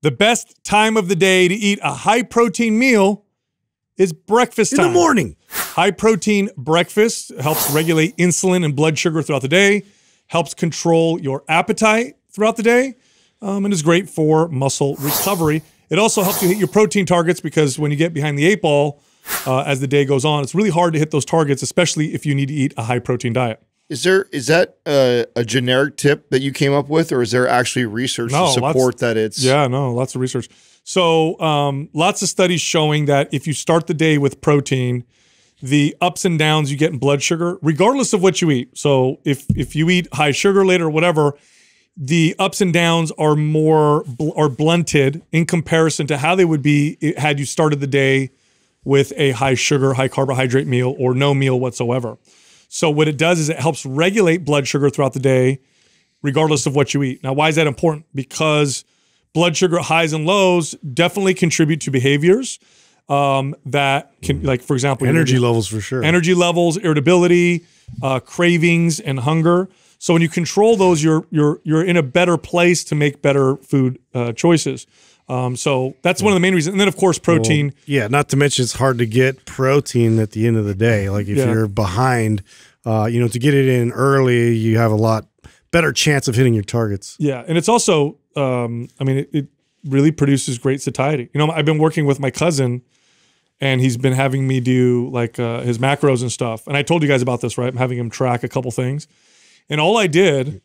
The best time of the day to eat a high protein meal is breakfast time. In the morning. High protein breakfast helps regulate insulin and blood sugar throughout the day, helps control your appetite throughout the day, um, and is great for muscle recovery. It also helps you hit your protein targets because when you get behind the eight ball uh, as the day goes on, it's really hard to hit those targets, especially if you need to eat a high protein diet. Is there is that a, a generic tip that you came up with, or is there actually research No, to lots- support that it's Yeah, no, lots of research. So, um, lots of studies showing that if you start the day with protein, the ups and downs you get in blood sugar, regardless of what you eat. So, if if you eat high sugar later or whatever, the ups and downs are more bl- are blunted in comparison to how they would be had you started the day with a high sugar, high carbohydrate meal or no meal whatsoever. So, what it does is it helps regulate blood sugar throughout the day regardless of what you eat. Now, why is that important? Because blood sugar highs and lows definitely contribute to behaviors um, that can, like, for example, Energy levels for sure. energy levels, irritability, uh, cravings, and hunger. So when you control those, you're you're you're in a better place to make better food uh, choices. Um, so that's one of the main reasons. And then, of course, protein. Yeah, not to mention it's hard to get protein at the end of the day. Like if Yeah. you're behind, uh, you know, to get it in early, you have a lot better chance of hitting your targets. Yeah, and it's also, um, I mean, it, it really produces great satiety. You know, I've been working with my cousin, and he's been having me do like uh, his macros and stuff. And I told you guys about this, right? I'm having him track a couple things, and all I did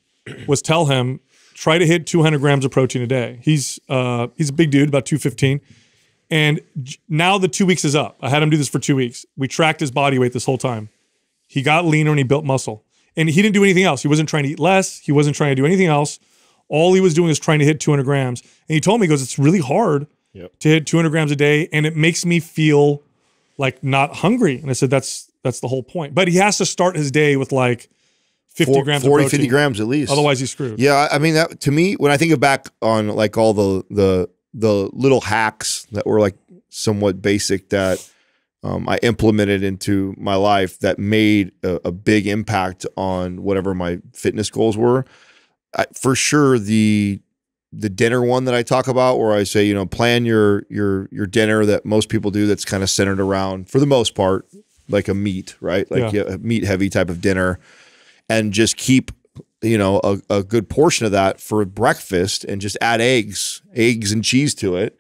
was tell him try to hit 200 grams of protein a day. He's uh, he's a big dude, about 215. And now the two weeks is up. I had him do this for two weeks. We tracked his body weight this whole time. He got leaner and he built muscle. And he didn't do anything else. He wasn't trying to eat less. He wasn't trying to do anything else. All he was doing was trying to hit 200 grams. And he told me, he goes, it's really hard to hit 200 grams a day. And it makes me feel like not hungry. And I said, that's that's the whole point. But he has to start his day with like 50 Four- grams 40, of 50 grams at least. Otherwise, he's screwed. Yeah, I mean that to me when I think of back on like all the the the little hacks that were like somewhat basic that um, I implemented into my life that made a, a big impact on whatever my fitness goals were. I, for sure, the the dinner one that I talk about, where I say you know plan your your your dinner that most people do that's kind of centered around for the most part like a meat, right? Like Yeah. a meat heavy type of dinner, and just keep you know a, a good portion of that for breakfast and just add eggs eggs and cheese to it.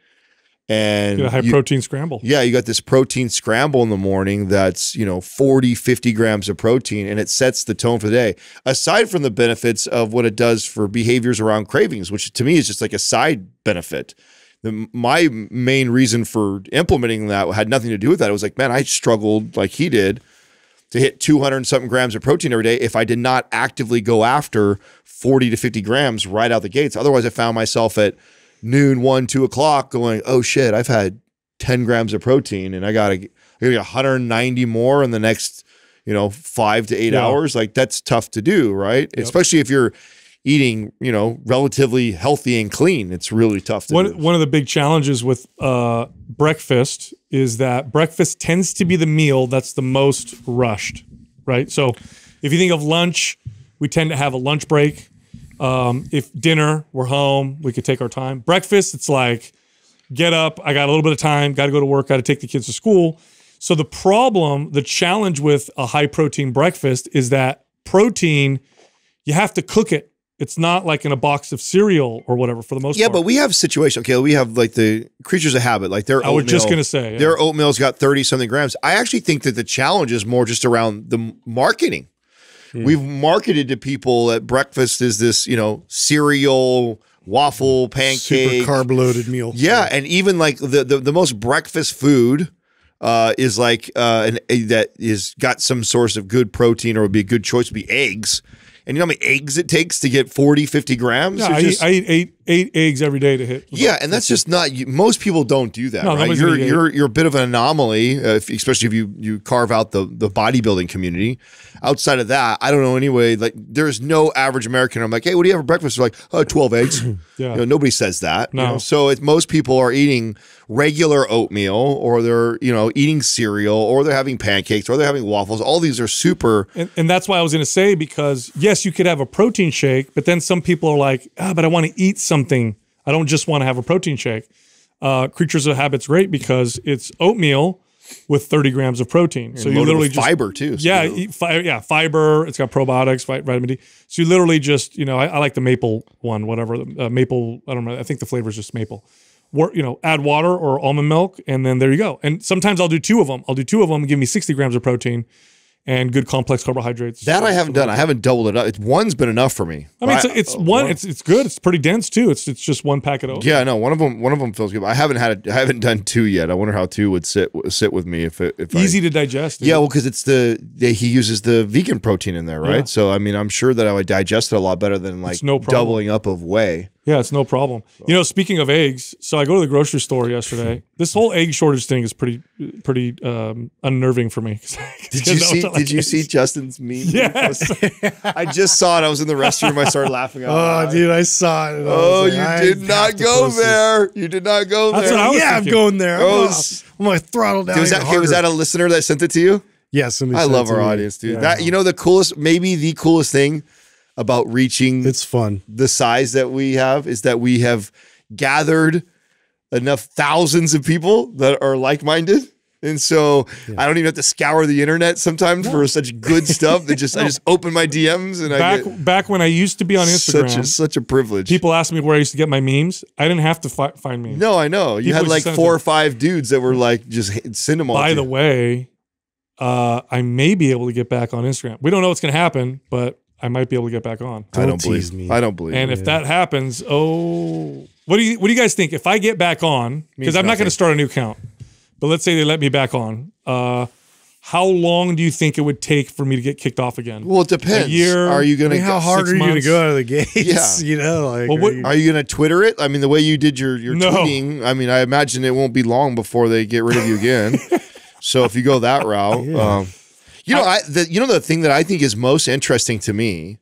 And high you- protein scramble. yeah you got this protein scramble in the morning that's you know 40 50 grams of protein and it sets the tone for the day. Aside from the benefits of what it does for behaviors around cravings which to me is just like a side benefit the, my main reason for implementing that had nothing to do with that. It was like man i struggled like he did to hit 200 and something grams of protein every day if I did not actively go after 40 to 50 grams right out the gates. Otherwise, I found myself at noon, one, two o'clock going, oh shit, I've had 10 grams of protein and I got to get 190 more in the next, you know, five to eight Yeah. hours. Like that's tough to do, right? Especially if you're eating, you know, relatively healthy and clean. It's really tough to One, do. one of the big challenges with uh, breakfast is that breakfast tends to be the meal that's the most rushed, right? So if you think of lunch, we tend to have a lunch break. Um, if dinner, we're home, we could take our time. Breakfast, it's like, get up, I got a little bit of time, got to go to work, got to take the kids to school. So the problem, the challenge with a high protein breakfast is that protein, you have to cook it. It's not like in a box of cereal or whatever for the most Yeah, part. Yeah, but we have situation. Okay, we have like the Kreatures of Habit, like their. I was just gonna say, yeah. their oatmeal's got thirty something grams. I actually think that the challenge is more just around the marketing. Hmm. We've marketed to people that breakfast is this, you know, cereal, waffle, pancake, Super carb loaded meal. yeah, and even like the the, the most breakfast food uh, is like uh, an a, that is got some source of good protein or would be a good choice would be eggs. And you know how many eggs it takes to get 40, 50 grams? Yeah, I, just- eat, I eat eight eight eggs every day to hit. yeah, and that's just not. You, most people don't do that, No, right? You're you're you're a bit of an anomaly, uh, if, especially if you you carve out the the bodybuilding community. Outside of that, I don't know anyway. Like, there's no average American. I'm like, hey, what do you have for breakfast? They're like, oh, 12 eggs. Yeah. You know, nobody says that. you No. know? So it, most people are eating regular oatmeal, or they're you know eating cereal, or they're having pancakes, or they're having waffles. All these are super. And, and that's why I was going to say because yes, you could have a protein shake, but then some people are like, ah, but I want to eat something. I don't just want to have a protein shake. Uh, Kreatures of Habit's great because it's oatmeal with 30 grams of protein. so you literally just fiber too. so yeah, you know. fi- yeah, fiber. It's got probiotics, vi- vitamin D. So you literally just, you know, I, I like the maple one, whatever. Uh, maple, I don't know. I think the flavor is just maple. You know, add water or almond milk, and then there you go. And sometimes I'll do two of them. I'll do two of them, give me 60 grams of protein and good complex carbohydrates. that I haven't done. I haven't doubled it up. It's, one's been enough for me. I mean, it's, I- it's uh, one. It's it's good. It's pretty dense too. It's it's just one packet of. Yeah, no, one of them, one of them feels good. I haven't had, a, I haven't done two yet. I wonder how two would sit sit with me if it, if I, Easy to digest. Yeah, well, because it's the, the he uses the vegan protein in there, right? Yeah. So I mean, I'm sure that I would digest it a lot better than like no doubling up of whey. Yeah, it's no problem. You know, speaking of eggs, so I go to the grocery store yesterday. This whole egg shortage thing is pretty, pretty um, unnerving for me. Did you see? Did you see Justin's meme? Yes. I just saw it. I was in the restroom. I started laughing. Oh, loud. dude, I saw it. Oh, like, you I did not go post this. there. You did not go That's there. what I was yeah, I'm going there. I'm, Oh, s- I'm gonna throttle down. was that was that a listener that sent it to you? Yeah, I love our audience, dude. Yeah. that you know the coolest, maybe the coolest thing about reaching it's fun. the size that we have is that we have gathered enough thousands of people that are like-minded. And so I don't even have to scour the internet sometimes for such good stuff. That just I just open my DMs and I back get back when I used to be on Instagram, such a, such a privilege. people asked me where I used to get my memes. I didn't have to fi- find memes. no, I know you People had like four or five dudes that were like just send them all. By the way, uh, I may be able to get back on Instagram. We don't know what's going to happen, but I might be able to get back on. I don't Don't tease believe me. I don't believe. And it. if that happens, oh, what do you what do you guys think? If I get back on, because I'm not going to start a new account, but let's say they let me back on, uh, how long do you think it would take for me to get kicked off again? well, it depends. year- are you I gonna how hard are you going to go out of the gates? Yeah. You know, like Well, are what- you- Are you going to Twitter it? I mean, the way you did your your No. tweeting. I mean, I imagine it won't be long before they get rid of you again. so if you go that route, um, you know, I, the, you know the thing that I think is most interesting to me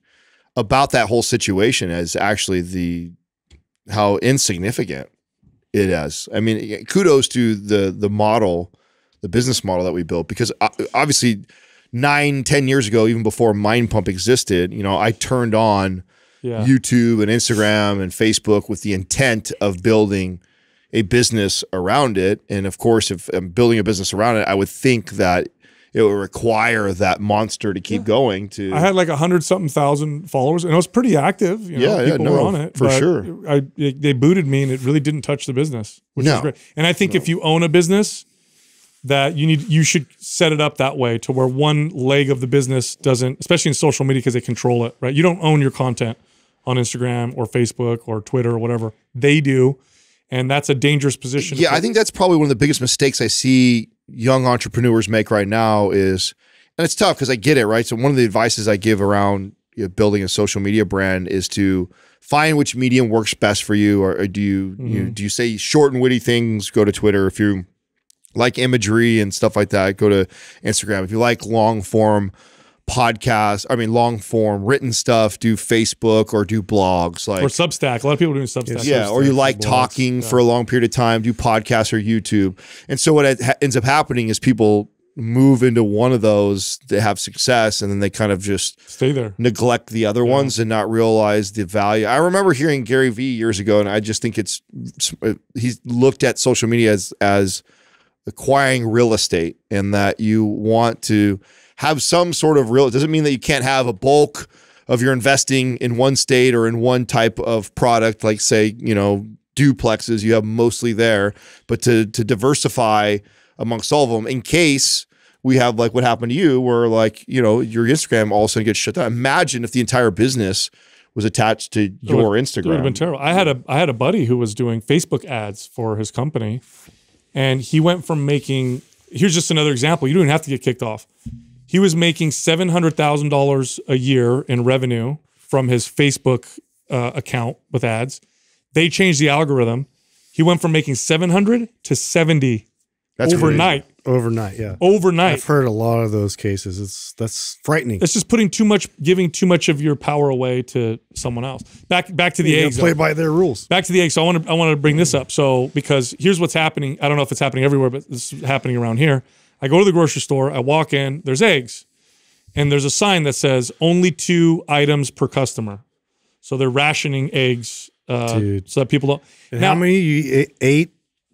about that whole situation is actually the how insignificant it is. I mean, kudos to the the model, the business model that we built because uh, obviously nine, ten years ago, even before Mind Pump existed, you know, I turned on yeah. YouTube and Instagram and Facebook with the intent of building a business around it. And of course, if I'm building a business around it, I would think that it would require that monster to keep going to I had like a hundred something thousand followers, and I was pretty active. You know, Yeah, yeah, people no, were on it for but sure. I they booted me, and it really didn't touch the business, which No. is great. And I think if you own a business, that you need you should set it up that way to where one leg of the business doesn't, especially in social media because they control it. Right, you don't own your content on Instagram or Facebook or Twitter or whatever. They do, and that's a dangerous position. Yeah, I think that's probably one of the biggest mistakes I see young entrepreneurs make right now is, and it's tough because I get it, right? So one of the advices I give around you know, building a social media brand is to find which medium works best for you, or, or do you, you mm-hmm. do you say short and witty things? Go to Twitter. If you like imagery and stuff like that, go to Instagram. If you like long form podcasts, I mean long form written stuff, do Facebook or do blogs. Like or Substack. A lot of people are doing Substack. yeah, or you like blogs, talking for a long period of time, do podcasts or YouTube. And so what ends up happening is people move into one of those that have success and then they kind of just Stay there. neglect the other ones and not realize the value. I remember hearing Gary Vee years ago and I just think it's he's looked at social media as as acquiring real estate and that you want to have some sort of real it doesn't mean that you can't have a bulk of your investing in one state or in one type of product like say you know duplexes you have mostly there but to to diversify amongst all of them in case we have like what happened to you where like you know your instagram all of a sudden gets shut down imagine if the entire business was attached to your Instagram. It would have been terrible. I had a I had a buddy who was doing Facebook ads for his company, and he went from making. Here's just another example. You don't even have to get kicked off. He was making seven hundred thousand dollars a year in revenue from his Facebook uh, account with ads. They changed the algorithm. He went from making seven hundred to seventy That's overnight. overnight. Yeah, Overnight. I've heard a lot of those cases. It's that's frightening. It's just putting too much, giving too much of your power away to someone else. Back back to the eggs. play by their rules. back to the egg. So I want to I want to bring this up. So because here's what's happening. I don't know if it's happening everywhere, but this is happening around here. I go to the grocery store. I walk in. There's eggs, and there's a sign that says only two items per customer. So they're rationing eggs uh, so that people don't. And Now- how many you eat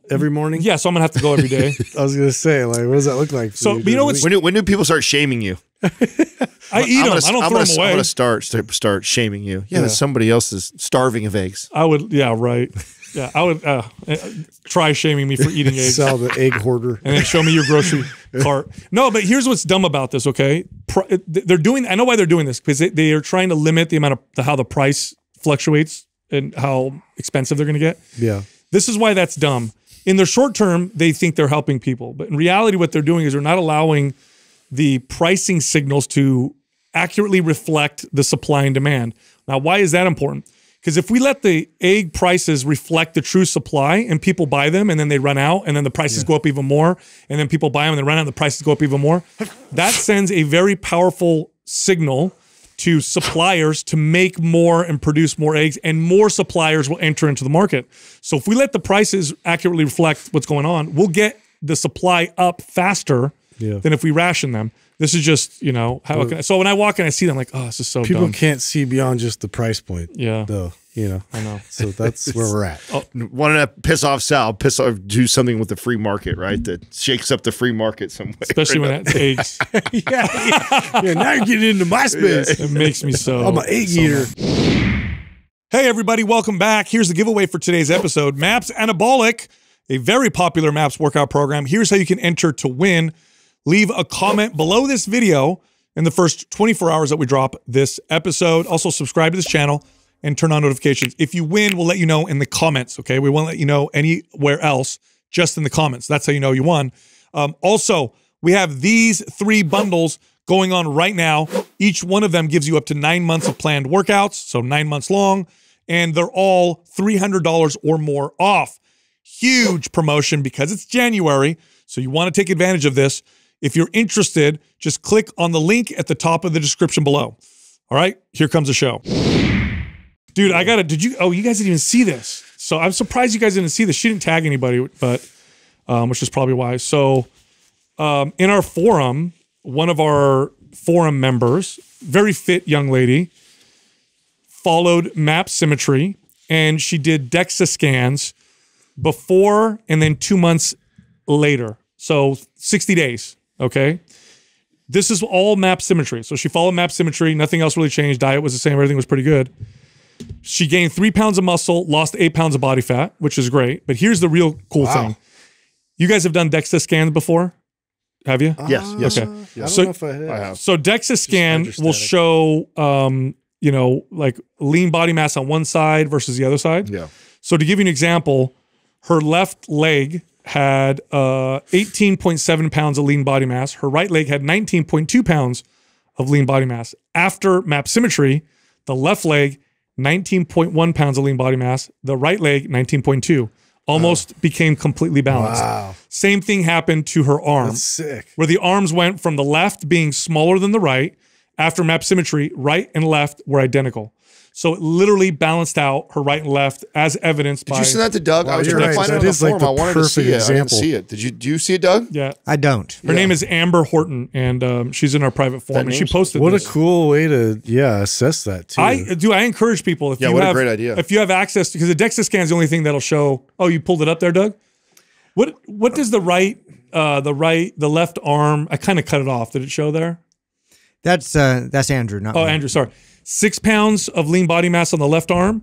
every morning? Yeah, so I'm gonna have to go every day. I was gonna say, like, what does that look like? for So, you but you know during what's- When do, when do people start shaming you? I eat I'm them. gonna, I don't I'm throw gonna, them I'm gonna start start start shaming you. Yeah, Yeah. somebody else is starving of eggs. I would. Yeah, right. Yeah, I would uh, uh, try shaming me for eating eggs. Sell the egg hoarder. and then show me your grocery cart. No, but here's what's dumb about this. Okay, Pri- they're doing. I know why they're doing this because they, they are trying to limit the amount of the, how the price fluctuates and how expensive they're going to get. Yeah. This is why that's dumb. In the short term, they think they're helping people, but in reality, what they're doing is they're not allowing the pricing signals to accurately reflect the supply and demand. Now, why is that important? Because if we let the egg prices reflect the true supply and people buy them and then they run out and then the prices go up even more and then people buy them and they run out and the prices go up even more, that sends a very powerful signal to suppliers to make more and produce more eggs and more suppliers will enter into the market. So if we let the prices accurately reflect what's going on, we'll get the supply up faster Yeah. than if we ration them. This is just, you know, how can I, so when I walk in, I see them like, oh, this is so People dumb. can't see beyond just the price point. Yeah. Though, you know. I know. So that's where we're at. Oh. Want to piss off Sal? Piss off? Do something with the free market, right? That shakes up the free market some way. Especially when it's eggs. yeah. yeah. Now you're getting into my space. It makes me so. I'm an egg so eater. Hey, everybody, welcome back. Here's the giveaway for today's episode MAPS Anabolic, a very popular MAPS workout program. Here's how you can enter to win. Leave a comment below this video in the first 24 hours that we drop this episode. Also, subscribe to this channel and turn on notifications. If you win, we'll let you know in the comments, okay? We won't let you know anywhere else, just in the comments. That's how you know you won. Um, also, we have these three bundles going on right now. Each one of them gives you up to nine months of planned workouts, so nine months long, and they're all $300 or more off. Huge promotion because it's January, so you want to take advantage of this. If you're interested, just click on the link at the top of the description below. All right, here comes the show. Dude, I got to, did you, oh, you guys didn't even see this. So I'm surprised you guys didn't see this. She didn't tag anybody, but, um, which is probably why. So, um, in our forum, one of our forum members, very fit young lady, followed MAPS Symmetry and she did DEXA scans before and then two months later. So 60 days. Okay. This is all MAPS Symmetry. So she followed MAPS Symmetry. Nothing else really changed. Diet was the same. Everything was pretty good. She gained three pounds of muscle, lost eight pounds of body fat, which is great. But here's the real cool Wow. thing. You guys have done DEXA scans before? Have you? Yes, yes. Okay. I don't So- know if I have. I have. So DEXA scan will show, um, you know, like lean body mass on one side versus the other side. Yeah. So to give you an example, her left leg had uh, 18.7 pounds of lean body mass. Her right leg had 19.2 pounds of lean body mass. After MAPS Symmetry, the left leg 19.1 pounds of lean body mass. The right leg 19.2. Almost became completely balanced. Wow. Same thing happened to her arm That's sick. where the arms went from the left being smaller than the right. After MAPS Symmetry, right and left were identical. So it literally balanced out her right and left as evidenced Did by. you send that to Doug? Wow, I was you're trying to right. find it That on the is like forum. the I wanted to see perfect it. I didn't example. see it. Did you? Do you see it, Doug? yeah. I don't. Her name is Amber Horton, and um, she's in our private forum, and she posted What this. a cool way to, yeah, assess that too. I do. I encourage people if Yeah, you what a have great idea. if you have access because the DEXA scan is the only thing that'll show. Oh, you pulled it up there, Doug. What what does the right uh, the right the left arm? I kind of cut it off. Did it show there? That's uh, that's Andrew, not Oh, me. Andrew, sorry. Six pounds of lean body mass on the left arm,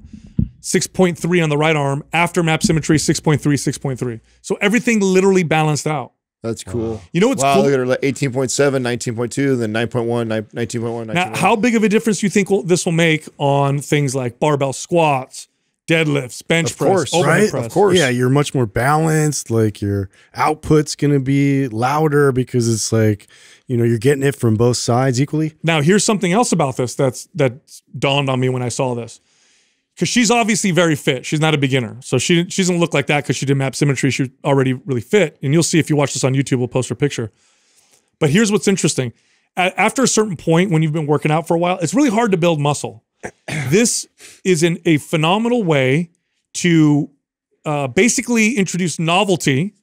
6.3 on the right arm. After MAPS Symmetry, 6.3, 6.3. So everything literally balanced out. That's cool. You know what's wow, cool? look at her. like 18.7, 19.2, then 9.1, 19.1, 19.1. Now, how big of a difference do you think will, this will make on things like barbell squats, deadlifts, bench Of press, course, overhead right? press? Of course. Yeah, you're much more balanced. Like your output's going to be louder because it's like, you know, you're getting it from both sides equally. Now, here's something else about this that's that dawned on me when I saw this. Because she's obviously very fit. She's not a beginner. So she, she doesn't look like that because she did MAPS Symmetry. She's already really fit. And you'll see if you watch this on YouTube, we'll post her picture. But here's what's interesting. A- after a certain point, when you've been working out for a while, it's really hard to build muscle. This is an, a phenomenal way to uh, basically introduce novelty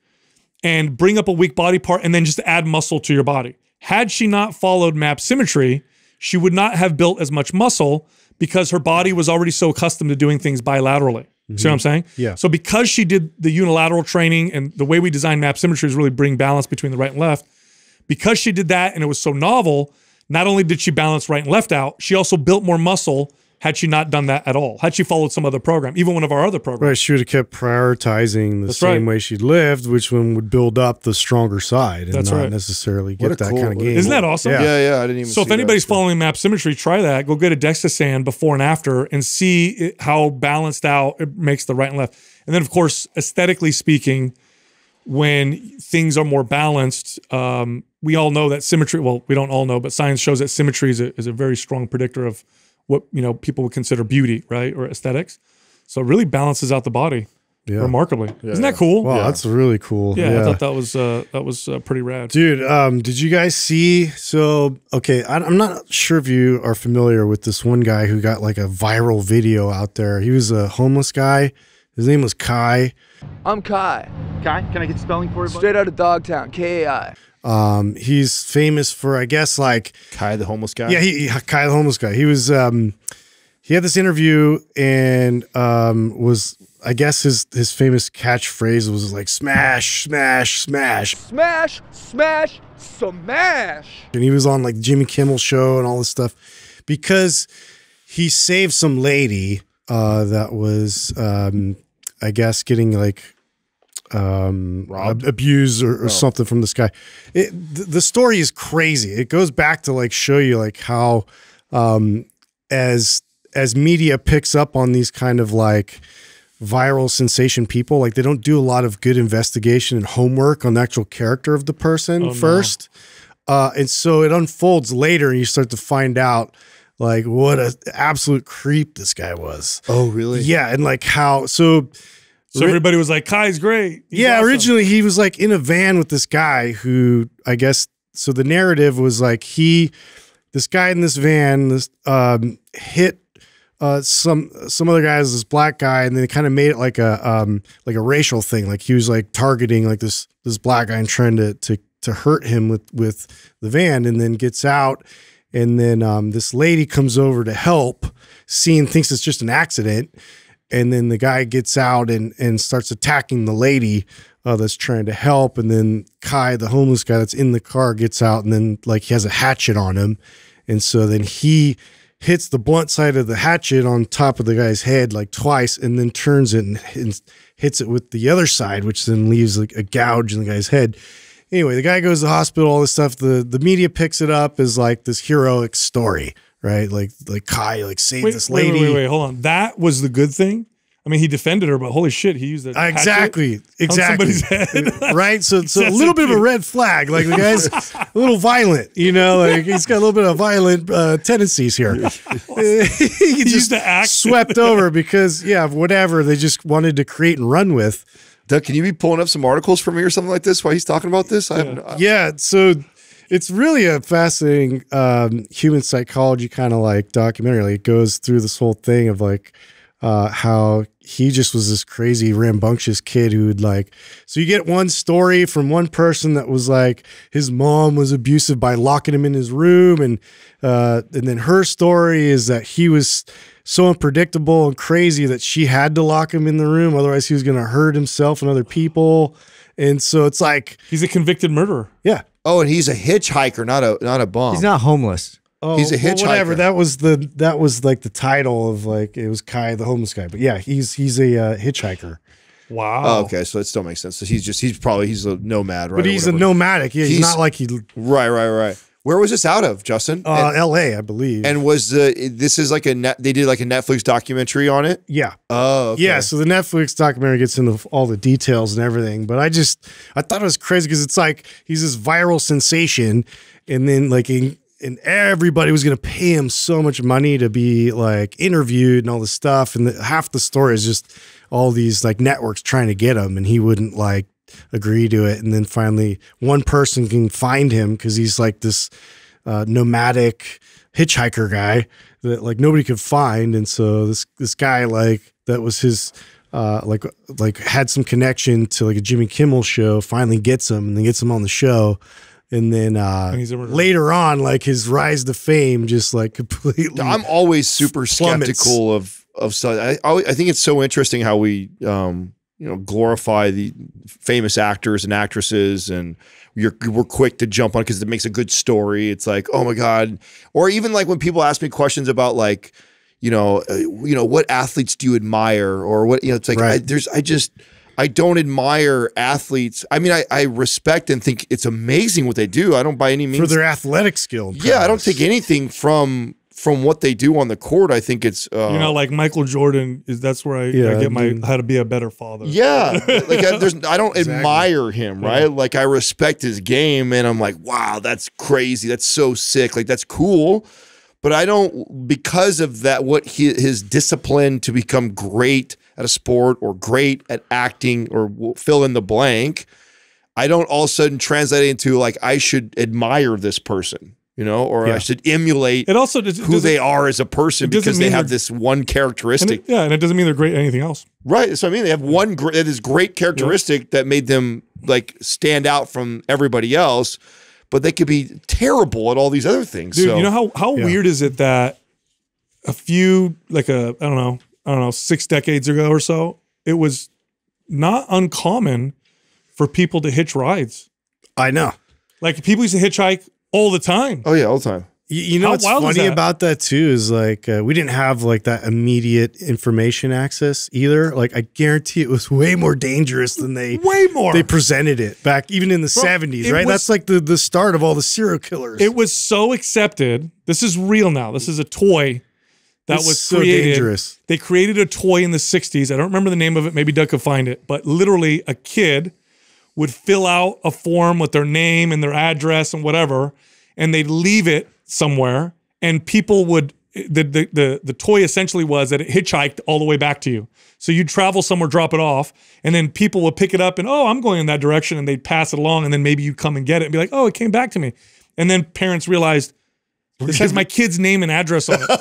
and bring up a weak body part and then just add muscle to your body. Had she not followed MAPS Symmetry, she would not have built as much muscle because her body was already so accustomed to doing things bilaterally. See what I'm saying? Yeah. So because she did the unilateral training and the way we design MAPS Symmetry is really bring balance between the right and left. Because she did that and it was so novel, not only did she balance right and left out, she also built more muscle had she not done that at all. Had she followed some other program, even one of our other programs. Right, she would have kept prioritizing the That's same right. way she lived, which one would build up the stronger side and That's not right. necessarily get that cool- kind of game. Isn't that awesome? Yeah. Yeah, yeah. I didn't even. So if see that. anybody's following MAPS Symmetry, try that. Go get a DEXA before and after and see it, how balanced out it makes the right and left. And then, of course, aesthetically speaking, when things are more balanced, um, we all know that symmetry. Well, we don't all know, but science shows that symmetry is a, is a very strong predictor of what you know people would consider beauty, right, or aesthetics. So it really balances out the body Yeah. remarkably. Isn't that cool? Wow, Yeah. that's really cool. yeah, I thought that was uh, that was uh, pretty rad. Dude, um, did you guys see? So, okay, I, I'm not sure if you are familiar with this one guy who got like a viral video out there. He was a homeless guy. His name was Kai. I'm Kai, Kai, can I get spelling for you? buddy? straight out of Dogtown, K-A-I. Um, he's famous for, I guess, like Kai, the homeless guy. Yeah, he, he Kai the homeless guy. He was um he had this interview and um was I guess his his famous catchphrase was like smash, smash, smash. Smash, smash, smash. And he was on like Jimmy Kimmel show and all this stuff because he saved some lady uh that was um I guess getting like um ab- abused or, or something from this guy. It, th- the story is crazy. It goes back to like show you like how um as as media picks up on these kind of like viral sensation people like they don't do a lot of good investigation and homework on the actual character of the person no. first uh, and so it unfolds later and you start to find out like what a absolute creep this guy was Oh, really? yeah and like how so So everybody was like, "Kai's great." He's yeah, awesome." originally he was like in a van with this guy who I guess so the narrative was like he this guy in this van this um hit uh some some other guys this black guy and they kind of made it like a um like a racial thing like he was like targeting like this this black guy and trying to to to hurt him with with the van and then gets out and then um this lady comes over to help seeing thinks it's just an accident. And then the guy gets out and and starts attacking the lady uh, that's trying to help. And then kai the homeless guy that's in the car gets out and then like he has a hatchet on him. And so then he hits the blunt side of the hatchet on top of the guy's head like twice and then turns it and, and hits it with the other side which then leaves like a gouge in the guy's head anyway the guy goes to the hospital all this stuff the the media picks it up as like this heroic story right like like kai like saved Wait, this lady wait, wait, wait, hold on. That was the good thing. I mean, he defended her, but holy shit, he used that Exactly. Exactly. right. So, so a little bit of a red flag. Like the guy's a little violent, you know, like he's got a little bit of violent uh, tendencies here. he used just to act. swept over because, yeah, whatever they just wanted to create and run with. Doug, can you be pulling up some articles for me or something like this while he's talking about this? I haven't. Yeah. So it's really a fascinating um, human psychology kind of like documentary. Like it goes through this whole thing of like uh, how he just was this crazy rambunctious kid who would like. So you get one story from one person that was like his mom was abusive by locking him in his room, and uh, and then her story is that he was so unpredictable and crazy that she had to lock him in the room, otherwise he was going to hurt himself and other people. And so it's like, He's a convicted murderer. yeah, Oh, and he's a hitchhiker, not a not a bum. He's not homeless. Oh, He's a well, whatever. hitchhiker. That was the that was like the title of like it was Kai the homeless guy. But yeah, he's he's a uh, hitchhiker. Wow. Oh, okay, so it still makes sense. So he's just he's probably he's a nomad, right? But he's a nomadic. Yeah, he's, He's- not like he Right, right, right. Where was this out of, Justin? uh, and, L.A. I believe. and was the this is like a net? They did like a Netflix documentary on it. yeah, Oh, okay. yeah. So the Netflix documentary gets into all the details and everything. But I just I thought it was crazy because it's like he's this viral sensation, and then like in, and everybody was gonna pay him so much money to be like interviewed and all this stuff. And the, half the story is just all these like networks trying to get him, and he wouldn't like agree to it. And then finally, one person can find him because he's like this uh, nomadic hitchhiker guy that like nobody could find. And so this this guy like that was his uh, like like had some connection to like a Jimmy Kimmel show. Finally gets him and then gets him on the show. And then uh, And he's a murderer. later on, like his rise to fame, just like completely. I'm always super Plummets. skeptical of of stuff. I I think it's so interesting how we um you know glorify the famous actors and actresses and you're we're quick to jump on because it makes a good story. It's like oh my god, or even like when people ask me questions about like you know uh, you know what athletes do you admire or what you know it's like I, there's I just. I don't admire athletes. I mean, I, I respect and think it's amazing what they do. I don't by any means for their athletic skill. and yeah, I don't take anything from from what they do on the court. I think it's uh, you know, like Michael Jordan is that's where I, Yeah, I get my dude. how to be a better father. yeah, like I, there's I don't Exactly. admire him, right? Like I respect his game, and I'm like, wow, that's crazy, that's so sick, like that's cool. But I don't because of that what he, his discipline to become great at a sport or great at acting or fill in the blank. I don't all of a sudden translate it into like I should admire this person, you know, or I should emulate It also does, who they are as a person because they have this one and characteristic. it, yeah, and it doesn't mean they're great at anything else. right. So I mean, they have one great, that is great characteristic that made them like stand out from everybody else, but they could be terrible at all these other things. Dude, so, you know how how Yeah. weird is it that a few like a I don't know I don't know six decades ago or so it was not uncommon for people to hitch rides. I know. Like people used to hitchhike all the time. oh yeah, all the time. You, you know How what's funny that? about that too is like uh, we didn't have like that immediate information access either. Like I guarantee it was way more dangerous than they Way more. they presented it back even in the Bro, seventies, right? was- That's like the the start of all the serial killers. it was so accepted. This is real now. This is a toy that It's was so created. dangerous. They created a toy in the 60s. I don't remember the name of it. Maybe Doug could find it. But literally, a kid would fill out a form with their name and their address and whatever, and they'd leave it somewhere, and people would. The, the the the toy essentially was that it hitchhiked all the way back to you. So you'd travel somewhere, drop it off, and then people would pick it up and oh, I'm going in that direction, and they'd pass it along, and then maybe you'd come and get it and be like, oh, it came back to me, and then parents realized this has my kid's name and address on it.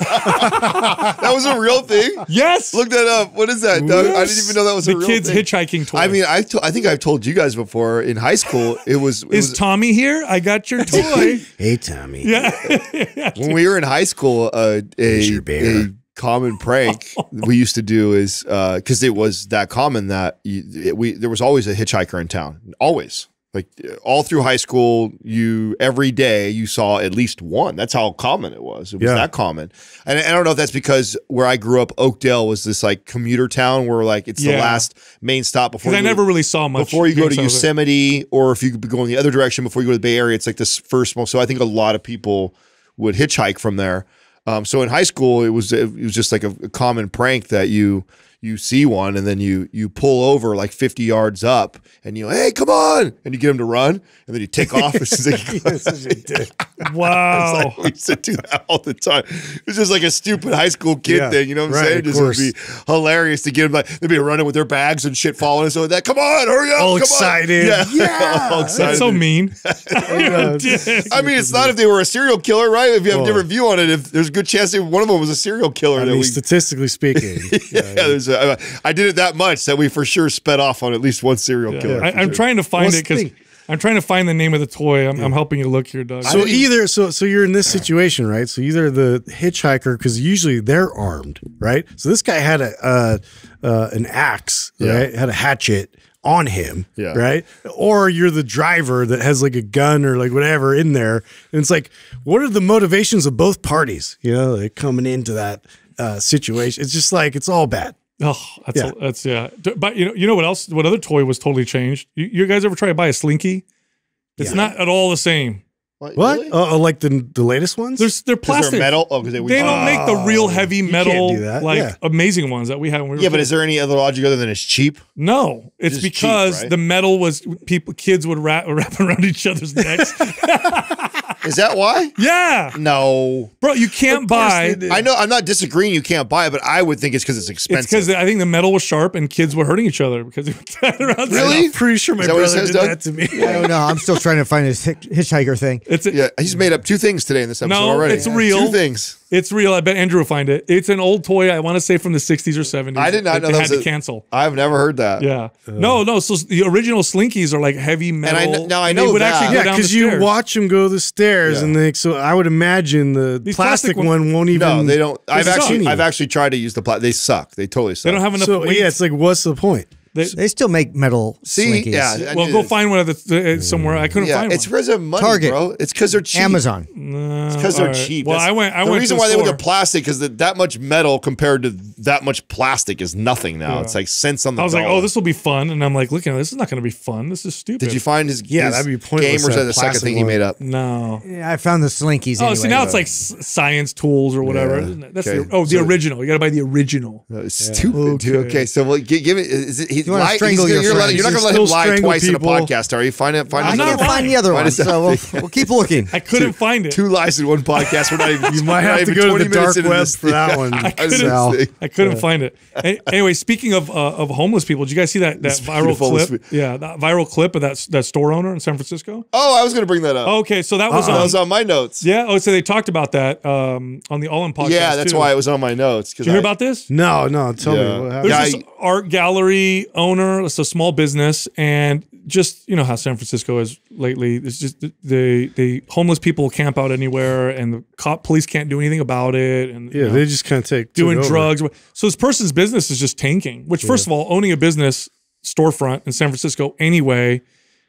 That was a real thing. yes, Look that up. What is that? Doug? I didn't even know that was the a real kid's thing. hitchhiking toy. I mean, I to- I think I've told you guys before in high school. It was, it is was Tommy here? I got your toy. hey Tommy. yeah, when we were in high school, uh, a, a common prank we used to do is because it was that common that you, it, we there was always a hitchhiker in town, always. Like all through high school, you every day you saw at least one. That's how common it was. It was Yeah. that common, and I don't know if that's because where I grew up, Oakdale was this like commuter town where like it's the last main stop before I you- never really saw much before you go to glimpse of it. Yosemite, or if you could go in the other direction before you go to the Bay Area, it's like this first most. So I think a lot of people would hitchhike from there. Um, so in high school, it was it was just like a, a common prank that you you see one and then you you pull over like 50 yards up and you hey come on and you get them to run and then you take off as soon as they You're such a dick. Wow. It's like, we used to do that all the time. It was just like a stupid high school kid Yeah, thing. You know what I'm right, saying? Just would be hilarious to get them like they'd be running with their bags and shit falling and so that. Come on, hurry up! All come excited. On. Yeah, all excited. That's so mean. I mean, it's not if they were a serial killer, right? If you have a different view on it, if there's a good chance that one of them was a serial killer, I mean, we. statistically speaking, yeah, there's a, I did it that much that we for sure sped off on at least one serial killer. I, I'm sure. trying to find What's it because? I'm trying to find the name of the toy. I'm, I'm helping you look here, Doug. So either so so you're in this situation, right? So either the hitchhiker because usually they're armed, right? So this guy had a uh, uh, an axe, Yeah. right? Had a hatchet on him, Yeah. right? Or you're the driver that has like a gun or like whatever in there, and it's like, what are the motivations of both parties? You know, like coming into that uh, situation. It's just like it's all bad. Oh, that's Yeah. that's yeah. But you know, you know what else? What other toy was totally changed? You, you guys ever try to buy a Slinky? It's Yeah. not at all the same. What? What? Really? Uh, uh, like the the latest ones? There's they're plastic. they're metal. Oh, because they, They don't make the real heavy metal like yeah. amazing ones that we had when we were Yeah, but is there any other logic other than it's cheap? No, it's Just cheap, because right? the metal was people kids would wrap, wrap around each other's necks. Is that why? yeah, No. bro, you can't buy. I know I'm not disagreeing you can't buy it, but I would think it's because it's It's expensive. because I think the metal was sharp and kids were hurting each other because they were tie it around. Really? I'm pretty sure my Is that what it brother says, did Doug? that to me. I don't know. I'm still trying to find this hitchhiker thing. It's a, yeah, he's made up two things today in this episode No, already. it's real. Two things. It's real. I bet Andrew will find it. It's an old toy. I want to say from the 60s or 70s. I did not that know they that had was to a- cancel. I've never heard that. Yeah. no, no. So the original Slinkies are like heavy metal. I now I know they would that. actually Yeah, go down the because you watch them go the stairs, Yeah. and they. So I would imagine the These plastic, plastic one- one won't even. No, they don't. I've suck. actually, I've actually tried to use the plat. They suck. They totally suck. They don't have enough So weight. yeah, it's like, what's the point? They- They still make metal See, slinkies. yeah. I well, go find one of the uh, somewhere. I couldn't Yeah, find it's one. because of money, Target. bro. It's because they're cheap. Amazon. It's because they're cheap. Well, That's- I went. I the went reason to why the they went to plastic is that that much metal compared to that much plastic is nothing now. Yeah. It's like cents on the. I was like, oh, this will be fun, and I'm like, looking at this is not going to be fun. This is stupid. Did you find his? Yeah, his that'd be pointless, Game or is that that the second plastic thing he made up? No. Yeah, I found the slinkies. Oh, anyway. see now it's like science tools or whatever. Yeah. That's Okay. the, oh the original. You got to buy the original. Stupid, dude. Okay. Okay, so well, give, give it. Is You wanna lie, strangle he's, your you're, letting- you're not going to let him lie strangle twice in a podcast, are you? Find it. Find I'm not another. can't find the other Find one, so we'll, we'll keep looking. I couldn't find it. Two lies in one podcast. We're not even. You might have to go to the dark web for that one. I couldn't- was gonna say. I couldn't find it. Anyway, speaking of uh, of homeless people, did you guys see that that viral clip? Yeah, that viral clip of that that store owner in San Francisco. Oh, I was going to bring that up. Okay, so that was that on. was on my notes. yeah. Oh, so they talked about that um, on the All In podcast. Yeah, that's why it was on my notes. Did you hear about this? No, no. Tell me what happened. There's this art gallery owner. It's a small business, and just you know how San Francisco is lately. It's just the they homeless people camp out anywhere, and the cop police can't do anything about it. And you Yeah, know, they just kind of take doing drugs. So this person's business is just tanking. Which, first of all, owning a business storefront in San Francisco anyway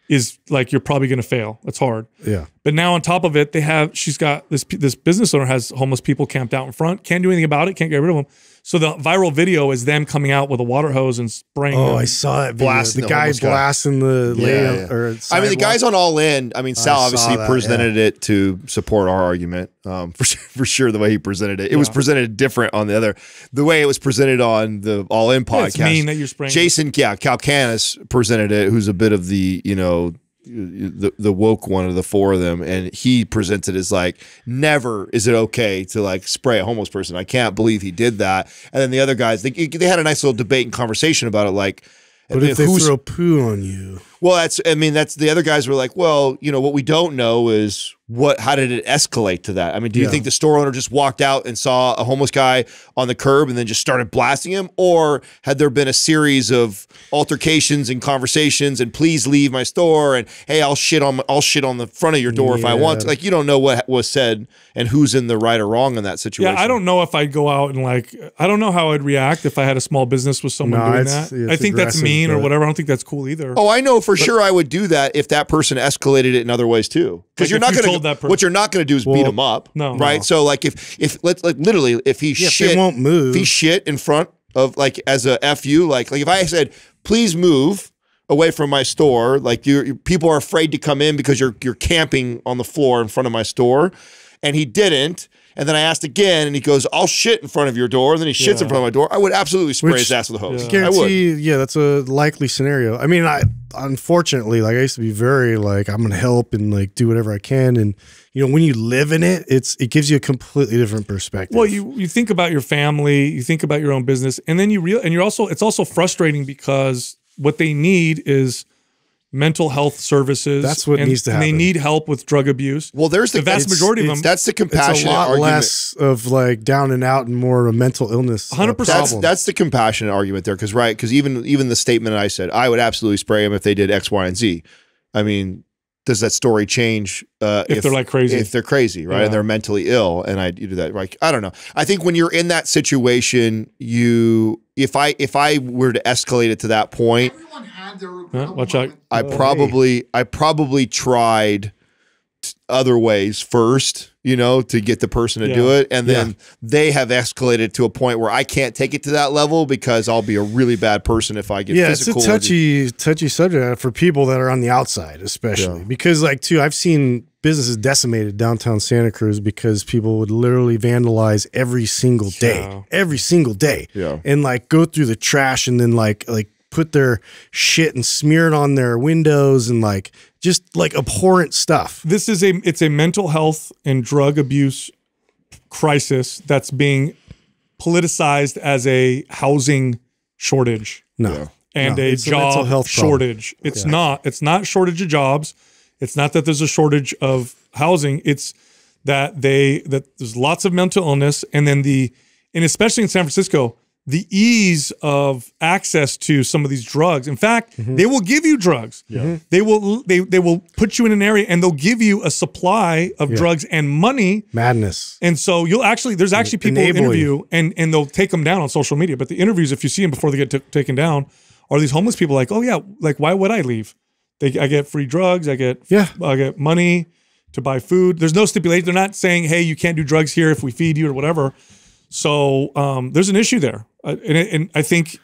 is like you're probably going to fail. It's hard. Yeah, But now on top of it, they have she's got this this business owner has homeless people camped out in front. Can't do anything about it. Can't get rid of them. So the viral video is them coming out with a water hose and spraying. Oh. I saw that video. Blasting the the guy blasting the Yeah, lady. yeah. Or I mean, the guys on All In. I mean, Sal saw obviously that, presented it to support our argument. Um, for for sure, the way he presented it, it was presented different on the other. The way it was presented on the All In Yeah, podcast. it's mean that you're spraying. Jason, yeah, Calacanis presented it, who's a bit of the, you know, the the woke one of the four of them, and he presented as like, never is it okay to like spray a homeless person. I can't believe he did that. And then the other guys, they, they had a nice little debate and conversation about it, like. But if they throw poo on you, well, that's. I mean, that's the other guys were like, well, you know, what we don't know is what. How did it escalate to that? I mean, do you Yeah. think the store owner just walked out and saw a homeless guy on the curb and then just started blasting him, or had there been a series of altercations and conversations and please leave my store and hey, I'll shit on I'll shit on the front of your door if I want. to. Like you don't know what was said and who's in the right or wrong in that situation. Yeah, I don't know if I'd go out and like. I don't know how I'd react if I had a small business with someone No, doing it's- that. it's I think that's aggressive, mean or whatever. I don't think that's cool either. Oh, I know for sure I would do that if that person escalated it in other ways too. Because Like you're not you going told that to per- what you're not going to do is beat him up, no. right? No. So like if if let's like literally if he Yeah, if shit they won't move. if he shit in front of like as a fu like like if I said please move away from my store like you- people are afraid to come in because you're you're camping on the floor in front of my store and he didn't and then I asked again and he goes I'll shit in front of your door and then he shits Yeah. in front of my door I would absolutely spray Which- his ass with a hose Yeah. I would guarantee. Yeah, that's a likely scenario. I mean, I unfortunately, like I used to be very like I'm gonna help and like do whatever I can, and you know when you live in it, it's it gives you a completely different perspective. Well, you you think about your family, you think about your own business, and then you real and you're also it's also frustrating because what they need is mental health services. That's what and, needs to and They need help with drug abuse. well there's the, The vast majority of them- that's the it's a lot argument less of like down and out and more of a mental illness. uh, 100%. That's that's the compassionate argument there, because right, because even even the statement I said, I would absolutely spray them if they did X, Y, and Z. I mean, does that story change uh, If they're, like, crazy. If they're crazy, right, Yeah. and they're mentally ill, and I you do that, like I don't know. I think when you're in that situation, you if I if I were to escalate it to that point, Everyone had their Yeah, watch out. I oh, probably I probably tried other ways first, you know, to get the person to do it, and then they have escalated to a point where I can't take it to that level because I'll be a really bad person if I get yeah, it's a touchy touchy subject for people that are on the outside, especially. Yeah. because like too, I've seen businesses decimated downtown Santa Cruz because people would literally vandalize every single day, Yeah. every single day, Yeah. and like go through the trash and then like like put their shit and smear it on their windows and like just like abhorrent stuff. This is a it's a mental health and drug abuse crisis that's being politicized as a housing shortage. No, and No, a it's a mental job health problem. shortage. It's not. It's not shortage of jobs. It's not that there's a shortage of housing. It's that they that there's lots of mental illness, and then the and especially in San Francisco, the ease of access to some of these drugs. In fact, mm-hmm. they will give you drugs. Yeah, mm-hmm. They will they they will put you in an area and they'll give you a supply of drugs and money. Madness. And so you'll actually there's actually people Enable you. interview and and they'll take them down on social media. But the interviews, if you see them before they get t- taken down, are these homeless people like, oh yeah, like why would I leave? They I get free drugs, I get Yeah. I get money to buy food. There's no stipulation. They're not saying, hey, you can't do drugs here if we feed you or whatever. So um, there's an issue there, uh, and, and I think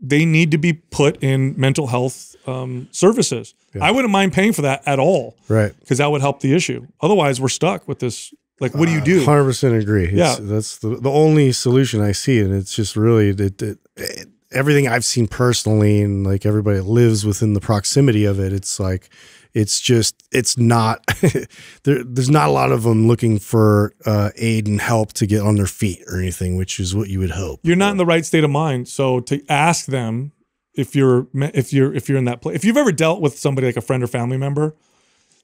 they need to be put in mental health um, services. I wouldn't mind paying for that at all, Right. because that would help the issue. Otherwise, we're stuck with this. Like, what do you do? Hundred percent agree. It's, Yeah. that's the the only solution I see, and it's just really it, it, it- everything I've seen personally, and like everybody that lives within the proximity of it. It's like it's just it's not there. There's not a lot of them looking for uh, aid and help to get on their feet or anything, which is what you would hope. You're not in the right state of mind. So to ask them if you're if you're if you're in that place, if you've ever dealt with somebody like a friend or family member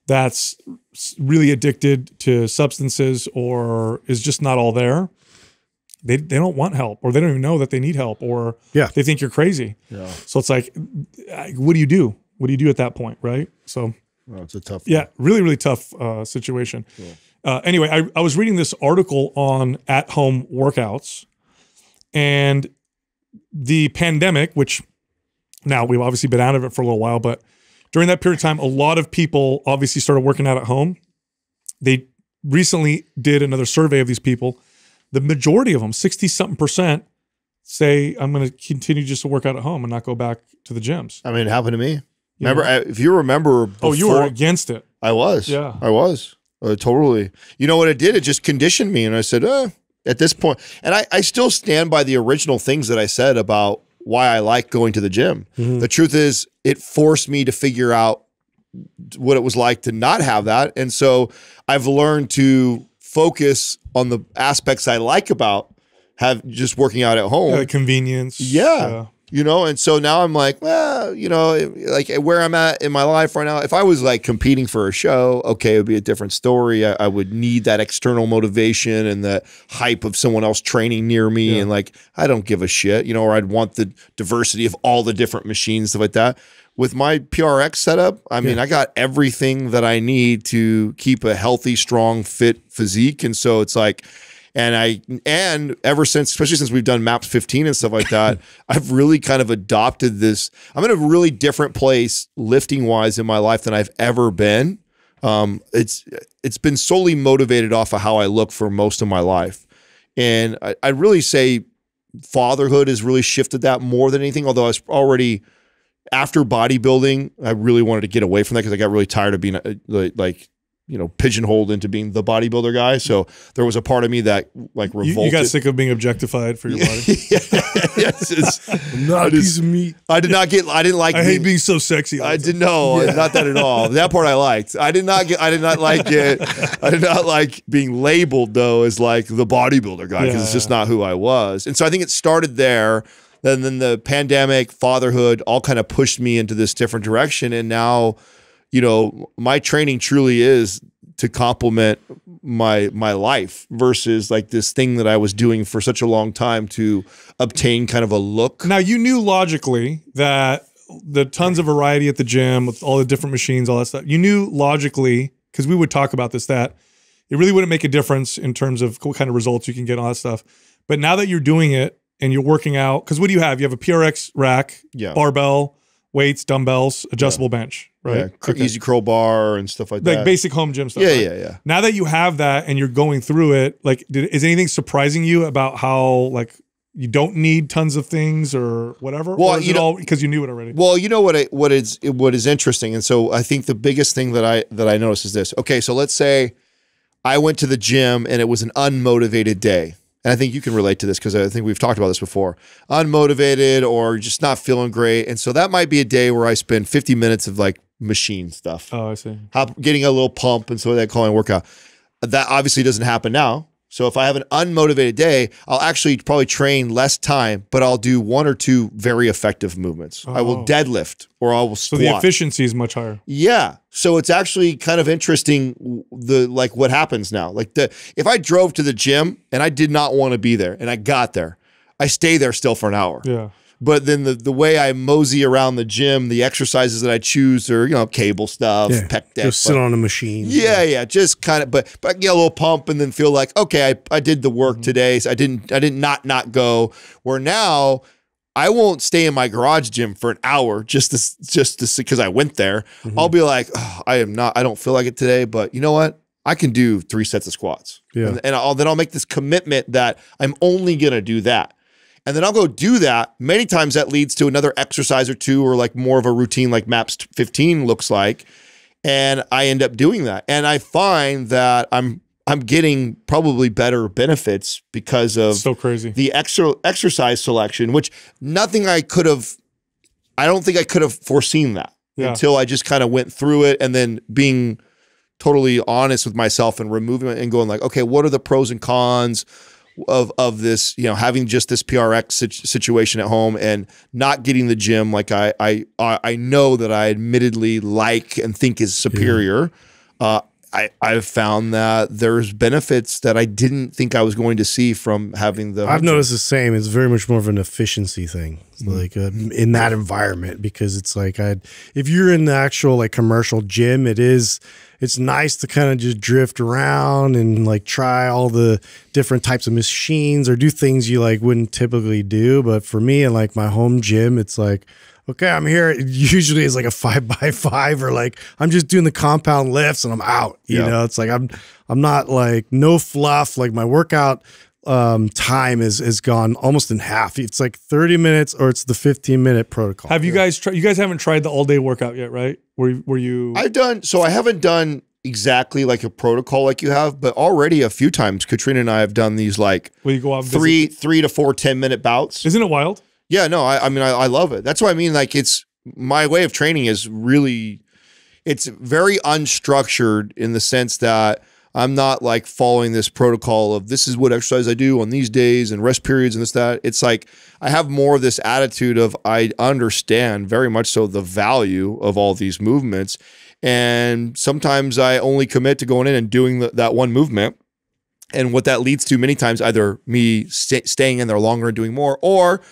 that's really addicted to substances or is just not all there, they they don't want help or they don't even know that they need help or Yeah. they think you're crazy. Yeah. So it's like, what do you do? What do you do at that point, right? So Oh, it's a tough. yeah, really, really tough uh, situation. Uh, anyway, I, I was reading this article on at home workouts and the pandemic, which now we've obviously been out of it for a little while, but during that period of time, a lot of people obviously started working out at home. They recently did another survey of these people. The majority of them, 60 something percent, say, I'm going to continue just to work out at home and not go back to the gyms. I mean, it happened to me. You Remember. I- if you remember, Oh, you were against it. I was. Yeah. I was. Uh, totally. You know what it did? It just conditioned me. And I said, uh, at this point, and I, I still stand by the original things that I said about why I like going to the gym. The truth is, it forced me to figure out what it was like to not have that. And so I've learned to focus on the aspects I like about have just working out at home. Uh, convenience. Yeah. You know, and so now I'm like, well, you know, like eh, where I'm at in my life right now. If I was like competing for a show, okay, it would be a different story. I, I would need that external motivation and the hype of someone else training near me. And like, I don't give a shit, you know, or I'd want the diversity of all the different machines, stuff like that. With my PRX setup, I mean, I got everything that I need to keep a healthy, strong, fit physique. And so it's like, and I and ever since, especially since we've done Maps 15 and stuff like that, I've really kind of adopted this. I'm in a really different place lifting wise in my life than I've ever been. Um, it's it's been solely motivated off of how I look for most of my life, and I, I really say fatherhood has really shifted that more than anything. Although I was already after bodybuilding, I really wanted to get away from that because I got really tired of being uh, like, like you know pigeonholed into being the bodybuilder guy. So there was a part of me that like You, revolted. you got sick of being objectified for your body. yes, it's- Not a piece of meat. I did not get. I didn't like. I hate being- being so sexy. I did no, not that at all. That part I liked. I did not get. I did not like it. I did not like being labeled though as like the bodybuilder guy because it's just not who I was. And so I think it started there. And then the pandemic, fatherhood, all kind of pushed me into this different direction. And now, you know, my training truly is to complement my my life versus like this thing that I was doing for such a long time to obtain kind of a look. Now you knew logically that the tons of variety at the gym with all the different machines, all that stuff. You knew logically because we would talk about this that it really wouldn't make a difference in terms of what kind of results you can get, all that stuff. But now that you're doing it and you're working out, because what do you have? You have a PRX rack, Yeah. barbell, weights, dumbbells, adjustable bench, right? Yeah, Okay. easy curl bar and stuff like that. like basic home gym stuff. Yeah, right? yeah, yeah. Now that you have that and you're going through it, like, did, is anything surprising you about how like you don't need tons of things or whatever? Well, or you it know- because you knew it already? Well, you know what? I, what is what is interesting, and so I think the biggest thing that I that I notice is this. Okay, so let's say I went to the gym and it was an unmotivated day, and I think you can relate to this because I think we've talked about this before. Unmotivated or just not feeling great, and so that might be a day where I spend 50 minutes of like machine stuff. Oh, I see. hop, getting a little pump and so they call it workout. That obviously doesn't happen now. So if I have an unmotivated day, I'll actually probably train less time, but I'll do one or two very effective movements. I will Oh. deadlift or I will squat. So the efficiency is much higher. Yeah. So it's actually kind of interesting the like what happens now. Like the if I drove to the gym and I did not want to be there and I got there, I stay there still for an hour. Yeah. But then the the way I mosey around the gym, the exercises that I choose are, you know, cable stuff, Yeah, pec deck. Just sit but- on a machine. yeah, yeah, just kind of, but but I get a little pump and then feel like, okay, I, I did the work today. So I didn't I did not not go. Where now I won't stay in my garage gym for an hour just to just to because I went there. Mm-hmm. I'll be like, oh, I am not. I don't feel like it today, but you know what? I can do three sets of squats. Yeah. and, and I'll, then I'll make this commitment that I'm only gonna do that. And then I'll go do that. Many times that leads to another exercise or two, or like more of a routine, like MAPS 15 looks like and I end up doing that. And I find that I'm I'm getting probably better benefits because of So crazy. the extra exercise selection, which nothing I could have. I don't think I could have foreseen that Yeah. until I just kind of went through it, and then being totally honest with myself and removing it and going like, okay, what are the pros and cons? Of, of this, you know, having just this PRX situation at home and not getting the gym like I I I know that I admittedly like and think is superior. Uh, I I've found that there's benefits that I didn't think I was going to see from having the. I've noticed the same. It's very much more of an efficiency thing, Mm-hmm. like uh, in that environment, because it's like I, if you're in the actual like commercial gym, it is, it's nice to kind of just drift around and like try all the different types of machines or do things you like wouldn't typically do. But for me, and like my home gym, it's like. Okay, I'm here. It usually it's like a five by five, or like I'm just doing the compound lifts and I'm out. You Yeah. know, it's like I'm I'm not like no fluff. Like my workout um, time is is gone almost in half. It's like 30 minutes or it's the 15 minute protocol. Have you guys tried? You guys haven't tried the all day workout yet, right? Were were you? I've done so. I haven't done exactly like a protocol like you have, but already a few times, Katrina and I have done these like where you go out and visit? three three to four 10 minute bouts. Isn't it wild? Yeah, no, I, I mean, I, I love it. That's what I mean. Like, it's my way of training is really, it's very unstructured in the sense that I'm not like following this protocol of this is what exercise I do on these days and rest periods and this, that. It's like I have more of this attitude of I understand very much so the value of all these movements. And sometimes I only commit to going in and doing the, that one movement and what that leads to many times either me sta staying in there longer and doing more or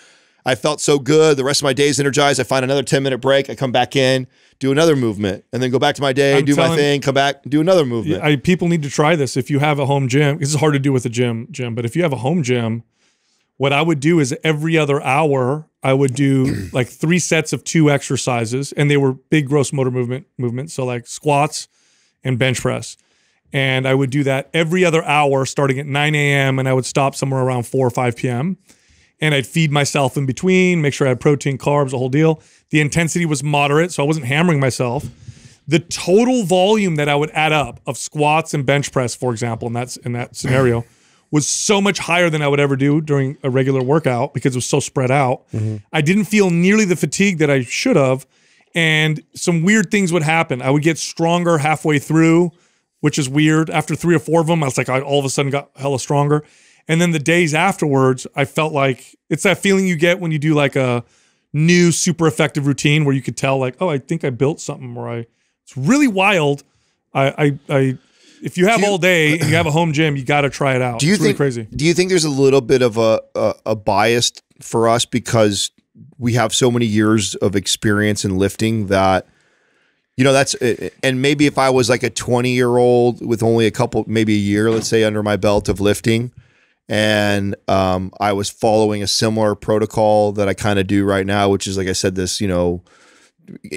i felt so good the rest of my day is energized i find another 10 minute break i come back in do another movement and then go back to my day I'm do my thing come back do another movement I, people need to try this. If you have a home gym, this is hard to do with a gym, gym. But if you have a home gym, what I would do is every other hour, I would do like three sets of two exercises, and they were big gross motor movement movements. So like squats and bench press. And I would do that every other hour starting at 9 a.m. and I would stop somewhere around 4 or 5 p.m. And I'd feed myself in between, make sure I had protein, carbs, the whole deal. The intensity was moderate, so I wasn't hammering myself. The total volume that I would add up of squats and bench press, for example, in that in that scenario, was so much higher than I would ever do during a regular workout because it was so spread out. Mm-hmm. I didn't feel nearly the fatigue that I should have, and some weird things would happen. I would get stronger halfway through, which is weird. After three or four of them, I was like, I all of a sudden got hella stronger. And then the days afterwards, I felt like it's that feeling you get when you do like a new super effective routine where you could tell like, oh, I think I built something or I it's really wild. I I, I if you have you- all day and you have a home gym, you got to try it out. do you it's really think crazy? do you think there's a little bit of a, a a bias for us because we have so many years of experience in lifting that you know that's eh, eh, and maybe if I was like a 20 year old with only a couple maybe a year let's say under my belt of lifting and um, I was following a similar protocol that I kind of do right now which is like I said this you know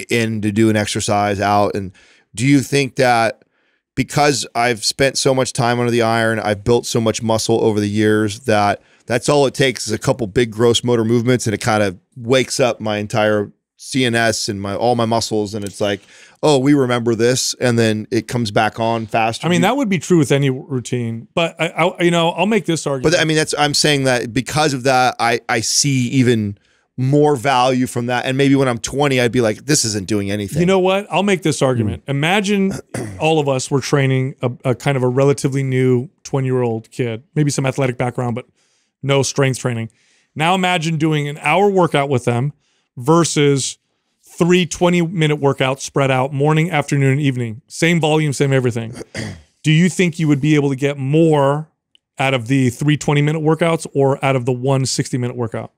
in to do an exercise out. And do you think that because I've spent so much time under the iron, I've built so much muscle over the years that that's all it takes is a couple big gross motor movements and it kind of wakes up my entire CNS and my all my muscles and it's like, oh, we remember this and then it comes back on faster. I mean, that would be true with any routine, but I, I you know, I'll make this argument. but I mean that's I'm saying that because of that I I see even more value from that. And maybe when I'm 20, I'd be like, this isn't doing anything. You know what? I'll make this argument. Hmm. Imagine all of us were training a, a kind of a relatively new 20 year old kid, maybe some athletic background, but no strength training. Now imagine doing an hour workout with them versus three 20 minute workouts spread out morning, afternoon, and evening. Same volume, same everything. Do you think you would be able to get more out of the three 20 minute workouts or out of the one 60 minute workout?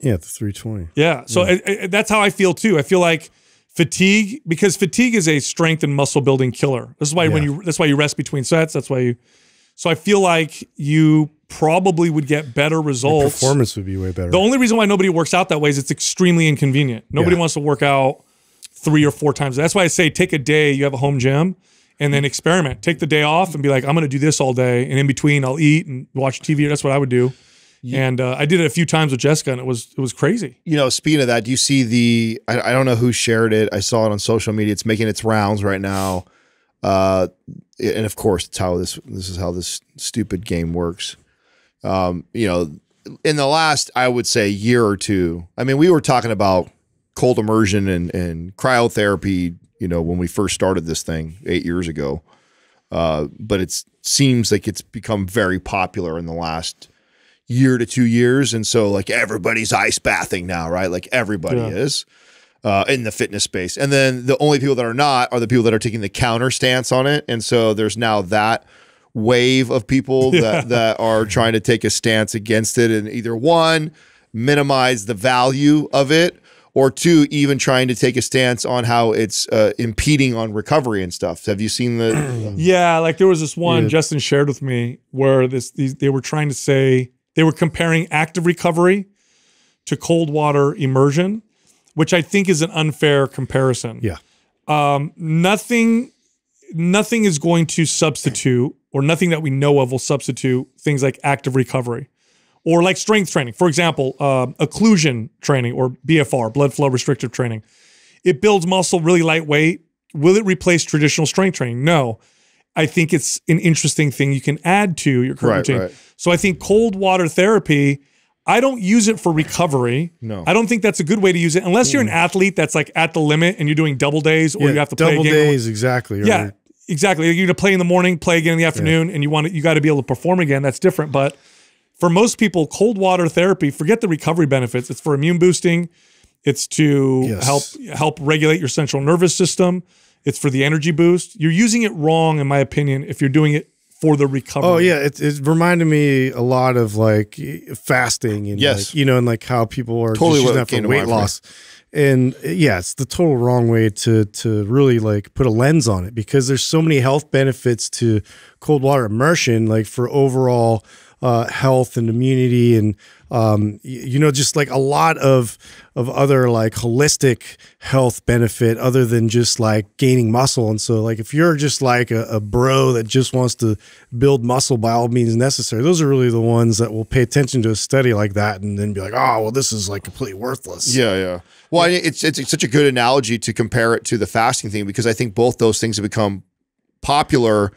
Yeah, the 320. Yeah. So I- I- that's how I feel too. I feel like fatigue because fatigue is a strength and muscle building killer. This is why when Yeah. you that's why you rest between sets. That's why you. So I feel like you probably would get better results. Performance would be way better. The only reason why nobody works out that way is it's extremely inconvenient. Nobody Yeah. wants to work out three or four times. That's why I say take a day. You have a home gym. And then experiment. Take the day off and be like, I'm going to do this all day, and in between, I'll eat and watch TV. That's what I would do. And uh, I did it a few times with Jessica, and it was it was crazy. you know, speaking of that, do you see the? I, I don't know who shared it. I saw it on social media. It's making its rounds right now, uh, and of course, it's how this this is how this stupid game works. Um, you know, in the last, I would say, year or two. I mean, we were talking about cold immersion and and cryotherapy. You know, when we first started this thing eight years ago, uh, but it seems like it's become very popular in the last year to two years. And so like everybody's ice bathing now, right? Like everybody Yeah. is uh, in the fitness space. And then the only people that are not are the people that are taking the counter stance on it. And so there's now that wave of people that, that are trying to take a stance against it and either one, minimize the value of it, or two, even trying to take a stance on how it's uh, impeding on recovery and stuff. Have you seen the? Yeah, like there was this one Yeah. Justin shared with me where this these they were trying to say they were comparing active recovery to cold water immersion, which I think is an unfair comparison. Yeah. Um, nothing nothing is going to substitute or nothing that we know of will substitute things like active recovery or like strength training. For example, um, occlusion training or BFR, blood flow restrictive training. It builds muscle really lightweight. Will it replace traditional strength training? No. I think it's an interesting thing you can add to your current Right, routine. right. So I think cold water therapy, I don't use it for recovery. No. I don't think that's a good way to use it unless you're an mm. athlete that's like at the limit and you're doing double days or you have to play double a game. or- days exactly. or- yeah, exactly. You're gonna play in the morning, play again in the afternoon, and you want to, you got to be able to perform again. That's different. But for most people, cold water therapy, forget the recovery benefits. It's for immune boosting. It's to Yes. help help regulate your central nervous system. It's for the energy boost. You're using it wrong, in my opinion, if you're doing it for the recovery. Oh yeah, it, it reminded me a lot of like fasting and Yes. like, you know, and like how people are Totally just using that for weight mind for me. loss. And yeah, it's the total wrong way to to really like put a lens on it because there's so many health benefits to cold water immersion, like for overall uh, health and immunity and um, you know just like a lot of of other like holistic health benefit other than just like gaining muscle. And so like if you're just like a, a bro that just wants to build muscle by all means necessary. Those are really the ones that will pay attention to a study like that and then be like oh well this is like completely worthless. Yeah, yeah. Well, it's, it's it's such a good analogy to compare it to the fasting thing because I think both those things have become popular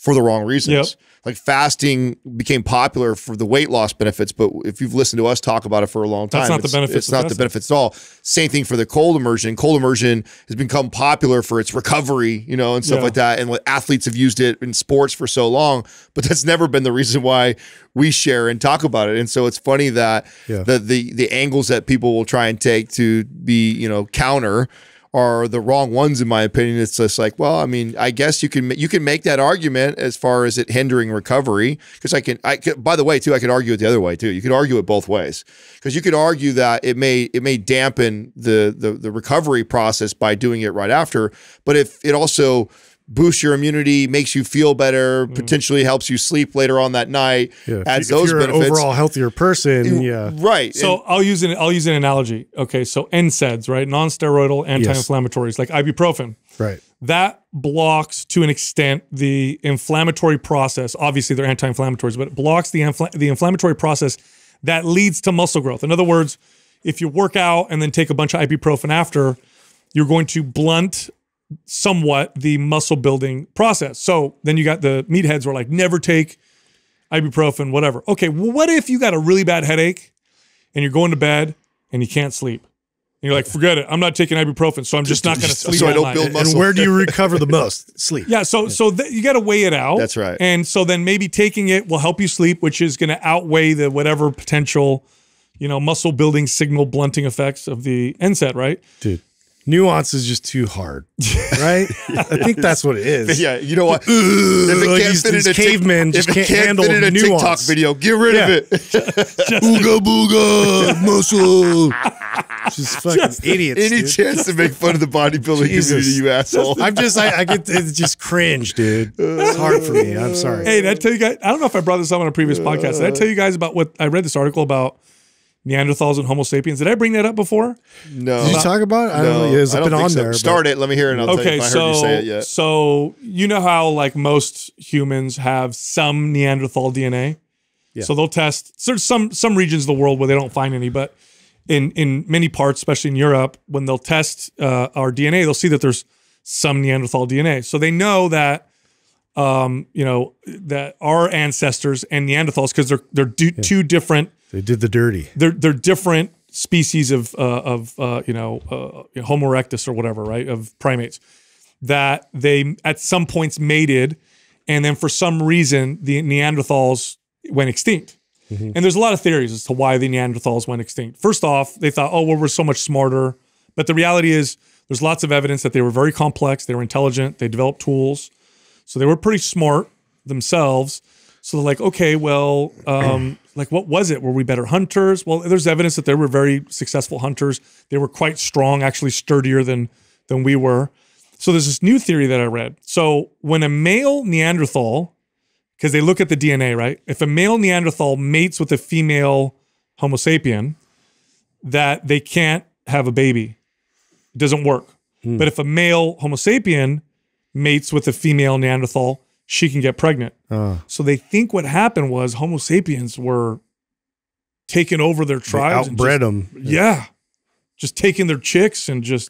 for the wrong reasons. Yep. Like fasting became popular for the weight loss benefits, but if you've listened to us talk about it for a long time, That's not the benefits It's not the benefits at all. Same thing for the cold immersion. Cold immersion has become popular for its recovery, you know, and stuff Yeah. like that. And athletes have used it in sports for so long, but that's never been the reason why we share and talk about it. And so it's funny that Yeah. the the the angles that people will try and take to be, you know, counter are the wrong ones in my opinion. It's just like, well, I mean, I guess you can you can make that argument as far as it hindering recovery because I can I by the way too I could argue it the other way too. You could argue it both ways because you could argue that it may it may dampen the the the recovery process by doing it right after, but if it also boosts your immunity, makes you feel better, mm. potentially helps you sleep later on that night, yeah if, adds you- if those you're benefits. an overall healthier person yeah Right. So I'll use an I'll use an analogy. Okay, so NSAIDs, right? Non-steroidal anti-inflammatories like ibuprofen. right that blocks to an extent the inflammatory process. Obviously, they're anti-inflammatories, but it blocks the infl- the inflammatory process that leads to muscle growth. In other words, if you work out and then take a bunch of ibuprofen after, you're going to blunt somewhat the muscle building process. So then you got the meatheads who are like, never take ibuprofen, whatever. Okay, well, what if you got a really bad headache and you're going to bed and you can't sleep. And you're like, forget it. I'm not taking ibuprofen, so I'm just not going to sleep. so I don't night. build And where do you recover the most? Sleep. Yeah, so so th- you got to weigh it out. That's right. And so then maybe taking it will help you sleep, which is going to outweigh the whatever potential, you know, muscle building signal blunting effects of the NSAID, right? Dude. Nuance is just too hard, right? I think that's what it is. Yeah, you know what? if it can't these- fit in these a Tik- cavemen just it can't can't handle fit in a TikTok nuance. video, get rid Yeah. of it. Ooga booga muscle. Just fucking idiots. Any dude. chance to make fun of the bodybuilding Jesus. community, you asshole? I'm just, I, I get, it's just cringe, dude. It's hard for me. I'm sorry. Hey, did I tell you guys? I don't know if I brought this up on a previous podcast. Did I tell you guys about what I read this article about Neanderthals and Homo sapiens? Did I bring that up before? No. Did you talk about it? I don't no, know. It's I don't been on so. there. but- Start it. Let me hear it. And I'll tell you okay, if I heard so you say it yet. so you know how like most humans have some Neanderthal DNA. Yeah. So they'll test. So there's some some regions of the world where they don't find any, but in in many parts, especially in Europe, when they'll test uh, our DNA, they'll see that there's some Neanderthal DNA. So they know that um, you know that our ancestors and Neanderthals because they're they're do, two different They did the dirty. they're they're different species of uh, of uh, you know uh, Homo erectus or whatever, right? Of primates that they at some points mated, and then for some reason the Neanderthals went extinct. And there's a lot of theories as to why the Neanderthals went extinct. First off, they thought, oh, well, we're so much smarter. But the reality is, there's lots of evidence that they were very complex, they were intelligent, they developed tools. So they were pretty smart themselves. So they're like, okay, well, um, like what was it? Were we better hunters? Well, there's evidence that they were very successful hunters. They were quite strong, actually sturdier than than we were. So there's this new theory that I read. So when a male Neanderthal, because they look at the DNA, right? If a male Neanderthal mates with a female Homo sapien, that they can't have a baby. It doesn't work. Hmm. But if a male Homo sapien mates with a female Neanderthal, she can get pregnant. Uh. So they think what happened was Homo sapiens were taking over their tribes. and outbred them. yeah. Just taking their chicks and just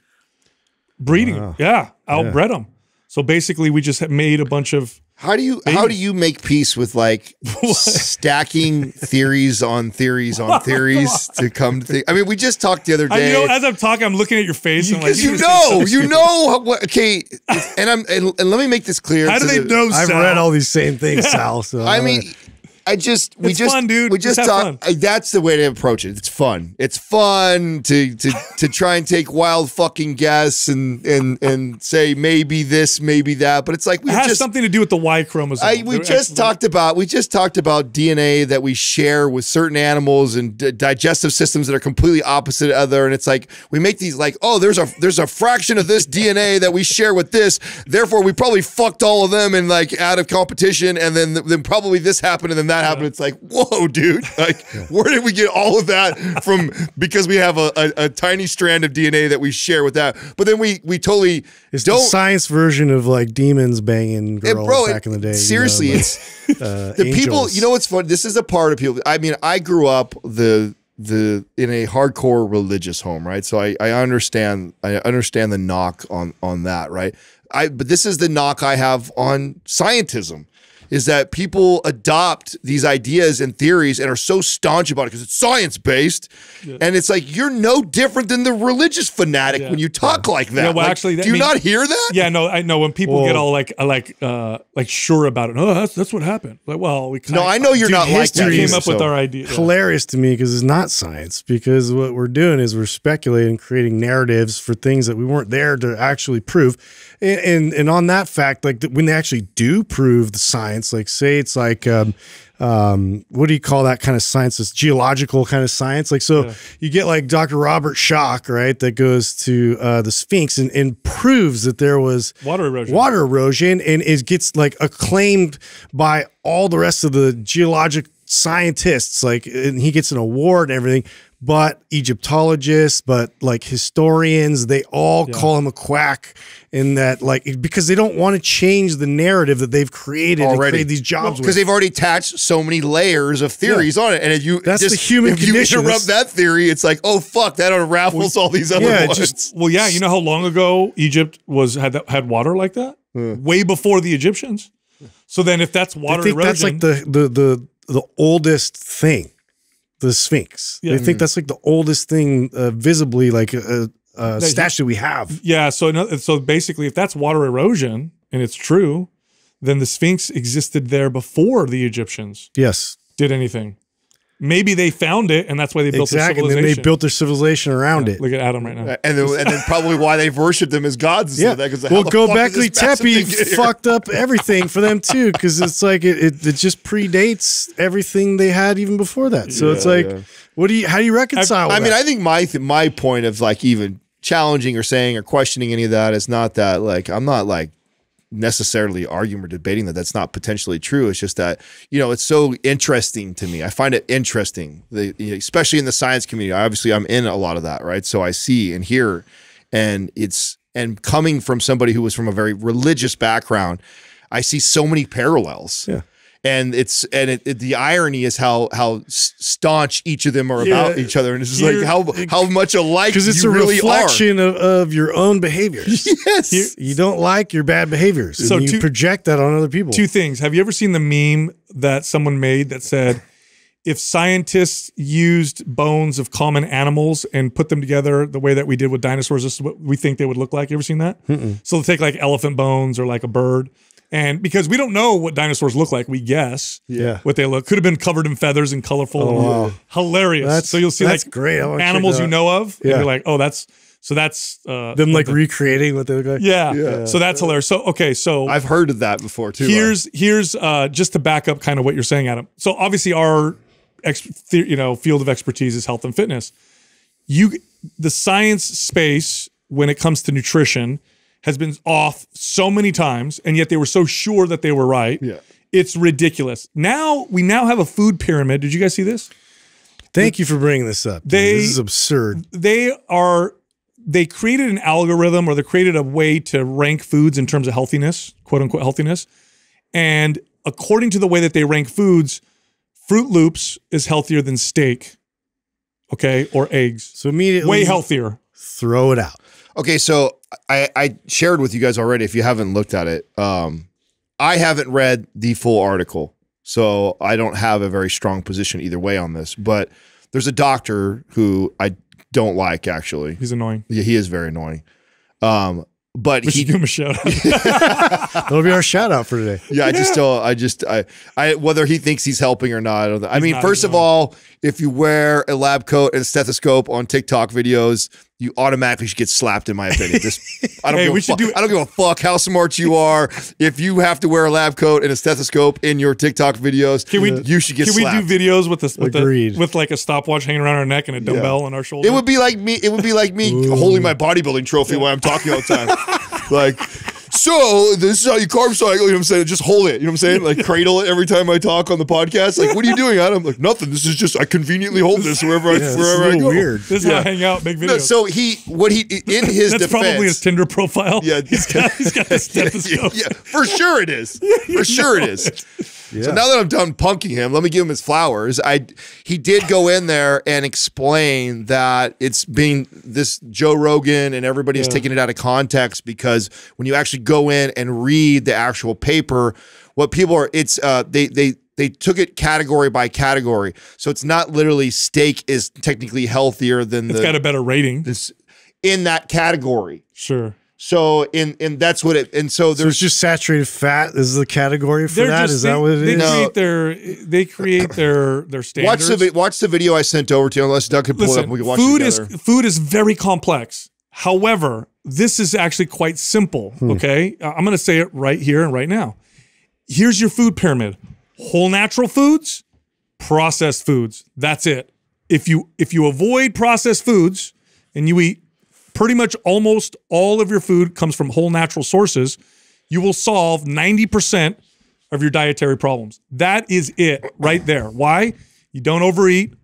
breeding. Wow. Yeah. Outbred them. So basically, we just made a bunch of. How do you how do you make peace with like stacking theories on theories on theories to come to think? I mean, we just talked the other I, day. you know, as I'm talking, I'm looking at your face. and I'm like, because you you're gonna say know, something you know how- what. Okay, and I'm and, and let me make this clear. How do they the- know? I've Sal? read all these same things, Sal. So I mean, I just we It's just fun, dude. we Just just talk. I- That's the way to approach it. It's fun. It's fun to to to try and take wild fucking guess and and and say maybe this, maybe that. But it's like we It has just something to do with the Y chromosome. I, we They're just talked about we just talked about DNA that we share with certain animals and d- digestive systems that are completely opposite other and it's like we make these like oh there's a there's a fraction of this DNA that we share with this therefore we probably fucked all of them and like out of competition and then then probably this happened and then that happened it's like whoa dude like where did we get all of that from because we have a, a, a tiny strand of DNA that we share with that but then we we totally it's the don't science version of like demons banging girls bro, back in the day. you know, Seriously, it's uh, the people. You know what's fun? This is a part of people. I mean, I grew up the the in a hardcore religious home, right? So I I understand I understand the knock on on that, right? I but this is the knock I have on scientism. Is that people adopt these ideas and theories and are so staunch about it because it's science based, and it's like you're no different than the religious fanatic Yeah. when you talk like that. Yeah, well, Like, actually, that do you mean- not hear that? Yeah, no, I know when people get all like uh, like uh like sure about it. Oh, that's that's what happened. Like, well, we No, I know you're Dude, not like that came either, up with so- our idea. Yeah. hilarious to me because it's not science. Because what we're doing is we're speculating, creating narratives for things that we weren't there to actually prove. And and, and on that fact, like when they actually do prove the science, like say it's like. Um, um, what do you call that kind of science? It's geological kind of science. Like, so you get like Dr. Robert Schoch, right, that goes to uh, the Sphinx and, and proves that there was Water erosion. water erosion and it gets like acclaimed by all the rest of the geologic scientists like and he gets an award and everything but egyptologists but like historians they all call him a quack in that like because they don't want to change the narrative that they've created and Already. create these jobs because with. they've already attached so many layers of theories on it, and if you That's just, the human if you condition. interrupt That's- that theory, it's like, oh fuck, that unravels all these other yeah, ones. just- Well, yeah, you know how long ago Egypt was had that, had water like that? Way before the Egyptians. So then, if that's I water think erosion, that's like the the the the oldest thing the Sphinx. Yeah. They think that's like the oldest thing uh, visibly, like a, a That- statue we have. Yeah. So so basically, if that's water erosion and it's true, then the Sphinx existed there before the Egyptians Yes, did anything. Maybe they found it, and that's why they built their exactly. And then civilization. they built their civilization around it. Look at Adam right now. and then, and then probably why they've worshipped them as gods. And Yeah. stuff like that, 'cause Well, how the fuck did Gobekli this massive thing Tepe fucked up everything for them too, because it's like it, it, it just predates everything they had even before that. So it's like, yeah. what do you? How do you reconcile? I mean, that? I think my th- my point of like even challenging or saying or questioning any of that is not that like I'm not like necessarily arguing or debating that that's not potentially true. It's just that you know it's so interesting to me. I find it interesting, especially in the science community. Obviously, I'm in a lot of that, right? So I see and hear, and it's and coming from somebody who was from a very religious background, I see so many parallels. Yeah. And it's and it, it- the irony is how how staunch each of them are Yeah. about each other, and it's just like how how much alike because it's you a really reflection of, of your own behaviors. Yes. you don't like your bad behaviors, So and you two- project that on other people. Two things. Have you ever seen the meme that someone made that said, if scientists used bones of common animals and put them together the way that we did with dinosaurs, this is what we think they would look like? You ever seen that? So they'll take like elephant bones or like a bird. And because we don't know what dinosaurs look like, we guess Yeah. what they look. Could have been covered in feathers and colorful. and wow. Hilarious. That's- so you'll see that's like great. I wanna check animals you know of. And Yeah. you're like, oh, that's so that's uh, them like the- recreating what they look like. yeah. Yeah. So that's hilarious. So okay, so I've heard of that before too. here's here's uh, just to back up kind of what you're saying, Adam. So obviously our ex, the- you know field of expertise is health and fitness. You the science space when it comes to nutrition has been off so many times, and yet they were so sure that they were right. Yeah. It's ridiculous. Now we now have a food pyramid. Did you guys see this? Thank you for bringing this up. dude. They- this is absurd. they are they created an algorithm or they created a way to rank foods in terms of healthiness, quote unquote healthiness. And according to the way that they rank foods, Froot Loops is healthier than steak. Okay, or eggs. So immediately, Way healthier. Throw it out. Okay, so I, I shared with you guys already. If you haven't looked at it, um, I haven't read the full article, so I don't have a very strong position either way on this. But there's a doctor who I don't like. Actually, He's annoying. yeah, he is very annoying. Um, but We he should give him a shout out. That'll be our shout out for today. yeah, I just don't. I just I I whether he thinks he's helping or not. I, don't know. I mean, first he's of all, if you wear a lab coat and a stethoscope on TikTok videos, you automatically should get slapped. In my opinion, just I don't. Hey, give we a should fuck. do- I don't give a fuck how smart you are. If you have to wear a lab coat and a stethoscope in your TikTok videos, Can we you should get Can slapped. we do videos with this with, the, with like a stopwatch hanging around our neck and a dumbbell on our shoulder? It would be like me. It would be like me holding my bodybuilding trophy while I'm talking all the time. like, so this is how you carb cycle. You know what I'm saying? Just hold it. You know what I'm saying? Like cradle it every time I talk on the podcast. Like, what are you doing, Adam? Like, nothing. This is just I conveniently hold this wherever I Yeah, it's a wherever I little go. weird. this is how I hang out, make videos. No, so he what he in his That's defense. probably his Tinder profile. Yeah. he's got, he's got the stethoscope. yeah, for sure it is. For sure it is. So now that I'm done punking him, let me give him his flowers. I he did go in there and explain that it's being this Joe Rogan and everybody is taking it out of context because when you actually go in and read the actual paper, what people are it's uh they they they took it category by category. So it's not literally steak is technically healthier than It's the got a better rating. this in that category. Sure. So in and that's what it and so So there's it's just saturated fat is the category for They're that. just Is they, that what it they is? No. create their they create their their standards. Watch the vi- watch the video I sent over to you. Unless Doug can pull it up, Listen, and we can watch food it is together. food is very complex. However, this is actually quite simple. Hmm. Okay, I'm going to say it right here and right now. Here's your food pyramid: whole natural foods, processed foods. That's it. If you if you avoid processed foods and you eat pretty much almost all of your food comes from whole natural sources, you will solve 90% of your dietary problems. That is it right there. Why? You don't overeat.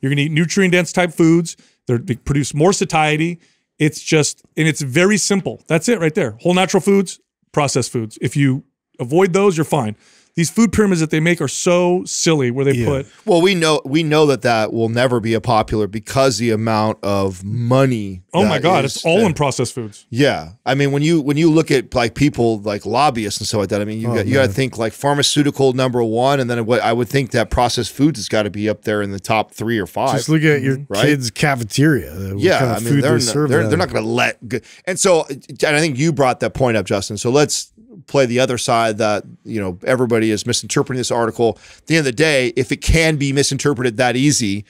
You're going to eat nutrient dense type foods. They're, they produce more satiety. It's just, and it's very simple. That's it right there. Whole natural foods, processed foods. If you avoid those, you're fine. These food pyramids that they make are so silly where they Yeah. put Well, we know we know that that will never be a popular because the amount of money. oh my god, it's all in processed foods. Yeah, I mean when you when you look at like people like lobbyists and stuff like that, I mean you Oh, got, you got to think like pharmaceutical number one, and then what I would think that processed foods has got to be up there in the top three or five. Just look at your Right? kids' cafeteria. uh, yeah, kind of I mean food they're they not, they're, they're not going to let. Go. And so, and I think you brought that point up, Justin. So let's play the other side that you know everybody is misinterpreting this article. At the end of the day, if it can be misinterpreted that easy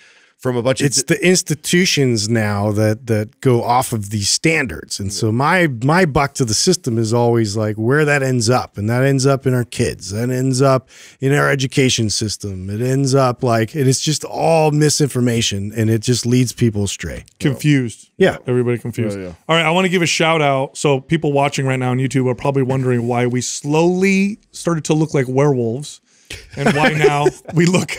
from a bunch of it's the institutions now that that go off of these standards and so my my buck to the system is always like where that ends up and that ends up in our kids that ends up in our education system it ends up like it is just all misinformation and it just leads people astray Confused. Yeah. Everybody confused. Yeah, yeah. All right, I want to give a shout out. So people watching right now on YouTube are probably wondering why we slowly started to look like werewolves and why now we look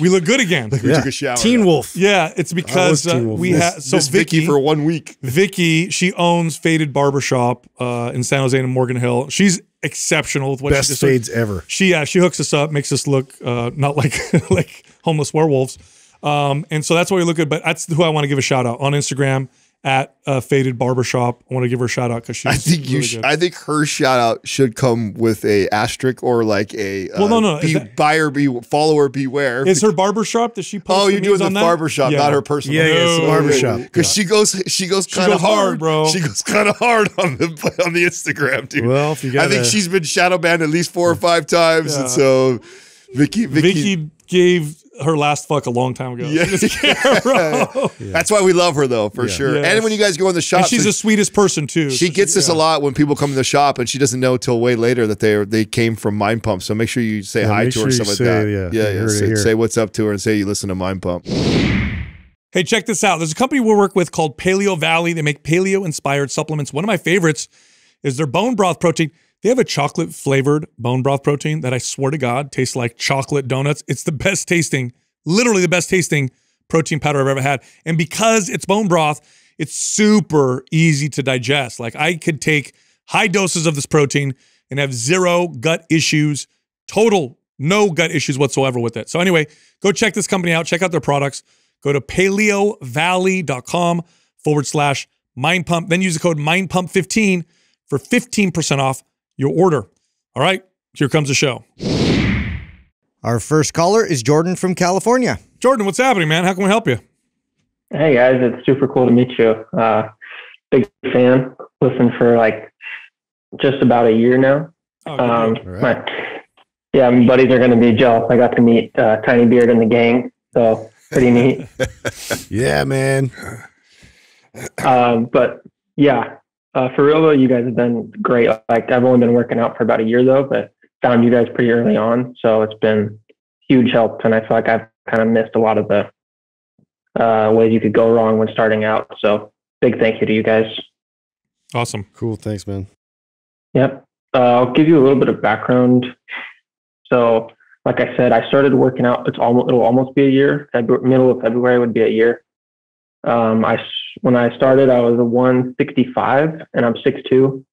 we look good again. we took a shower. teen wolf Yeah, it's because uh, we Miss- had so Miss Vicky, Vicky for one week. Vicky, she owns Faded Barbershop uh, in San Jose and Morgan Hill. She's exceptional with what best she does. fades ever She yeah, she hooks us up, makes us look uh, not like like homeless werewolves. Um, and so that's why we look at. But that's who I want to give a shout out on Instagram at uh, Faded Barbershop. I want to give her a shout out because she's. I think you. really sh- good. I think her shout out should come with a asterisk or like a. Uh, Well, no, no, Be, that- buyer be follower beware. Is her barbershop? Does she post? Oh, you're doing the on that? barbershop, Yeah. not her personal. Yeah, yeah, it's the No. barbershop. Because she goes, she goes kind of hard, hard, bro. She goes kind of hard on the on the Instagram, dude. well if you I think she's been shadow banned at least four or five times, Yeah. and so Vicky, Vicky, Vicky gave her last fuck a long time ago. Yeah. She doesn't care, bro. that's why we love her though, for sure. Yes. And when you guys go in the shop, And she's so the sweetest person too. she So gets this yeah. a lot when people come in the shop, and she doesn't know till way later that they they came from Mind Pump. So make sure you say Yeah, hi make to her, sure stuff you like that. yeah, yeah, yeah. Say, say what's up to her and say you listen to Mind Pump. Hey, check this out. There's a company we work with called Paleo Valley. They make paleo inspired supplements. One of my favorites is their bone broth protein. They have a chocolate flavored bone broth protein that I swear to God tastes like chocolate donuts. It's the best tasting, literally the best tasting protein powder I've ever had. And because it's bone broth, it's super easy to digest. Like I could take high doses of this protein and have zero gut issues, total no gut issues whatsoever with it. So anyway, go check this company out. Check out their products. Go to paleovalley.com forward slash mind pump. Then use the code mind pump 15 for 15% off your order. All right, here comes the show. Our first caller is Jordan from California. Jordan, what's happening, man? How can we help you? Hey guys, it's super cool to meet you. Uh, big fan. Listen for like just about a year now. Oh, Um, deal. my, yeah, my buddies are going to be jealous. I got to meet uh, Tiny Beard and the gang, so pretty neat. yeah man um, but yeah, uh, for real though, you guys have been great. Like I've only been working out for about a year though, but found you guys pretty early on, so it's been huge help. And I feel like I've kind of missed a lot of the uh, ways you could go wrong when starting out. So big thank you to you guys. Awesome. cool thanks man Yep. Uh, I'll give you a little bit of background. So, like I said, I started working out. It's almost it'll almost be a year. February, middle of February would be a year. Um, I when I started, I was a 165, and I'm 6'2",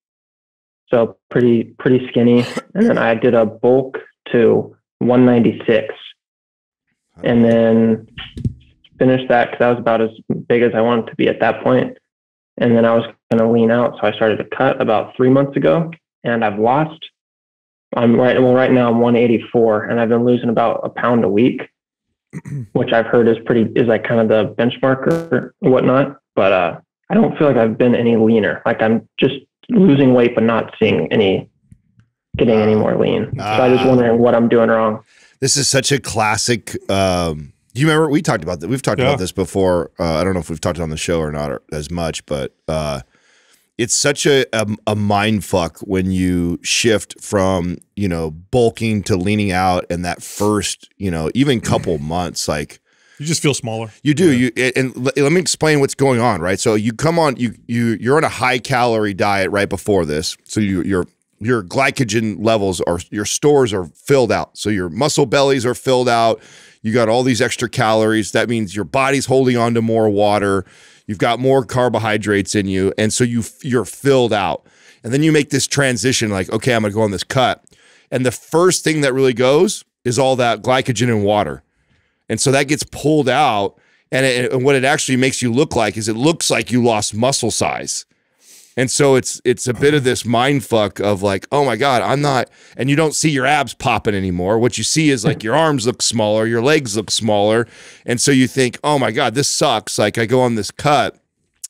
so pretty pretty skinny. And then I did a bulk to 196, and then finished that because I was about as big as I wanted to be at that point. And then I was going to lean out, so I started to cut about three months ago, and I've lost. I'm right. Well, right now I'm 184, and I've been losing about a pound a week, which I've heard is pretty is like kind of the benchmark or whatnot. But uh, I don't feel like I've been any leaner. Like I'm just losing weight, but not seeing any getting any more lean. so I'm just Ah. wondering what I'm doing wrong. This is such a classic. Um, do you remember we talked about that? We've talked Yeah. about this before. Uh, I don't know if we've talked on the show or not or, as much, but uh, it's such a, a a mind fuck when you shift from you know bulking to leaning out, and that first you know even couple months like. You just feel smaller. You do. You and let me explain what's going on, right? So you come on, you you you're on a high calorie diet right before this. So you your your glycogen levels are your stores are filled out. So your muscle bellies are filled out. You got all these extra calories. That means your body's holding on to more water. You've got more carbohydrates in you, and so you you're filled out. And then you make this transition, like, okay, I'm gonna go on this cut. And the first thing that really goes is all that glycogen and water. And so that gets pulled out. And, it, and what it actually makes you look like is it looks like you lost muscle size. And so it's it's a bit of this mind fuck of like, oh my God, I'm not, and you don't see your abs popping anymore. What you see is like your arms look smaller, your legs look smaller. And so you think, oh my God, this sucks. Like I go on this cut.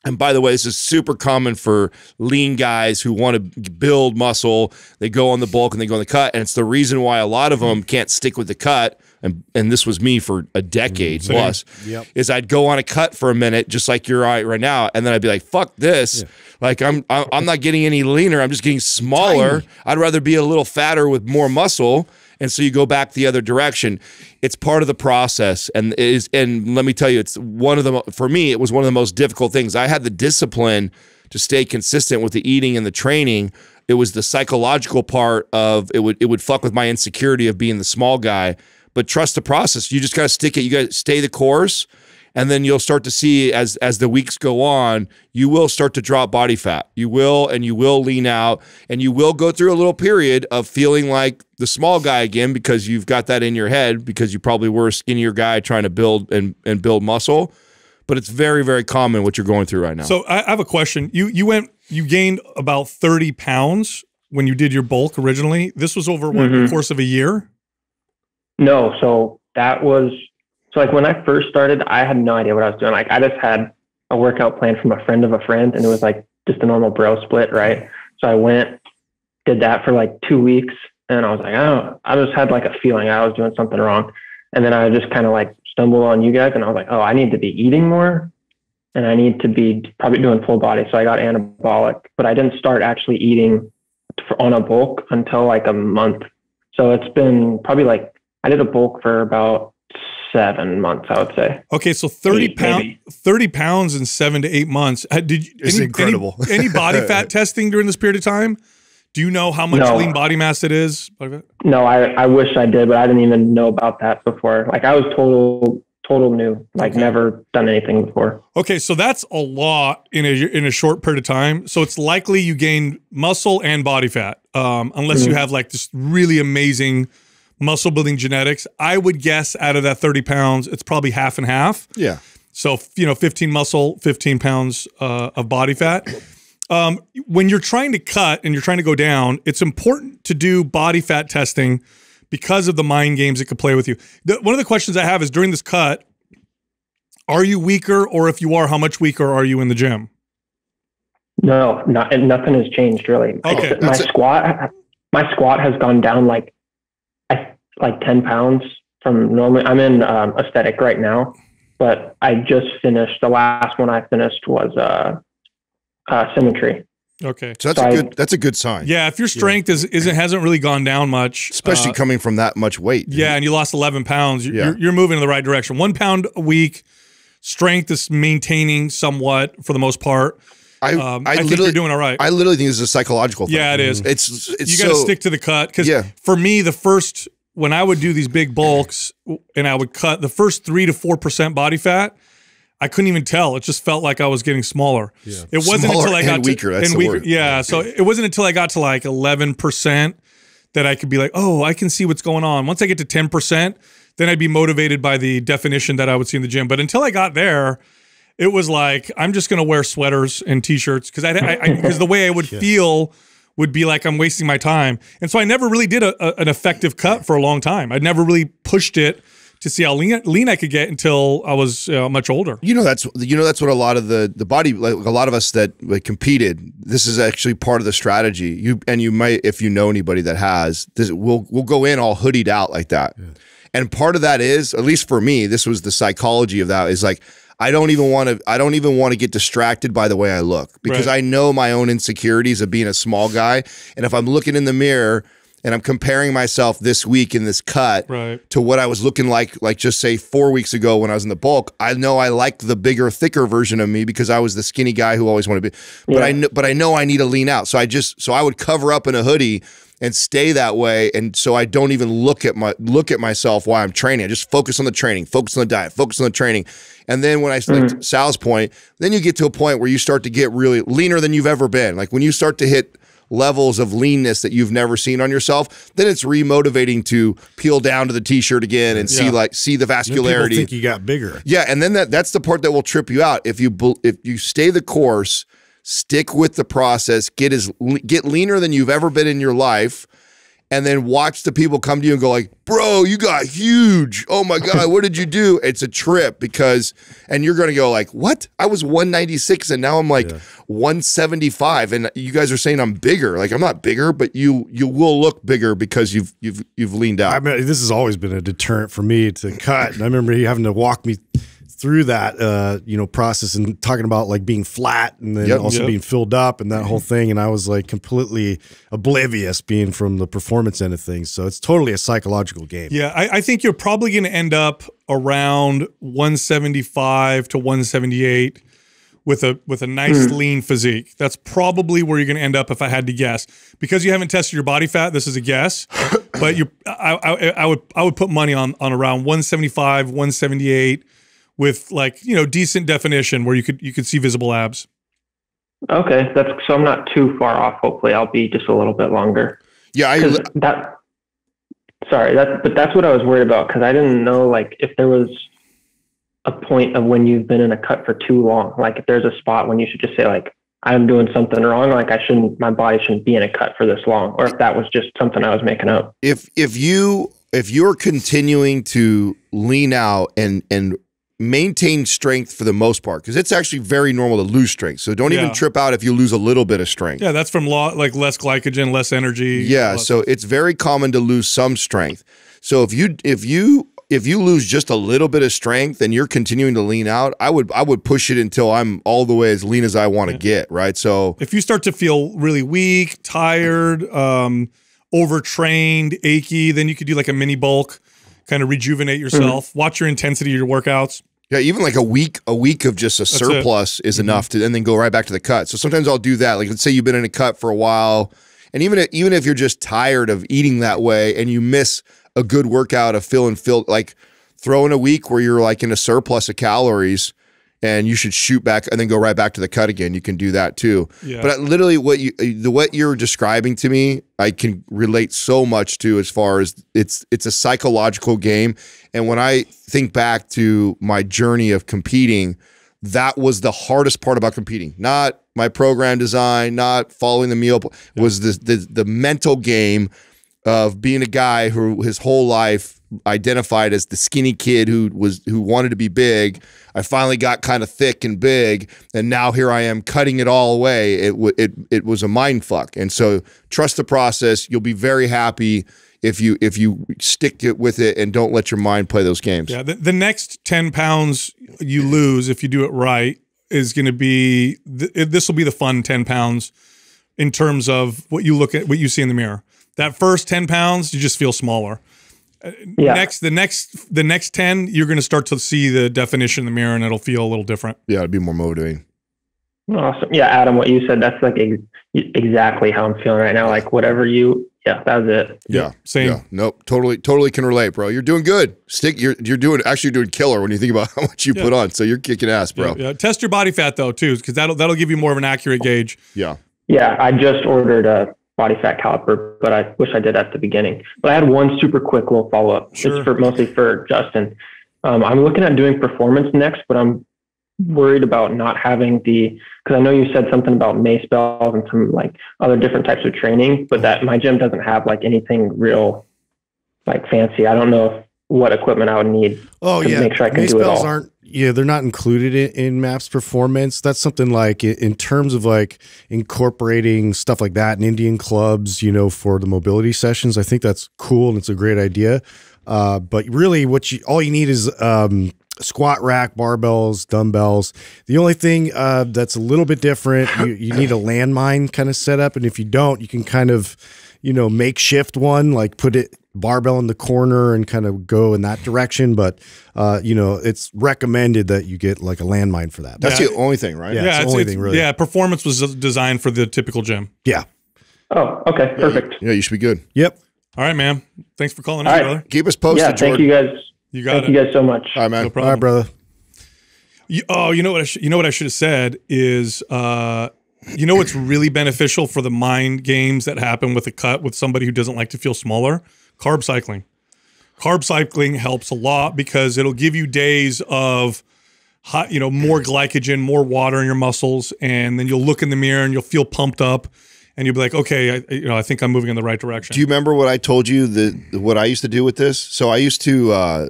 And by the way, this is super common for lean guys who want to build muscle. They go on the bulk and they go on the cut. And it's the reason why a lot of them can't stick with the cut. And, and this was me for a decade mm-hmm. plus. Yep. Is I'd go on a cut for a minute, just like you're right right now, and then I'd be like, "Fuck this! Like I'm I'm I'm not getting any leaner. I'm just getting smaller. I'd rather be a little fatter with more muscle." And so you go back the other direction. It's part of the process, and is. And let me tell you, it's one of the for me. It was one of the most difficult things. I had the discipline to stay consistent with the eating and the training. It was the psychological part of it would it would fuck with my insecurity of being the small guy. But trust the process. You just gotta stick it. You gotta stay the course, and then you'll start to see as as the weeks go on, you will start to drop body fat. You will, and you will lean out, and you will go through a little period of feeling like the small guy again because you've got that in your head because you probably were a skinnier guy trying to build and and build muscle. But it's very very common what you're going through right now. So I, I have a question. You you went you gained about thirty pounds when you did your bulk originally. This was over what, the Mhm. course of a year. No, so that was so like when I first started, I had no idea what I was doing. Like I just had a workout plan from a friend of a friend, and it was like just a normal bro split, right? So I went, did that for like two weeks, and I was like, oh, I just had like a feeling I was doing something wrong, and then I just kind of like stumbled on you guys, and I was like, oh, I need to be eating more, and I need to be probably doing full body. So I got anabolic, but I didn't start actually eating on a bulk until like a month. So it's been probably like I did a bulk for about seven months, I would say. Okay, so thirty Eight, pound, thirty pounds in seven to eight months. Uh, Did you, It's any, incredible. Any, any body fat testing during this period of time? Do you know how much No. lean body mass it is? No, I, I wish I did, but I didn't even know about that before. Like I was total total new, like Okay. never done anything before. Okay, so that's a lot in a in a short period of time. So it's likely you gain muscle and body fat, um, unless you Mhm. have like this really amazing muscle building genetics. I would guess out of that thirty pounds, it's probably half and half. yeah. So you know, fifteen muscle, fifteen pounds uh, of body fat. Um, when you're trying to cut and you're trying to go down, it's important to do body fat testing because of the mind games it could play with you. The, one of the questions I have is during this cut, are you weaker, or if you are, how much weaker are you in the gym? No, not nothing has changed really. Okay, my that's it. squat my squat has gone down like I like ten pounds from normally. I'm in um, aesthetic right now, but I just finished. The last one I finished was uh, uh symmetry. Okay. So that's So a I- good that's a good sign. Yeah, if your strength is isn't hasn't really gone down much, Especially uh, coming from that much weight. Yeah, and you lost 11 pounds. You're, Yeah. you're, you're moving in the right direction. One pound a week. Strength is maintaining somewhat for the most part. I, Um, I, I, think you're doing all right. I literally think this is a psychological thing. yeah, it is. It's it's you got to so- stick to the cut because Yeah. for me, the first when I would do these big bulks and I would cut the first three to four percent body fat, I couldn't even tell. It just felt like I was getting smaller. Yeah. It wasn't Smaller until I got and to weaker, that's and the weaker. word. Yeah, so it wasn't until I got to like eleven percent that I could be like, oh, I can see what's going on. Once I get to ten percent, then I'd be motivated by the definition that I would see in the gym. But until I got there, it was like I'm just gonna wear sweaters and t-shirts because I because the way I would feel would be like I'm wasting my time, and so I never really did a, a- an effective cut for a long time. I never really pushed it to see how lean, lean I could get until I was uh, much older. You know that's you know that's what a lot of the the body like a lot of us that like, competed. This is actually part of the strategy. You and you might if you know anybody that has this. We'll we'll go in all hoodied out like that, and part of that is at least for me. This was the psychology of that is like I don't even want to I don't even want to get distracted by the way I look because Right. I know my own insecurities of being a small guy, and if I'm looking in the mirror. And I'm comparing myself this week in this cut Right. to what I was looking like, like just say four weeks ago when I was in the bulk. I know I like the bigger, thicker version of me because I was the skinny guy who always wanted to be. But Yeah. I know, but I know I need to lean out. So I just, so I would cover up in a hoodie and stay that way, and so I don't even look at my look at myself while I'm training. I just focus on the training, focus on the diet, focus on the training, and then when I like mm. Sal's point, then you get to a point where you start to get really leaner than you've ever been. Like when you start to hit levels of leanness that you've never seen on yourself, then it's remotivating to peel down to the t-shirt again and see like see the vascularity. think you got bigger. Yeah, and then that that's the part that will trip you out. If you if you stay the course, stick with the process, get as get leaner than you've ever been in your life, and then watch the people come to you and go like, "Bro, you got huge. Oh my god, what did you do?" It's a trip because and you're going to go like, "What? I was 196 and now I'm like 175 and you guys are saying I'm bigger. Like I'm not bigger, but you you will look bigger because you've you've you've leaned out." I mean, this has always been a deterrent for me to cut. And I remember you having to walk me through that, uh, you know, process and talking about like being flat and then Yep. also Yep. being filled up and that whole thing. And I was like completely oblivious being from the performance end of things. So it's totally a psychological game. Yeah, I, I think you're probably going to end up around 175 to 178 with a with a nice lean physique. That's probably where you're going to end up if I had to guess. Because you haven't tested your body fat, this is a guess. but you, I, I, I would I would put money on on around 175, 178 with like you know decent definition where you could you could see visible abs. Okay, that's so I'm not too far off. Hopefully, I'll be just a little bit longer. yeah, I 'Cause that. Sorry, that but that's what I was worried about because I didn't know like if there was a point of when you've been in a cut for too long. Like if there's a spot when you should just say like I'm doing something wrong. Like I shouldn't, my body shouldn't be in a cut for this long, or if that was just something I was making up. if if you if you're continuing to lean out and and maintain strength for the most part because it's actually very normal to lose strength. So don't even trip out if you lose a little bit of strength. Yeah, that's from law like less glycogen, less energy. yeah less- so it's very common to lose some strength. So if you if you if you lose just a little bit of strength and you're continuing to lean out i would i would push it until i'm all the way as lean as i want to get right? So if you start to feel really weak, tired, um, overtrained, achy, then you could do like a mini bulk, kind of rejuvenate mm-hmm. yourself. Watch your intensity of your workouts. Yeah, even like a week, a week of just a it. surplus is mm-hmm. enough to, and then go right back to the cut. So sometimes I'll do that. Like, let's say you've been in a cut for a while, and even if, even if you're just tired of eating that way, and you miss a good workout of feeling filled, like throw in a week where you're like in a surplus of calories, and you should shoot back and then go right back to the cut again. You can do that too. Yeah. But uh, literally, what you uh, the what you're describing to me, I can relate so much to as far as it's it's a psychological game. And when I think back to my journey of competing, that was the hardest part about competing. Not my program design, not following the meal, pl- was the, the the mental game of being a guy who his whole life identified as the skinny kid who was who wanted to be big. I finally got kind of thick and big, and now here I am cutting it all away. It it it was a mind fuck, and so trust the process. You'll be very happy if you if you stick it with it and don't let your mind play those games. Yeah, the, the next 10 pounds you lose if you do it right is going to be th- this will be the fun 10 pounds in terms of what you look at what you see in the mirror. That first 10 pounds, you just feel smaller. Yeah. Next, the next, the next 10, you're going to start to see the definition in the mirror and it'll feel a little different. Yeah, it'd be more motivating. Awesome. Yeah, Adam, what you said, that's like ex- exactly how I'm feeling right now. Like whatever you, yeah, that was it. Yeah, Same. Yeah, nope, totally, totally can relate, bro. You're doing good. Stick. You're you're doing actually doing killer when you think about how much you Yeah. put on. So you're kicking ass, bro. Yeah, yeah. Test your body fat though too, because that'll that'll give you more of an accurate gauge. yeah. Yeah, I just ordered a body fat caliper, but I wish I did at the beginning. But I had one super quick little follow up. Sure. It's for mostly for Justin. Um, I'm looking at doing performance next, but I'm worried about not having the because I know you said something about mace bells and some like other different types of training, but that my gym doesn't have like anything real like fancy. I don't know if, what equipment I would need. Oh to yeah, make sure I can Mace do it bells all. aren't. Yeah, they're not included in, in Maps Performance. That's something like in terms of like incorporating stuff like that in Indian clubs. You know, for the mobility sessions, I think that's cool and it's a great idea. Uh, but really, what you all you need is um, squat rack, barbells, dumbbells. The only thing uh, that's a little bit different, you, you need a landmine kind of setup, and if you don't, you can kind of you know makeshift one, like put it barbell in the corner and kind of go in that direction. But uh, you know, it's recommended that you get like a landmine for that. That's Yeah. the only thing, right? Yeah. it's the only thing, really. Yeah, performance was designed for the typical gym. yeah. Oh, okay, perfect. Yeah, you should be good. Yep. All right, man. Thanks for calling All in, right. brother. Keep us posted, yeah, thank Jordan. you guys. You got Thank it. you guys so much. All right, man. No problem. right, brother. You, oh, you know what? I sh- you know what I should have said is, uh, you know what's really beneficial for the mind games that happen with a cut with somebody who doesn't like to feel smaller? Carb cycling. Carb cycling helps a lot because it'll give you days of hot, you know, more glycogen, more water in your muscles, and then you'll look in the mirror and you'll feel pumped up, and you'll be like, okay, I, you know, I think I'm moving in the right direction. Do you remember what I told you that what I used to do with this? So I used to uh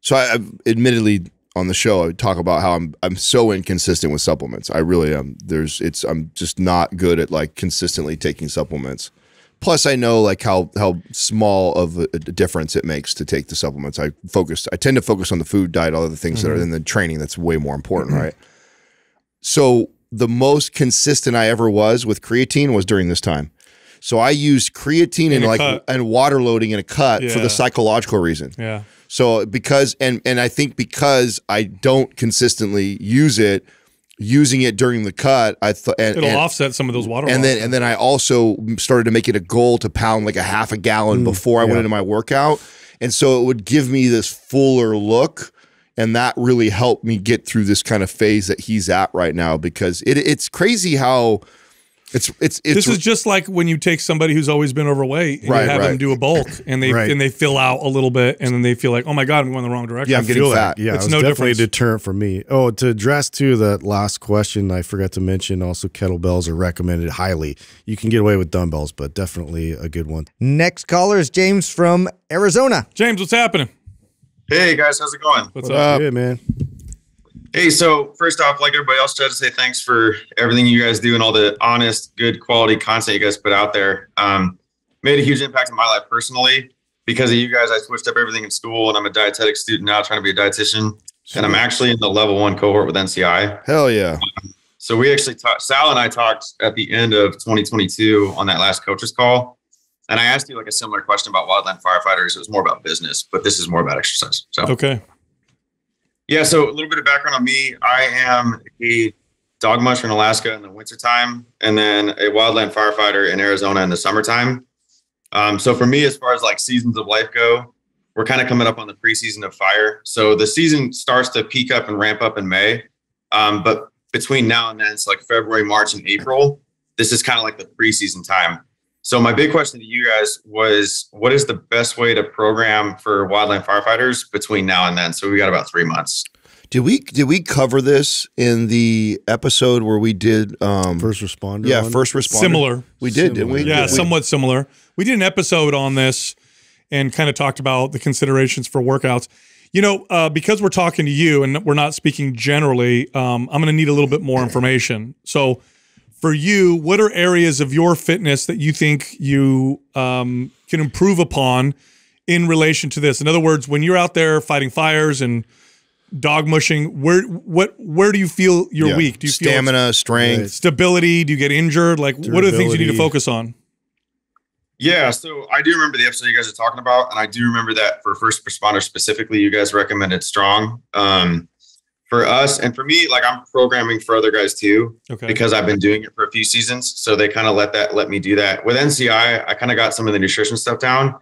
so I I've admittedly on the show I talk about how I'm I'm so inconsistent with supplements. I really am. There's it's I'm just not good at like consistently taking supplements. Plus I know like how how small of a, difference it makes to take the supplements. I focus I tend to focus on the food diet, all the things that are mm-hmm. in the training that's way more important, mm-hmm. right? So the most consistent I ever was with creatine was during this time. So I used creatine In and like cut. and water loading in a cut for the psychological reason. yeah. So because and and I think because I don't consistently use it, using it during the cut, I thought and, It'll and, offset some of those water. and loss. then and then I also started to make it a goal to pound like a half a gallon mm, before I went into my workout, and so it would give me this fuller look. And that really helped me get through this kind of phase that he's at right now because it, it's crazy how it's it's it's this is just like when you take somebody who's always been overweight and Right, you have them do a bulk and they Right. and they fill out a little bit and then they feel like, oh my god, I'm going the wrong direction. Yeah, I'm getting feel fat. that. Yeah, It's it's no definitely difference. a deterrent for me. Oh, to address too that last question, I forgot to mention also kettlebells are recommended highly. You can get away with dumbbells, but definitely a good one. Next caller is James from Arizona. James, what's happening? Hey guys, how's it going? What's What up? up? Yeah, man. Hey, so first off, like everybody else, just to say thanks for everything you guys do and all the honest, good quality content you guys put out there. Um, made a huge impact in my life personally because of you guys. I switched up everything in school, and I'm a dietetic student now, trying to be a dietitian. And I'm actually in the level one cohort with NCI. hell yeah. So we actually talked. Sal and I talked at the end of 2022 on that last coaches call, and I asked you like a similar question about wildland firefighters. It was more about business, but this is more about exercise. So Okay. Yeah, so a little bit of background on me. I am a dog musher in Alaska in the wintertime and then a wildland firefighter in Arizona in the summertime. Um, so for me, as far as like seasons of life go, we're kind of coming up on the preseason of fire. So the season starts to peak up and ramp up in May. Um, but between now and then, it's like February, March, and April. This is kind of like the preseason time. So my big question to you guys was, what is the best way to program for wildland firefighters between now and then? So we got about three months. Did we did we cover this in the episode where we did um First responder. yeah one? first responder? Similar. We did, didn't we? Yeah, Did we- somewhat similar. We did an episode on this and kind of talked about the considerations for workouts. You know, uh, because we're talking to you and we're not speaking generally, um, I'm going to need a little bit more information. So, for you, what are areas of your fitness that you think you um, can improve upon in relation to this? In other words, when you're out there fighting fires and dog mushing, where what where do you feel you're Yeah. weak? Do you feel stamina, strength. stability? Do you get injured? Like, what are the things you need to focus on? Yeah, so I do remember the episode you guys are talking about, and I do remember that for first responders specifically, you guys recommended strong. Um, for us and for me, like I'm programming for other guys too, Okay. because I've been doing it for a few seasons. So they kind of let that let me do that. With NCI, I kind of got some of the nutrition stuff down.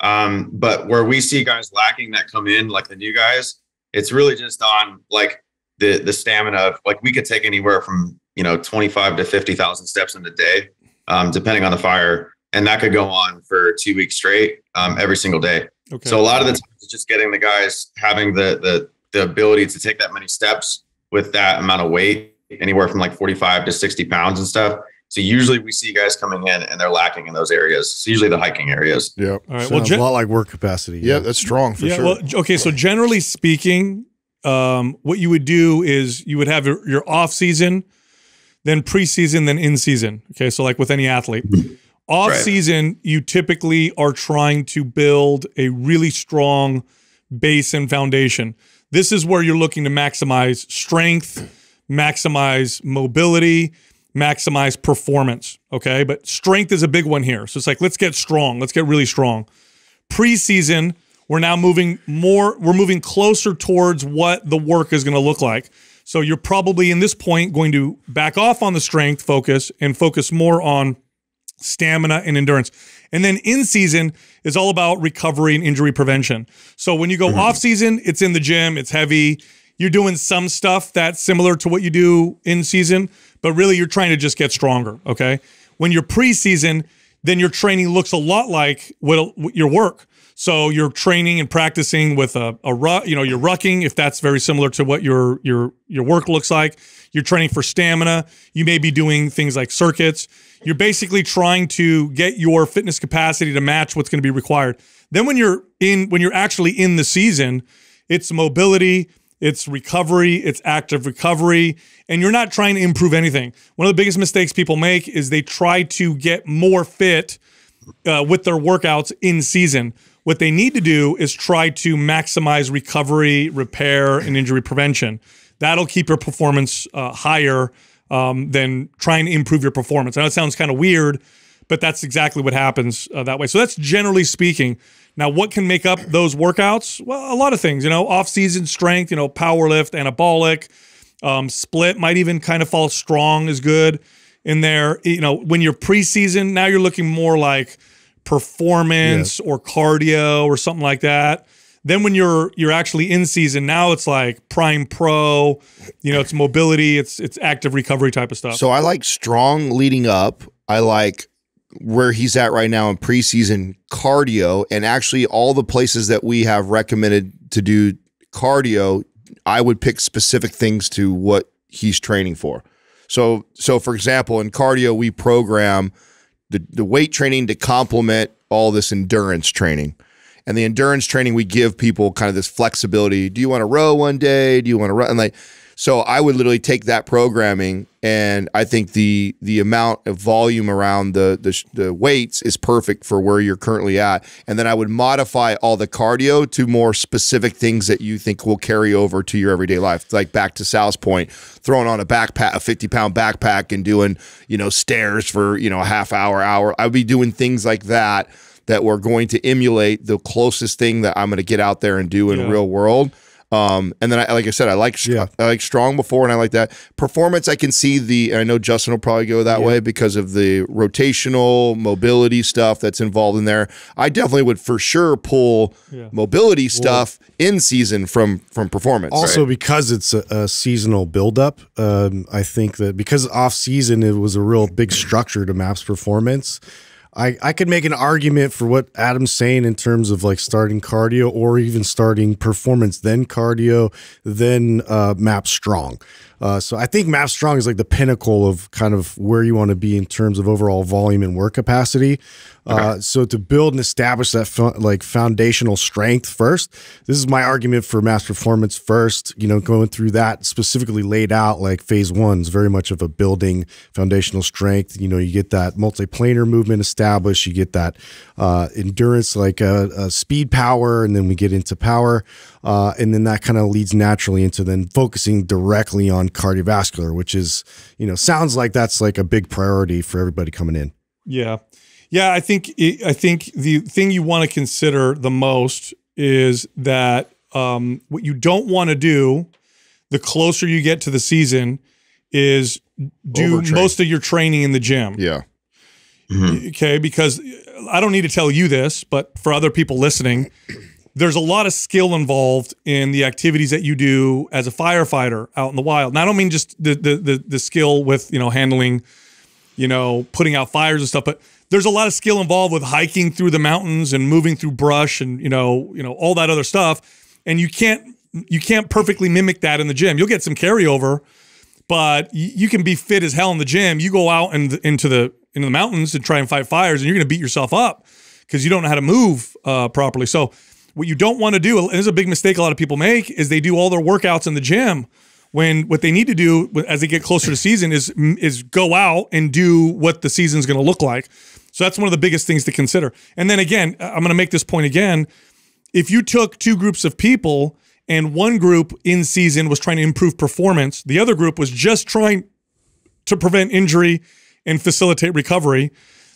Um, but where we see guys lacking that come in, like the new guys, it's really just on like the the stamina of like we could take anywhere from you know 25 to 50,000 steps in a day, um, depending on the fire. And that could go on for two weeks straight, um, every single day. Okay. So a lot of the times it's just getting the guys having the the the ability to take that many steps with that amount of weight, anywhere from like 45 to 60 pounds and stuff. So usually we see guys coming in and they're lacking in those areas. It's usually the hiking areas. Yeah. All right. Sounds Well, gen- a lot like work capacity. Yeah, that's strong for yeah. sure. Well, okay. So generally speaking, um, what you would do is you would have your, your off season, then preseason, then in season. Okay. So like with any athlete, off Right. season, you typically are trying to build a really strong base and foundation. This is where you're looking to maximize strength, maximize mobility, maximize performance. Okay. But strength is a big one here. So it's like, let's get strong. Let's get really strong. Preseason, we're now moving more, we're moving closer towards what the work is going to look like. So you're probably in this point going to back off on the strength focus and focus more on stamina and endurance. And then in season is all about recovery and injury prevention. So when you go mm-hmm. off season, it's in the gym, it's heavy. You're doing some stuff that's similar to what you do in season, but really you're trying to just get stronger. Okay. When you're preseason, then your training looks a lot like what, what your work. So you're training and practicing with a, a ru- you know, you're rucking if that's very similar to what your your your work looks like. You're training for stamina. You may be doing things like circuits. You're basically trying to get your fitness capacity to match what's going to be required. Then when you're in when you're actually in the season, it's mobility, it's recovery, it's active recovery, and you're not trying to improve anything. One of the biggest mistakes people make is they try to get more fit uh, with their workouts in season. What they need to do is try to maximize recovery, repair, and injury prevention. That'll keep your performance uh, higher um, than trying to improve your performance. I know it sounds kind of weird, but that's exactly what happens uh, that way. So that's generally speaking. Now, what can make up those workouts? Well, a lot of things. You know, off-season strength. You know, power lift, anabolic, um, split might even kind of fall strong is good in there. You know, when you're preseason, now you're looking more like performance or cardio or something like that. Then when you're you're actually in season, now it's like prime pro, you know, it's mobility, it's it's active recovery type of stuff. So I like strong leading up. I like where he's at right now in preseason cardio and actually all the places that we have recommended to do cardio, I would pick specific things to what he's training for. So so for example, in cardio we program the, the weight training to complement all this endurance training. And the endurance training, we give people kind of this flexibility. Do you want to row one day? Do you want to run? And like, so I would literally take that programming, and I think the the amount of volume around the, the the weights is perfect for where you're currently at. And then I would modify all the cardio to more specific things that you think will carry over to your everyday life. Like back to Sal's point, throwing on a backpack, a 50 pound backpack, and doing you know stairs for you know a half hour, hour. I would be doing things like that that were going to emulate the closest thing that I'm going to get out there and do in Yeah. real world. Um, and then I, like I said, I like Yeah. I like strong before, and I like that performance. I can see the. And I know Justin will probably go that way because of the rotational mobility stuff that's involved in there. I definitely would for sure pull Yeah. mobility stuff in season from from performance. Also, because it's a, a seasonal buildup, um, I think that because off season it was a real big structure to Maps performance. I, I could make an argument for what Adam's saying in terms of like starting cardio or even starting performance, then cardio, then uh, MAPS Strong. Uh, so I think MAPS Strong is like the pinnacle of kind of where you want to be in terms of overall volume and work capacity. Uh, so to build and establish that like foundational strength first, this is my argument for Maps performance first. You know, going through that specifically laid out like phase one is very much of a building foundational strength. You know, you get that multiplanar movement established, you get that uh, endurance, like a, uh, speed power, and then we get into power, uh, and then that kind of leads naturally into then focusing directly on cardiovascular, which is you know sounds like that's like a big priority for everybody coming in. Yeah, yeah. I think it, I think the thing you want to consider the most is that um, what you don't want to do, the closer you get to the season, is do Overtrain. most of your training in the gym. yeah, Okay, because I don't need to tell you this, but for other people listening, there's a lot of skill involved in the activities that you do as a firefighter out in the wild. And I don't mean just the the the, the skill with you know handling, you know, putting out fires and stuff, but there's a lot of skill involved with hiking through the mountains and moving through brush and you know you know all that other stuff. And you can't you can't perfectly mimic that in the gym. You'll get some carryover, but you can be fit as hell in the gym. You go out and into the into the mountains and try and fight fires, and you're going to beat yourself up because you don't know how to move uh, properly. So, what you don't want to do, and this is a big mistake a lot of people make, is they do all their workouts in the gym. When what they need to do as they get closer to season is is go out and do what the season's going to look like. So that's one of the biggest things to consider. And then again, I'm going to make this point again. If you took two groups of people and one group in season was trying to improve performance, the other group was just trying to prevent injury and facilitate recovery,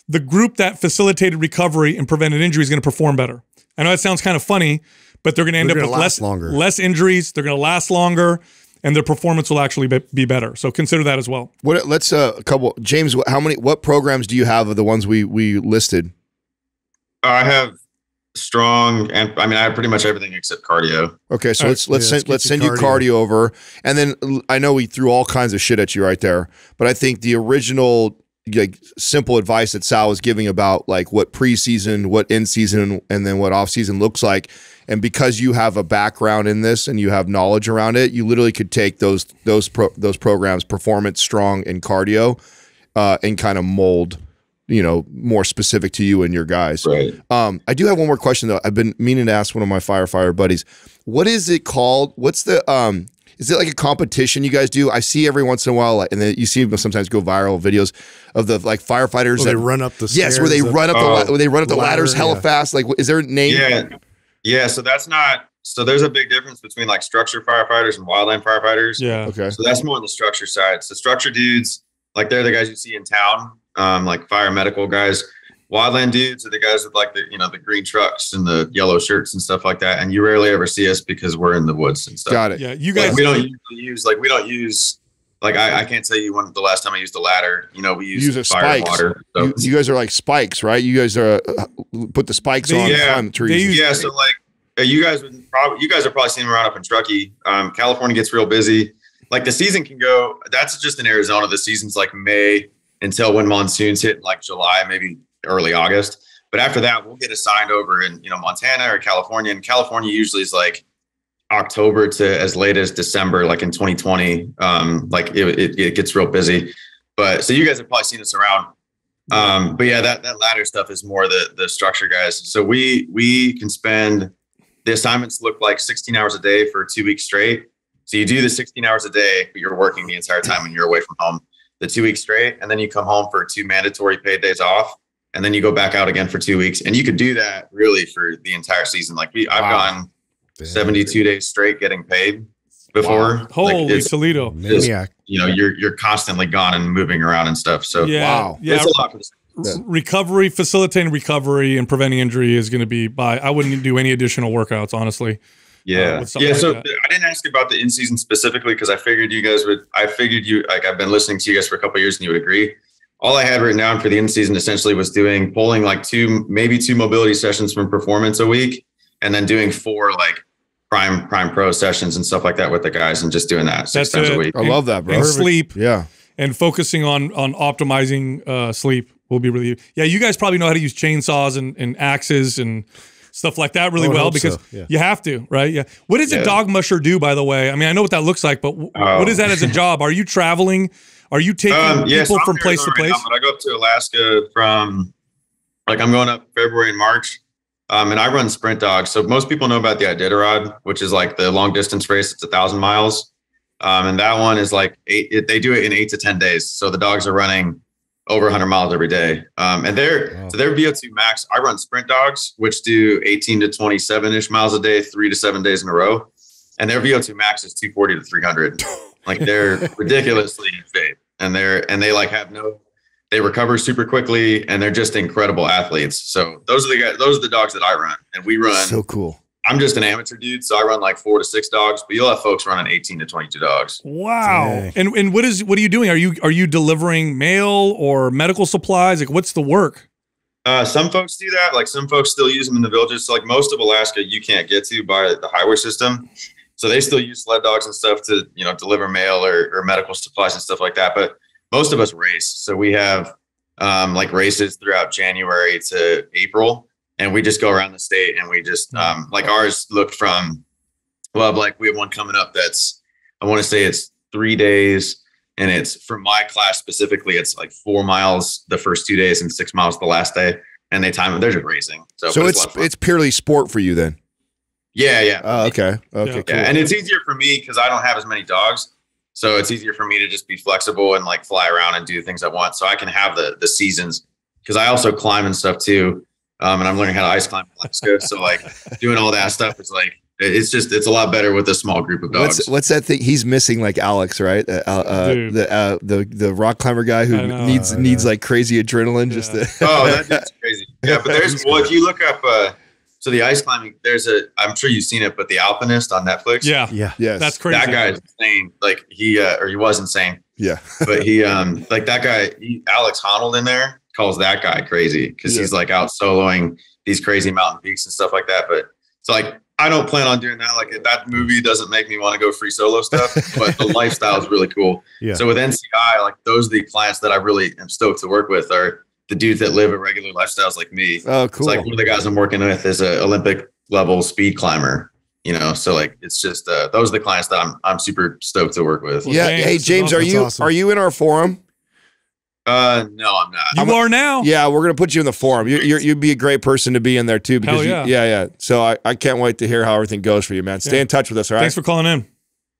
the group that facilitated recovery and prevented injury is going to perform better. I know that sounds kind of funny, but they're going to end They're up with less longer. less injuries. They're going to last longer, and their performance will actually be, be better. So consider that as well. what? Let's uh, a couple. James, how many? What programs do you have of the ones we we listed? I have strong, and I mean I have pretty much everything except cardio. Okay, so All let's let's yeah, send, let's let's send you you cardio over, and then I know we threw all kinds of shit at you right there, but I think the original like simple advice that Sal was giving about like what preseason, what in season, and then what off season looks like, and because you have a background in this and you have knowledge around it, you literally could take those those pro, those programs, performance, strong, and cardio, uh, and kind of mold, you know, more specific to you and your guys. Right. Um, I do have one more question though. I've been meaning to ask one of my firefighter buddies. What is it called? What's the um? Is it like a competition you guys do? I see every once in a while, like, and then you see them sometimes go viral videos of the like firefighters Where that they run up the yes, where they stairs, run up the Oh. la- where they run up the Ladder, ladders hella yeah. fast. Like, is there a name? Yeah. Yeah. So that's not. So there's a big difference between like structure firefighters and wildland firefighters. Yeah. Okay. So that's more on the structure side. So structure dudes, like they're the guys you see in town, um, like fire medical guys. Wildland dudes are the guys with like the you know the green trucks and the yellow shirts and stuff like that. And you rarely ever see us because we're in the woods and stuff. Got it. Yeah. You Like, guys. we don't usually use like we don't use like I, I can't tell you when the last time I used a ladder. You know we use, use a fire spikes. water. So. You, you guys are like spikes, right? You guys are uh, put the spikes They- on Yeah. climb the trees. Use- yeah, so like uh, you guys would probably you guys are probably seeing around up in Truckee. Um, California gets real busy. Like the season can go. That's just in Arizona. The season's like May until when monsoons hit, like July, maybe early August. But after that, we'll get assigned over in you know Montana or California. And California usually is like October to as late as December, like in 2020. Um, like it, it, it gets real busy. But so you guys have probably seen us around. Um, but yeah, that that ladder stuff is more the the structure guys. So we we can spend the assignments look like 16 hours a day for two weeks straight. So you do the 16 hours a day, but you're working the entire time and you're away from home the two weeks straight, and then you come home for two mandatory paid days off, and then you go back out again for two weeks, and you could do that really for the entire season. Like we, I've Wow. gone 72 days straight getting paid before. Like, Holy it's- Toledo. Maniac. you know, you're you're constantly gone and moving around and stuff. So Yeah. wow. Yeah. it's a lot for the recovery, facilitating recovery, and preventing injury is going to be by. I wouldn't do any additional workouts, honestly. Yeah, uh, with something yeah. like So that. I didn't ask about the in season specifically because I figured you guys would. I figured you like I've been listening to you guys for a couple of years and you would agree. All I had written down for the in season essentially was doing pulling like two, maybe two mobility sessions from performance a week, and then doing four like prime prime pro sessions and stuff like that with the guys, and just doing that six That's times it. a week. I love that, bro. And sleep Yeah. and focusing on on optimizing uh, sleep will be really. Yeah, you guys probably know how to use chainsaws and, and axes and stuff like that really well because so, yeah. you have to, right? Yeah. What does a dog musher do, by the way? I mean, I know what that looks like, but w- Oh. what is that as a job? Are you traveling? Are you taking Um, yeah, people I'm from place to Arizona right place? now, but I go up to Alaska from like I'm going up February and March. Um, and I run sprint dogs. So most people know about the Iditarod, which is like the long distance race. It's a thousand miles. Um, and that one is like eight, it, they do it in eight to 10 days. So the dogs are running over 100 miles every day. Um, and they're, Wow. so their VO2 max, I run sprint dogs, which do 18 to 27 ish miles a day, three to seven days in a row. And their VO2 max is 240 to 300. like they're ridiculously fit and they're, and they like have no, they recover super quickly and they're just incredible athletes. So those are the guys, those are the dogs that I run and we run. So cool. I'm just an amateur dude. So I run like four to six dogs, but you'll have folks running 18 to 22 dogs. Wow. Dang. And and what is what are you doing? Are you are you delivering mail or medical supplies? Like what's the work? Uh, some folks do that. Like some folks still use them in the villages. So like most of Alaska, you can't get to by the highway system. So they still use sled dogs and stuff to, you know, deliver mail or, or medical supplies and stuff like that. But most of us race. So we have um, like races throughout January to April. And we just go around the state and we just um, like ours looked from well, like we have one coming up that's I want to say it's three days and it's for my class specifically, it's like four miles the first two days and six miles the last day. And they time it, they're just racing. So, So it's a lot of fun. it's purely sport for you then. Yeah, yeah. Oh, okay. Okay. Yeah. Cool. Yeah, and it's easier for me because I don't have as many dogs, so it's easier for me to just be flexible and like fly around and do things I want. So I can have the the seasons because I also climb and stuff too, um, and I'm learning how to ice climb in Alaska. so like doing all that stuff is like it's just it's a lot better with a small group of dogs. What's what's that thing? He's missing like Alex, right? Uh, uh, the uh, the the rock climber guy who know. needs needs like crazy adrenaline. Just to, oh, that's crazy. Yeah, but there's well, if you look up, uh, so the ice climbing, there's a I'm sure you've seen it, but the Alpinist on Netflix. Yeah. Yeah. yes, That's crazy. That guy's insane. Like he, uh, or he was insane. yeah. but he um like that guy he, alex honnold in there calls that guy crazy because he's like out soloing these crazy mountain peaks and stuff like that. But it's like I don't plan on doing that. Like that movie doesn't make me want to go free solo stuff, but the lifestyle is really cool. Yeah. So with NCI, like those are the clients that I really am stoked to work with are the dudes that live a regular lifestyles like me. Oh, It's like one of the guys I'm working with is an Olympic level speed climber. You know, so like it's just uh, those are the clients that I'm I'm super stoked to work with. yeah. James, hey, James, are you awesome. are you in our forum? Uh, no, I'm not. You are now. Yeah, we're gonna put you in the forum. You, you're, you'd be a great person to be in there too. Because Hell you- yeah. yeah, yeah. So I, I can't wait to hear how everything goes for you, man. Stay Yeah. in touch with us. All right, Thanks for calling in.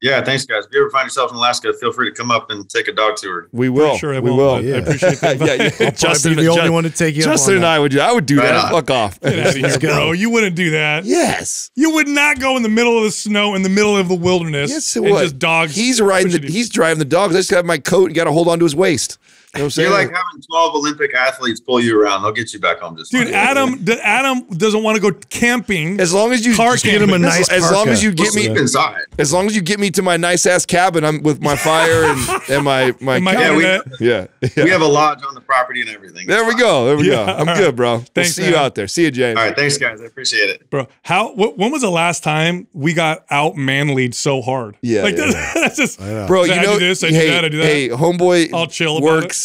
Yeah, thanks guys. If you ever find yourself in Alaska, feel free to come up and take a dog tour. we will. Pretty sure I we won't, will. but I appreciate that. yeah, yeah. Justin, be the only Ju- one to take you. up Justin on and that. I would do. I would do Right that. on. Fuck off. Get out of here, bro. You wouldn't do that. yes. You would not go in the middle of the snow, in the middle of the wilderness, Yes, it and would. just dogs. He's riding the. He's driving the dogs. I just got my coat and got to hold on to his waist. You know what I'm saying? You're like having 12 Olympic athletes pull you around. They'll get you back home just Dude. Adam, d- Adam doesn't want to go camping. as long as you Car just get him a nice as long as you We'll get me inside. as long as you get me to my nice ass cabin, I'm with my fire and, and my my, And my Yeah, we- yeah. yeah. We have a lodge on the property and everything. There we fine. go. There we Yeah, go. I'm all good, right. bro. We'll Thanks, see you out there. See you, James. All right, thanks guys. I appreciate it. Bro, how? Wh- when was the last time we got out manlied so hard? Yeah, like yeah, that's, that's just. I know. Bro, I you do know, this, I do hey, that, I do that. hey, homeboy I'll chill works, s-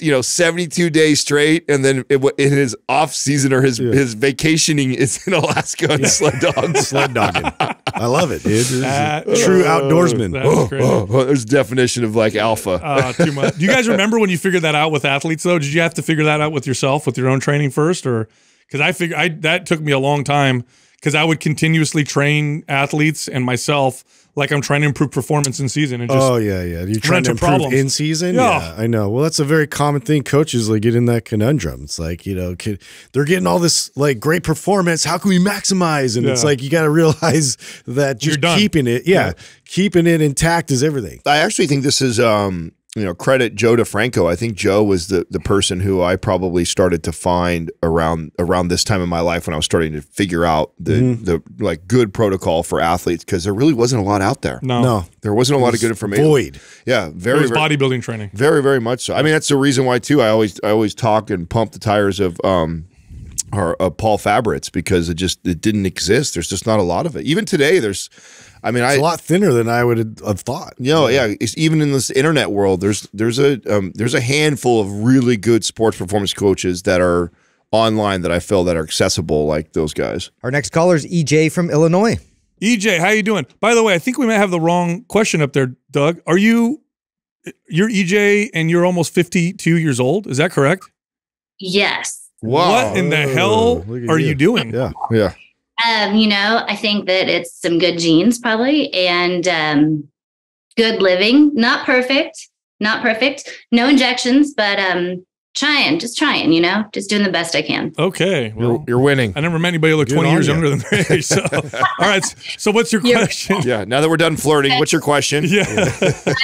you know, 72 days straight, and then it, wa- in his off season or his Yeah. his vacationing is in Alaska on sled dogs. sled dogging. I love it, dude. This That- true outdoorsman. That's Oh, oh, oh, there's definition of like alpha. Uh, too much. Do you guys remember when you figured that out with athletes though? Did you have to figure that out with yourself with your own training first, or because I figure I that took me a long time because I would continuously train athletes and myself like I'm trying to improve performance in season and just oh yeah, yeah. You're trying to improve problems. in season. Yeah. Yeah. I know. Well, that's a very common thing. Coaches like get in that conundrum. It's like you know, kid, they're getting all this like great performance. How can we maximize? And it's like you got to realize that You're just keeping it, yeah, keeping it intact is everything. I actually think this is um you know credit Joe DeFranco. I think Joe was the the person who I probably started to find around around this time in my life when I was starting to figure out the Mm-hmm. the like good protocol for athletes because there really wasn't a lot out there. no, No, There wasn't a lot of good information. void. Yeah, it very was very, bodybuilding training. very very much so. I mean that's the reason why too. I always I always talk and pump the tires of um or uh, Paul Fabritz because it just it didn't exist. There's just not a lot of it. Even today, there's. I mean, I It's a lot thinner than I would have thought. you know, yeah, it's even in this internet world, there's there's a um, there's a handful of really good sports performance coaches that are online that I feel that are accessible, like those guys. Our next caller is EJ from Illinois. EJ, how you doing? By the way, I think we might have the wrong question up there, Doug. Are you you're EJ and you're almost 52 years old? Is that correct? Yes. What in the hell look at are you. you doing? Yeah, Yeah, Um, you know, I think that it's some good genes probably and um good living. Not perfect, not perfect. No injections, but um trying, just trying, you know, just doing the best I can. Okay. you're, you're winning. I never met anybody who looked Good 20 on years ya. younger than their age. So, all right. So, what's your Yeah. question? Yeah. Now that we're done flirting, what's your question? Yeah.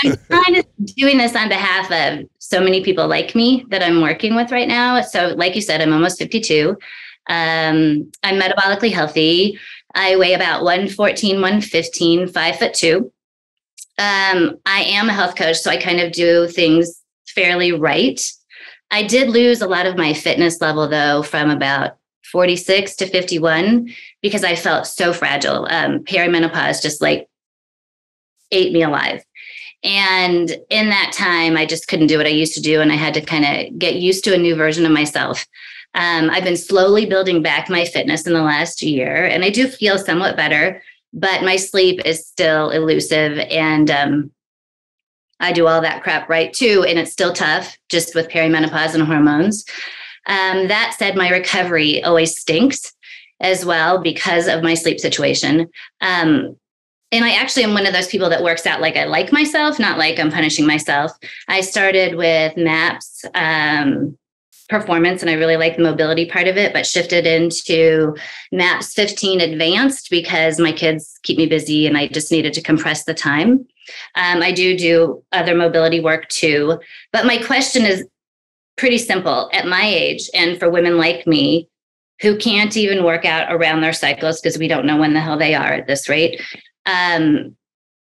I'm kind of doing this on behalf of so many people like me that I'm working with right now. So, like you said, I'm almost 52. Um, I'm metabolically healthy. I weigh about 114, 115, five foot two. Um, I am a health coach, so I kind of do things fairly right. I did lose a lot of my fitness level though from about 46 to 51 because I felt so fragile. Um, perimenopause just like ate me alive. And in that time, I just couldn't do what I used to do. And I had to kind of get used to a new version of myself. Um, I've been slowly building back my fitness in the last year, and I do feel somewhat better, but my sleep is still elusive. And um, I do all that crap right too. And it's still tough just with perimenopause and hormones. Um, that said, my recovery always stinks as well because of my sleep situation. Um, and I actually am one of those people that works out like I like myself, not like I'm punishing myself. I started with MAPS um, performance, and I really like the mobility part of it, but shifted into MAPS 15 advanced because my kids keep me busy and I just needed to compress the time. Um, I do do other mobility work too. But my question is pretty simple at my age, and for women like me who can't even work out around their cycles because we don't know when the hell they are at this rate um,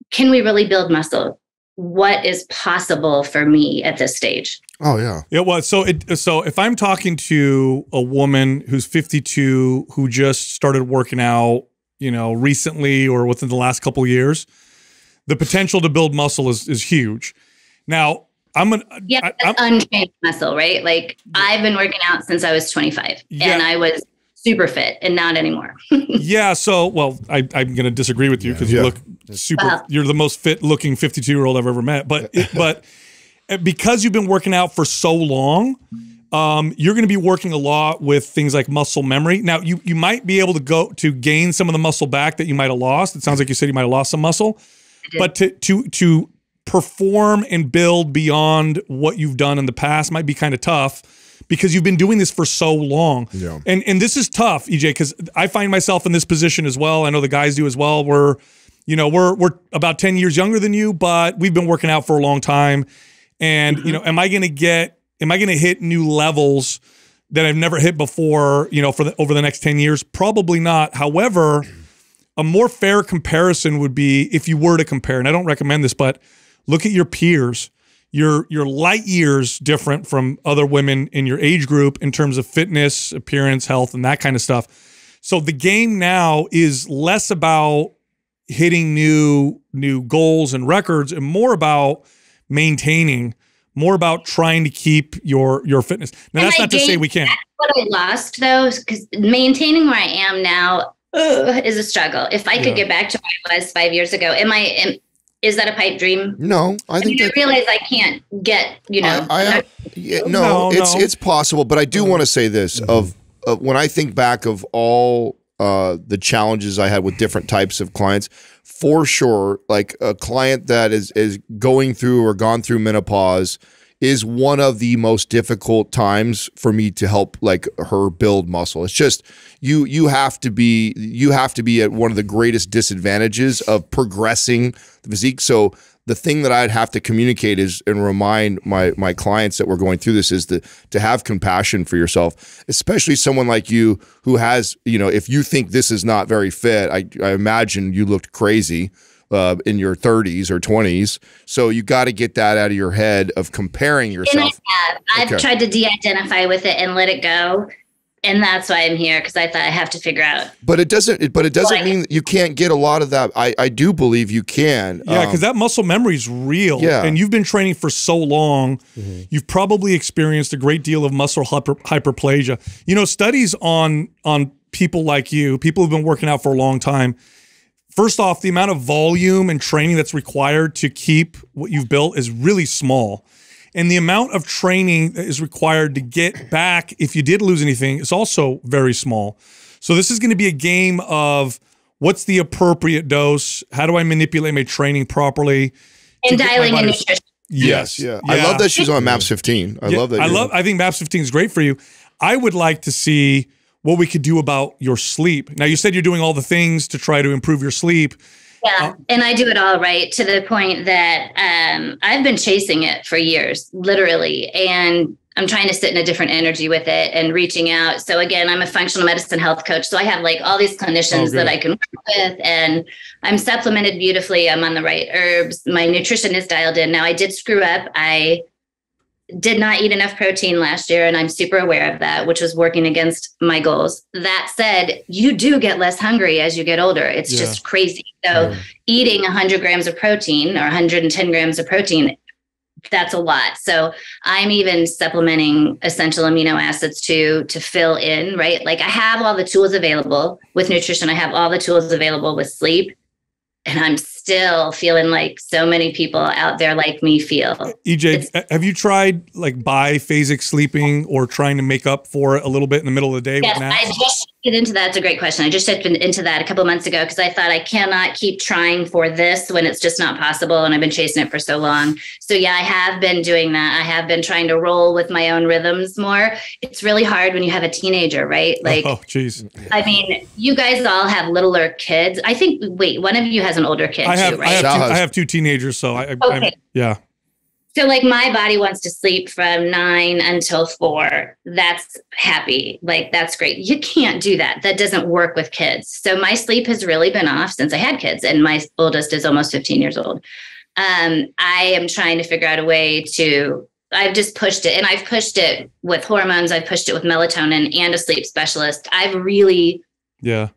can we really build muscle what is possible for me at this stage. Oh yeah. Yeah, well, so it so if I'm talking to a woman who's 52 who just started working out, you know, recently or within the last couple of years, the potential to build muscle is is huge. Now, I'm gonna Yeah, I- that's untrained muscle, right? Like I've been working out since I was 25 Yeah. and I was super fit and not anymore. yeah, so well, I, I'm going to disagree with you because Yeah. you look super. Wow. You're the most fit looking 52 year old I've ever met. But it, but because you've been working out for so long, um, you're going to be working a lot with things like muscle memory. Now, you you might be able to go to gain some of the muscle back that you might have lost. It sounds like you said you might have lost some muscle, but to to to perform and build beyond what you've done in the past might be kind of tough because you've been doing this for so long. Yeah. And and this is tough, EJ, because I find myself in this position as well. I know the guys do as well. We're, you know, we're we're about 10 years younger than you, but we've been working out for a long time. And, you know, mm-hmm. am I gonna get am I gonna hit new levels that I've never hit before, you know, for the over the next 10 years? Probably not. However, a more fair comparison would be if you were to compare, and I don't recommend this, but look at your peers. You're you're light years different from other women in your age group in terms of fitness, appearance, health, and that kind of stuff. So the game now is less about hitting new new goals and records and more about maintaining, more about trying to keep your your fitness. Now And that's I not to say we can't. what I lost though, because maintaining where I am now ugh, is a struggle. If I could get back to where I was five years ago, am I? Am, is that a pipe dream? No, I I, think mean, I realize I can't get, you know, I, I, not- yeah, No, no, it's no. it's possible, but I do want to say this of uh, when I think back of all uh, the challenges I had with different types of clients, for sure, like a client that is is going through or gone through menopause is one of the most difficult times for me to help like her build muscle. It's just you you have to be you have to be at one of the greatest disadvantages of progressing the physique. So the thing that I'd have to communicate is and remind my my clients that we're going through this is to to have compassion for yourself, especially someone like you who has you know if you think this is not very fit, I, I imagine you looked crazy uh, in your 30s or 20s. So you got to get that out of your head of comparing and I yourself. have. I've Okay. tried to de-identify with it and let it go, and that's why I'm here because I thought I have to figure out. But it doesn't. But it doesn't Like- mean that you can't get a lot of that. I I do believe you can. Yeah, Um, because that muscle memory is real. Yeah. And you've been training for so long, you've probably experienced a great deal of muscle hyper, hyperplasia. You know, studies on on people like you, people who've been working out for a long time. First off, the amount of volume and training that's required to keep what you've built is really small. And the amount of training that is required to get back if you did lose anything is also very small. So this is going to be a game of what's the appropriate dose? How do I manipulate my training properly? And to get my dialing in nutrition. yes, yeah. I love that she's on Maps 15. I Yeah, love that. I love. I think MAPS 15 is great for you. I would like to see what we could do about your sleep. Now, you said you're doing all the things to try to improve your sleep. Yeah, and I do it all right to the point that um, I've been chasing it for years, literally, and I'm trying to sit in a different energy with it and reaching out. So again, I'm a functional medicine health coach, so I have like all these clinicians Oh, that I can work with, and I'm supplemented beautifully. I'm on the right herbs. My nutrition is dialed in. Now, I did screw up. I did not eat enough protein last year, and I'm super aware of that, which was working against my goals. That said, you do get less hungry as you get older. It's Yeah. just crazy. So, eating 100 grams of protein or 110 grams of protein, that's a lot. So, I'm even supplementing essential amino acids to to fill in, right? Like I have all the tools available with nutrition. I have all the tools available with sleep. And I'm still feeling like so many people out there like me feel. EJ, E have you tried like biphasic sleeping or trying to make up for it a little bit in the middle of the day Yes, I just get into that. It's a great question. I just shifted into that a couple months ago because I thought I cannot keep trying for this when it's just not possible, and I've been chasing it for so long. So yeah, I have been doing that. I have been trying to roll with my own rhythms more. It's really hard when you have a teenager, right? Oh, like, oh, jeez. I mean, you guys all have littler kids. I think. Wait, one of you has an older kid I have, too, I have, two, I have two teenagers, so I, I, I'm, Okay. yeah. So, like, my body wants to sleep from nine until four. That's happy. Like, that's great. You can't do that. That doesn't work with kids. So, my sleep has really been off since I had kids, and my oldest is almost 15 years old. Um, I am trying to figure out a way to. I've just pushed it, and I've pushed it with hormones. I've pushed it with melatonin and a sleep specialist. I've really, Yeah.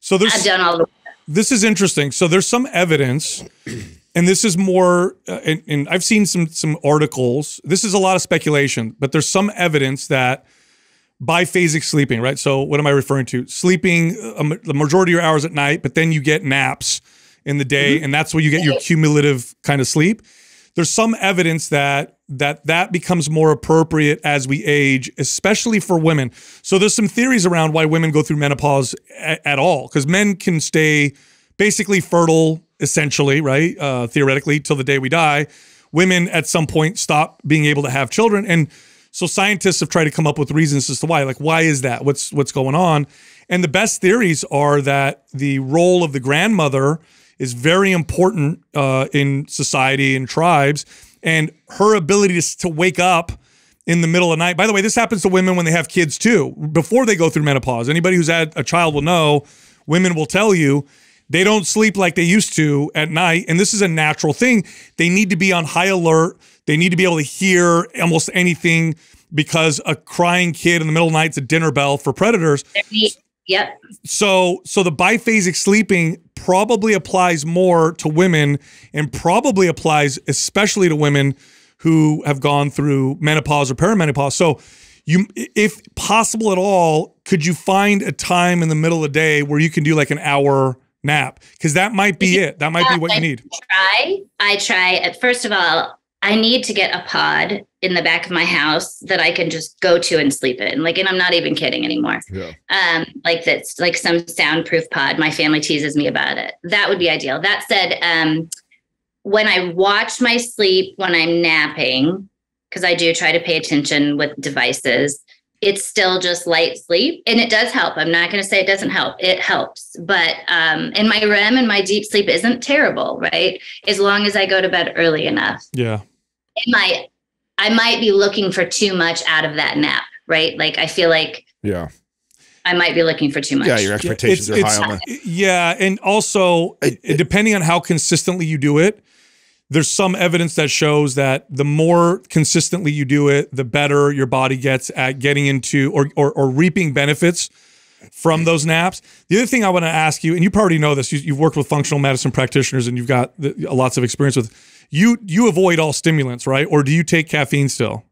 So there's I've done all the. This is interesting. So there's some evidence, and this is more, uh, and, and I've seen some some articles. This is a lot of speculation, but there's some evidence that biphasic sleeping, right? So what am I referring to? Sleeping uh, ma- the majority of your hours at night, but then you get naps in the day, and that's where you get your cumulative kind of sleep. There's some evidence that that that becomes more appropriate as we age, especially for women. So there's some theories around why women go through menopause at all, because men can stay basically fertile, essentially, right? Uh, theoretically, till the day we die. Women at some point stop being able to have children, and so scientists have tried to come up with reasons as to why. Like, why is that? What's what's going on? And the best theories are that the role of the grandmother is very important uh, in society and tribes, and her ability to, to wake up in the middle of the night. By the way, this happens to women when they have kids too, before they go through menopause. Anybody who's had a child will know. Women will tell you they don't sleep like they used to at night, and this is a natural thing. They need to be on high alert. They need to be able to hear almost anything because a crying kid in the middle of the night is a dinner bell for predators. Yep. So so the biphasic sleeping probably applies more to women and probably applies especially to women who have gone through menopause or perimenopause. So you if possible at all, could you find a time in the middle of the day where you can do like an hour nap? Cuz that might be it. That might be what you need. try. I try. At first of all, I need to get a pod in the back of my house that I can just go to and sleep in. Like, and I'm not even kidding anymore. Yeah. Um, like that's like some soundproof pod. My family teases me about it. That would be ideal. That said, um, when I watch my sleep when I'm napping, because I do try to pay attention with devices, it's still just light sleep and it does help. I'm not going to say it doesn't help. It helps. But um and my REM and my deep sleep isn't terrible, right? As long as I go to bed early enough. Yeah. It might I might be looking for too much out of that nap, right? Like I feel like Yeah. I might be looking for too much. Yeah, your expectations are high on that. Yeah, and also depending on how consistently you do it, there's some evidence that shows that the more consistently you do it, the better your body gets at getting into or or, or reaping benefits from those naps. The other thing I want to ask you, and you probably know this, you, you've worked with functional medicine practitioners and you've got the, lots of experience with. You you avoid all stimulants, right? Or do you take caffeine still?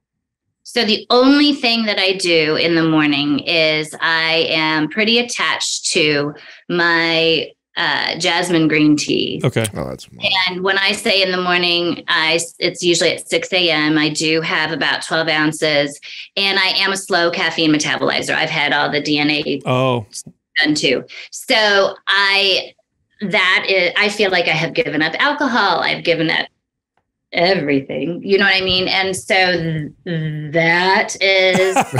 So the only thing that I do in the morning is I am pretty attached to my uh, jasmine green tea. Okay. Oh, that's And when I say in the morning, I it's usually at 6 a.m. I do have about 12 ounces, and I am a slow caffeine metabolizer. I've had all the DNA Oh, done too. So I that is I feel like I have given up alcohol. I've given up everything. You know what I mean? And so th- that is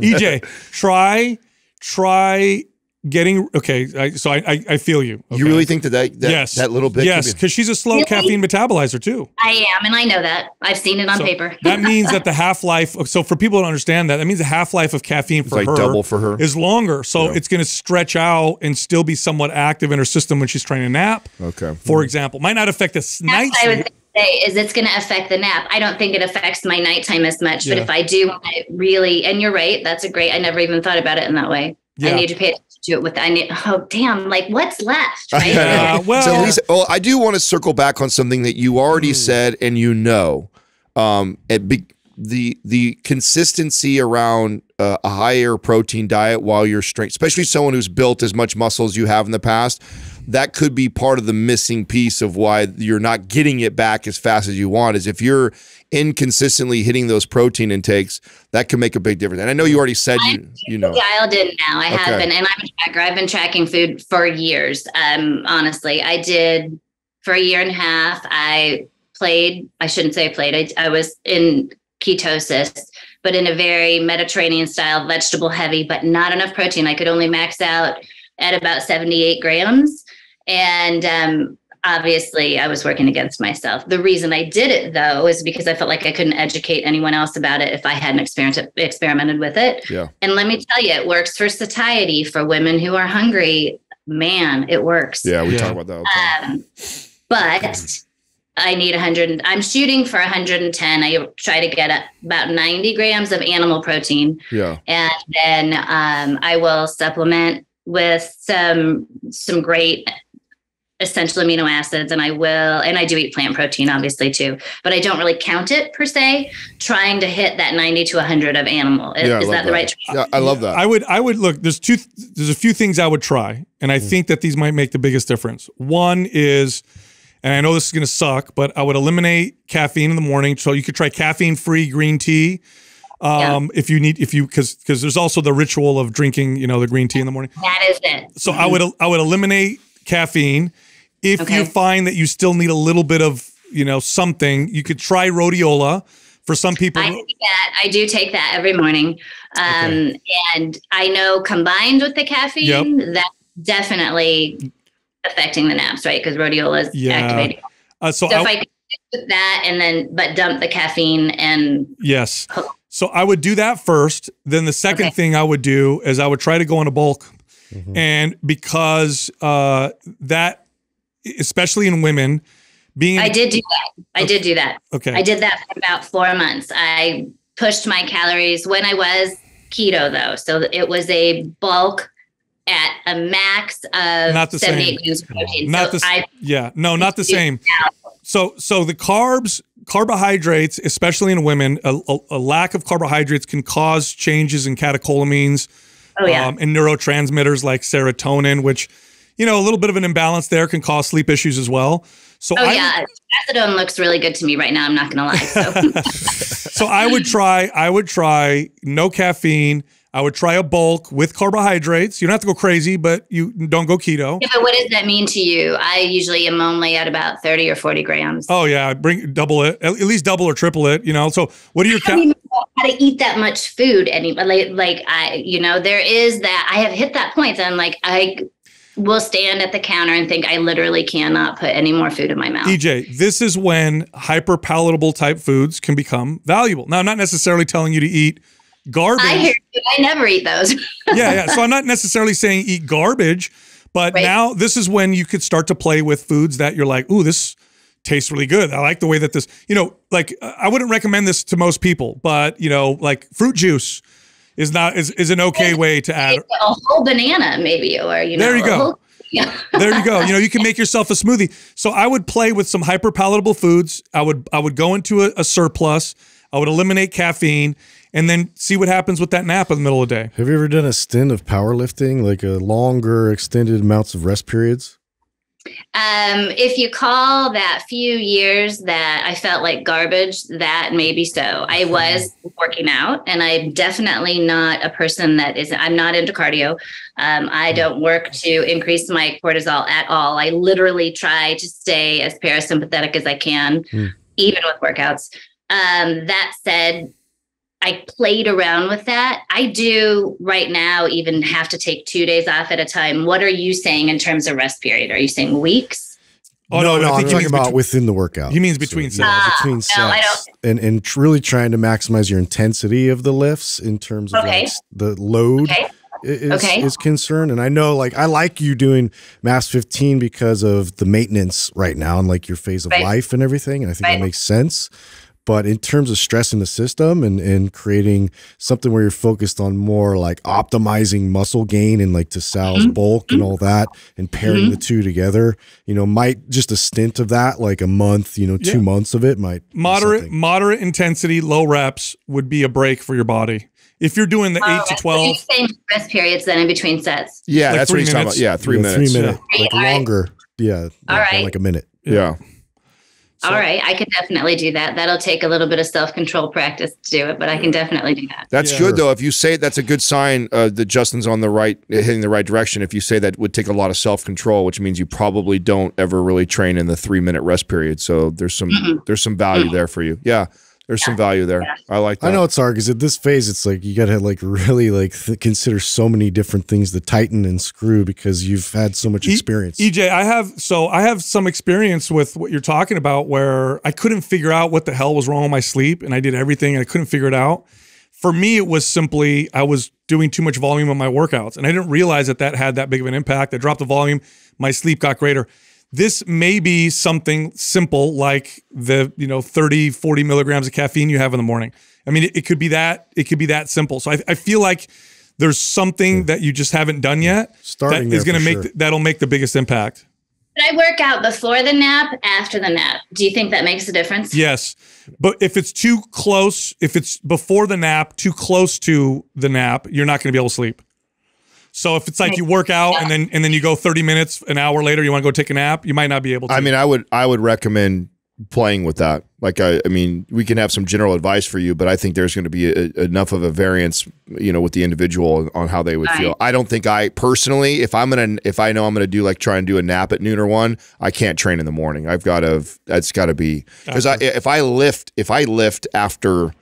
EJ, try try getting okay. I, so I, I I feel you. You really think that that, that yes that little bit? Yes, because she's a slow Really? caffeine metabolizer too. I am, and I know that. I've seen it on So paper. that means that the half life. So for people to understand that, that means the half life of caffeine for like her double for her. is longer. So Yeah. it's going to stretch out and still be somewhat active in her system when she's trying to nap. Okay. For example, might not affect the s- night I was going to say is it's going to affect the nap. I don't think it affects my nighttime as much, but if I do, I really, and you're right, that's a great. I never even thought about it in that way. Yeah. I need to pay attention to it with. I need. Oh damn! Like what's left? Right? Yeah, well- so Lisa, well, I do want to circle back on something that you already said and you know, um, it be, the the consistency around uh, a higher protein diet while you're strength, especially someone who's built as much muscle as you have in the past, that could be part of the missing piece of why you're not getting it back as fast as you want. Is if you're inconsistently hitting those protein intakes, that can make a big difference. And I know you already said you you know. dialed in now. I have Okay. been, and I'm a tracker. I've been tracking food for years. Um, honestly, I did for a year and a half. I played. I shouldn't say I played. I, I was in ketosis, but in a very Mediterranean style, vegetable heavy, but not enough protein. I could only max out at about 78 grams, and um, obviously I was working against myself. The reason I did it though is because I felt like I couldn't educate anyone else about it if I hadn't experienced experimented with it. Yeah. And let me tell you, it works for satiety for women who are hungry. Man, it works. Yeah, we Yeah. talk about that. All the time. Um, but I need 100. I'm shooting for 110. I try to get about 90 grams of animal protein, Yeah. and then um, I will supplement with some some great essential amino acids, and I will, and I do eat plant protein, obviously too, but I don't really count it per se. Trying to hit that 90 to 100 of animal. Is, Yeah, is love that the right? Yeah, I love that. I would I would look. There's two. There's a few things I would try, and I mm. think that these might make the biggest difference. One is, and I know this is going to suck, but I would eliminate caffeine in the morning. So you could try caffeine free green tea. Um, if you need, if you, because because there's also the ritual of drinking, you know, the green tea in the morning. That is it. So I would I would eliminate caffeine. If you find that you still need a little bit of you know something, you could try rhodiola. For some people, I take that. I do take that every morning. Um, And I know combined with the caffeine, that's definitely affecting the naps, right? Because rhodiola is Yeah. activating. uh, so, So, I, if I could that and then, but dump the caffeine and Yes. So I would do that first. Then the second Okay. thing I would do is I would try to go in a bulk. And because uh, that, especially in women, being I did do that. I did do that. okay. I did that for about four months. I pushed my calories when I was keto, though. So it was a bulk at a max of Not the 78 same. grams of protein. Not so the s- I yeah, no, not the same. So so the carbs, carbohydrates, especially in women, a, a, a lack of carbohydrates can cause changes in catecholamines Oh yeah. um, and neurotransmitters like serotonin, which you know a little bit of an imbalance there can cause sleep issues as well. So oh I, yeah. Acetone looks really good to me right now. I'm not gonna lie. So so I would try, I would try no caffeine. I would try a bulk with carbohydrates. You don't have to go crazy, but you don't go keto. yeah, but what does that mean to you? I usually am only at about 30 or 40 grams. Oh yeah, I bring double it, at least double or triple it. You know. So what are your I don't ca- even know how to eat that much food any like like I you know there is that I have hit that point and like I will stand at the counter and think I literally cannot put any more food in my mouth. EJ, this is when hyper palatable type foods can become valuable. Now, I'm not necessarily telling you to eat garbage. I hear you. I never eat those. yeah, yeah. So I'm not necessarily saying eat garbage, but Right. now this is when you could start to play with foods that you're like, ooh, this tastes really good. I like the way that this, you know, like I wouldn't recommend this to most people, but you know, like fruit juice is not is, is an okay way to add. a whole banana maybe or you know There you go. whole- yeah. there you go. You know, you can make yourself a smoothie. So I would play with some hyper palatable foods. I would I would go into a, a surplus. I would eliminate caffeine and then see what happens with that nap in the middle of the day. Have you ever done a stint of powerlifting, like a longer, extended amounts of rest periods? Um, if you call that few years that I felt like garbage, that maybe so. I was working out, and I'm definitely not a person that is. I'm not into cardio. Um, I don't work to increase my cortisol at all. I literally try to stay as parasympathetic as I can, Hmm. even with workouts. Um, that said, I played around with that. I do right now even have to take two days off at a time. What are you saying in terms of rest period? Are you saying weeks? Oh, no, no, I no, think I'm talking about between- within the workout. He means between So, yeah, Ah, between no, I sets, and and really trying to maximize your intensity of the lifts in terms of Okay. like, the load. Okay. Is, Okay. is concerned and i know like i like you doing MAPS 15 because of the maintenance right now and like your phase of Right. life and everything and i think Right. that makes sense but in terms of stressing the system and, and creating something where you're focused on more like optimizing muscle gain and like to Sal's Mhm. bulk and all that and pairing Mhm. the two together, you know, might just a stint of that, like a month, you know, two Yeah. months of it might Moderate something. moderate intensity, low reps would be a break for your body. If you're doing the Oh, eight to so twelve, you're saying rest periods then in between sets. Yeah, Like that's three what he's talking minutes. about. Yeah, three Yeah, minutes. Three minute, Yeah. like All right. longer. Yeah. All like, right. Like a minute. Yeah. So- All right, I can definitely do that. That'll take a little bit of self control practice to do it, but I can definitely do that. That's Yeah. good though. If you say that's a good sign uh, that Justin's on the right, hitting the right direction. If you say that would take a lot of self control, which means you probably don't ever really train in the three minute rest period. So there's some Mm-mm. there's some value there for you. Yeah, there's some value there. Yeah. I like that. I know it's hard because at this phase, it's like you got to like really like th- consider so many different things to tighten and screw because you've had so much E- experience. EJ, I have so I have some experience with what you're talking about where I couldn't figure out what the hell was wrong with my sleep and I did everything and I couldn't figure it out. For me, it was simply I was doing too much volume on my workouts and I didn't realize that that had that big of an impact. I dropped the volume, my sleep got greater. This may be something simple like the you know 30 40 milligrams of caffeine you have in the morning. I mean it, it could be that it could be that simple. So i, I feel like there's something hmm. that you just haven't done hmm. yet Starting that is going to make sure. that'll make the biggest impact. Should I work out before the nap, after the nap? Do you think that makes a difference? yes. But if it's too close if it's before the nap too close to the nap you're not going to be able to sleep so if it's like you work out and then and then you go 30 minutes an hour later you want to go take a nap you might not be able to I mean, I would I would recommend playing with that. Like I, I mean, we can have some general advice for you, but I think there's going to be a, enough of a variance, you know, with the individual on how they would Right. feel. I don't think I personally, if I'm gonna, if I know I'm gonna do like try and do a nap at noon or one, I can't train in the morning. I've got to, that's got to be because I, if I lift, if I lift after,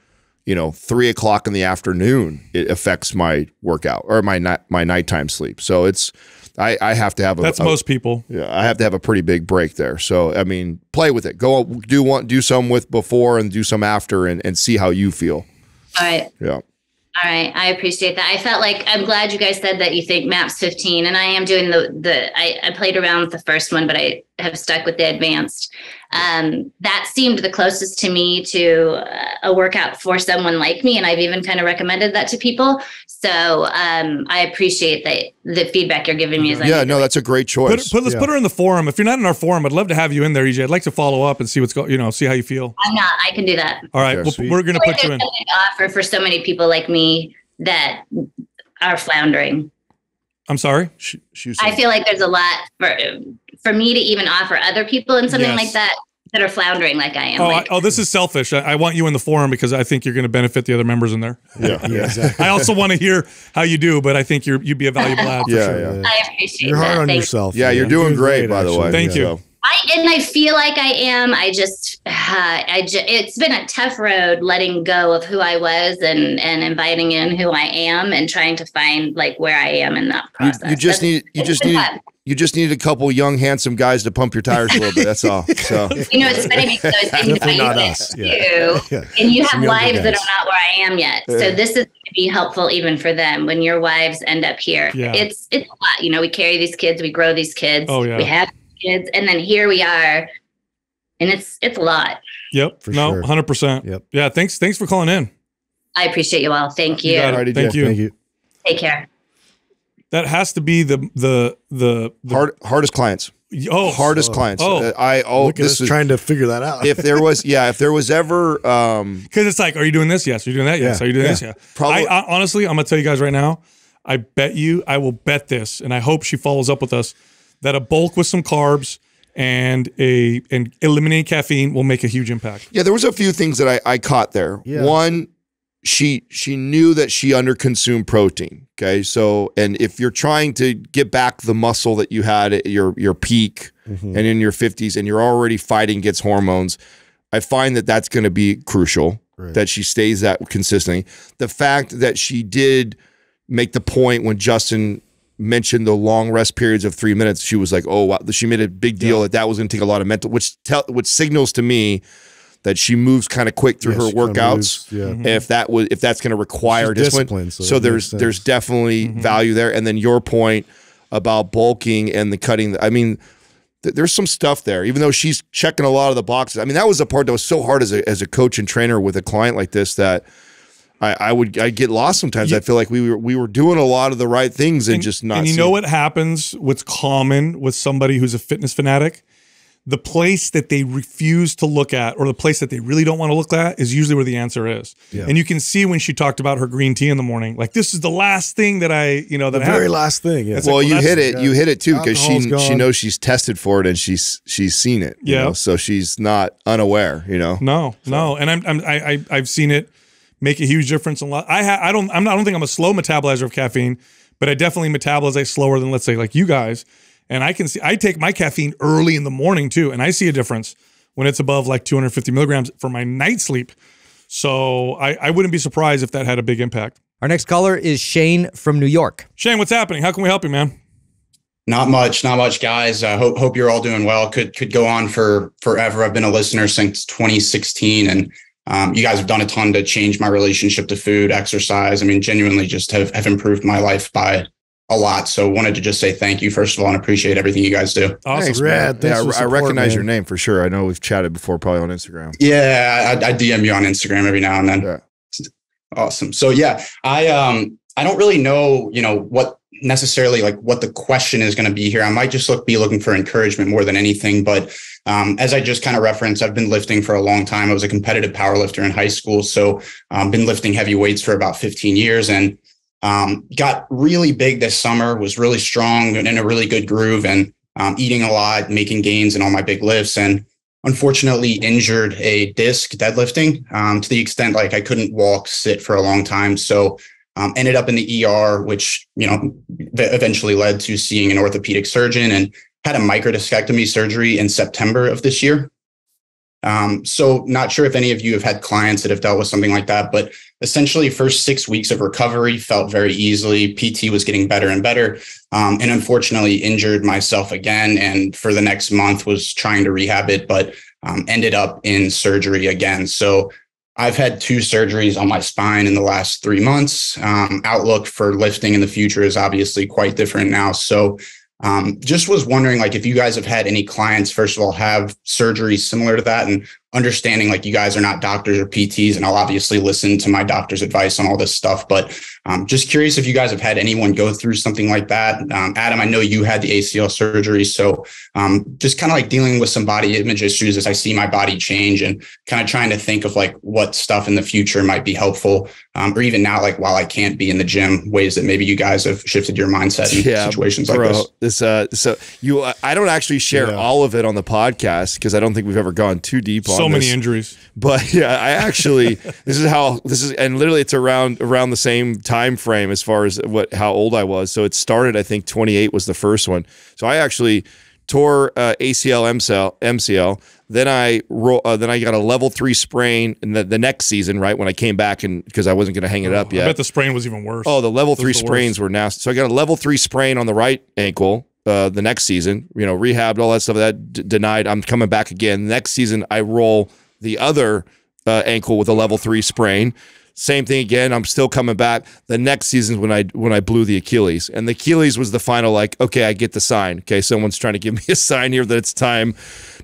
you know, three o'clock in the afternoon, it affects my workout or my night my nighttime sleep. So it's. I, I have to have a, that's a- most people yeah, I have to have a pretty big break there. So I mean, play with it. Go do one, do some with before and do some after, and, and see how you feel. All right. Yeah, All right. I appreciate that. I felt like I'm glad you guys said that you think MAPS 15, and I am doing the the. I, I played around with the first one, but I have stuck with the advanced. Um, that seemed the closest to me to a workout for someone like me, and I've even kind of recommended that to people. So um, I appreciate that the feedback you're giving me. As I yeah. No, that's a great choice. put, let's put her in the forum. If you're not in our forum, I'd love to have you in there, EJ. I'd like to follow up and see what's going. You know, see how you feel. I'm not. I can do that. All right, Okay, well, sweet. we're gonna put you in. something offer for so many people like me that are floundering. I'm sorry. She, she was I feel like there's a lot for for me to even offer other people in something Yes. like that that are floundering like I am. Oh, I, oh, this is selfish. I, I want you in the forum because I think you're going to benefit the other members in there. yeah, Yeah, yeah, exactly. I also want to hear how you do, but I think you're you'd be a valuable ad. For yeah, sure. yeah. I appreciate You're that. hard on Thank- yourself. Yeah, you're doing great, by the way. actually. Thank you. So, I and I feel like I am. I just, uh, I just, it's been a tough road letting go of who I was and and inviting in who I am and trying to find like where I am in that you, process. you just That's- need you just need tough. you just need a couple young handsome guys to pump your tires a little bit. That's all. So You know, it's funny because I was thinking Definitely about not you us. guys Yeah. too. Yeah. and you have Some younger wives that are not where I am yet. So this is going to be helpful even for them when your wives end up here. Yeah. It's it's a lot. You know, we carry these kids, we grow these kids, Oh, yeah. we have kids, and then here we are, and it's it's a lot. Yep. For no, sure. hundred percent. Yep. Yeah. Thanks. Thanks for calling in. I appreciate you all. Thank you. You. Alrighty, Thank Jay. you. Thank you. Take care. That has to be the the the, the hard hardest clients, oh hardest clients. Oh. Uh, I oh Look this is trying to figure that out. if there was yeah if there was ever um because it's like, are you doing this? Yes. Are you doing that? Yes. Yeah. Are you doing Yeah. this? Yeah. Probably- I, I honestly, I'm gonna tell you guys right now. I bet you, I will bet this, and I hope she follows up with us that a bulk with some carbs and a and eliminating caffeine will make a huge impact. Yeah, there was a few things that I, I caught there. Yeah. One, she she knew that she underconsumed protein. Okay, so and if you're trying to get back the muscle that you had at your your peak Mhm. and in your 50s, and you're already fighting against hormones, I find that that's going to be crucial. Right. That she stays that consistently. The fact that she did make the point when Justin mentioned the long rest periods of three minutes, she was like, "Oh, wow!" She made a big deal that that was going to take a lot of mental, which tell which signals to me that she moves kind of quick through Yeah, her workouts. moves, yeah. Mm-hmm. If that was if that's going to require She's discipline, so so, there's makes there's definitely Mm-hmm. value there. And then your point about bulking and the cutting. I mean, th- there's some stuff there. Even though she's checking a lot of the boxes. I mean, that was the part that was so hard as a as a coach and trainer with a client like this that. I, I would I get lost sometimes. Yeah. I feel like we were we were doing a lot of the right things and, just not. And you seeing- know what happens? What's common with somebody who's a fitness fanatic? The place that they refuse to look at, or the place that they really don't want to look at, is usually where the answer is. Yeah. And you can see when she talked about her green tea in the morning, like this is the last thing that I, you know, the very happened. last thing. Yeah. Well, like, you hit that's- it. You hit it too because she Alcohol's she knows she's tested for it and she's she's seen it. you Yeah. know, so she's not unaware. You know. No, no, and I'm, I'm I, I I've seen it make a huge difference. A lot. I ha, I don't I'm not, I don't think I'm a slow metabolizer of caffeine, but I definitely metabolize slower than let's say like you guys. And I can see I take my caffeine early in the morning too, and I see a difference when it's above like 250 milligrams for my night sleep. So I, I wouldn't be surprised if that had a big impact. Our next caller is Shane from New York. Shane, what's happening? How can we help you, man? Not much, not much, guys. I hope hope you're all doing well. Could could go on for forever. I've been a listener since 2016, and um, you guys have done a ton to change my relationship to food, exercise. I mean, genuinely, just have have improved my life by a lot. So wanted to just say thank you first of all and appreciate everything you guys do. Awesome. Thanks, Rad. man. Thanks yeah, for I- I support, recognize man. your name for sure. I know we've chatted before, probably on Instagram. Yeah, I, I DM you on Instagram every now and then. Yeah. Awesome. So yeah, I um I don't really know, you know, what necessarily like what the question is going to be here. I might just look be looking for encouragement more than anything. But um, as I just kind of referenced, I've been lifting for a long time. I was a competitive power lifter in high school, so um, been lifting heavy weights for about 15 years, and um, got really big this summer. Was really strong and in a really good groove, and um, eating a lot, making gains in all my big lifts, and unfortunately injured a disc deadlifting um, to the extent like I couldn't walk, sit for a long time. So um, ended up in the ER, which you know eventually led to seeing an orthopedic surgeon and had a microdiscectomy surgery in September of this year. Um, so not sure if any of you have had clients that have dealt with something like that, but essentially first six weeks of recovery felt very easily. PT was getting better and better. Um, and unfortunately injured myself again. And for the next month was trying to rehab it, but um, ended up in surgery again. So I've had two surgeries on my spine in the last three months. Um, outlook for lifting in the future is obviously quite different now. So um, just was wondering like if you guys have had any clients first of all have surgeries similar to that and understanding like you guys are not doctors or pts and i'll obviously listen to my doctor's advice on all this stuff but um, just curious if you guys have had anyone go through something like that um, adam i know you had the acl surgery so um, just kind of like dealing with some body image issues as i see my body change and kind of trying to think of like what stuff in the future might be helpful um, or even now like while i can't be in the gym ways that maybe you guys have shifted your mindset in situations like this this uh so you I don't actually share Yeah. all of it on the podcast because I don't think we've ever gone too deep on So many this. injuries. But yeah, I actually this is how this is and literally it's around around the same time frame as far as what how old I was. So it started I think 28 was the first one. So I actually tore uh, ACL MCL MCL. Then I ro- uh, then I got a level 3 sprain in the, the next season, right? When I came back and because I wasn't going to hang it up I yet. bet the sprain was even worse. Oh, the level three the sprains worst. were nasty. So I got a level three sprain on the right ankle uh, the next season. You know, rehabbed all that stuff. That denied. I'm coming back again. Next season, I roll the other uh, ankle with a level three sprain. Same thing again. I'm still coming back. The next season when I when I blew the Achilles, and the Achilles was the final. Like, okay, I get the sign. Okay, someone's trying to give me a sign here that it's time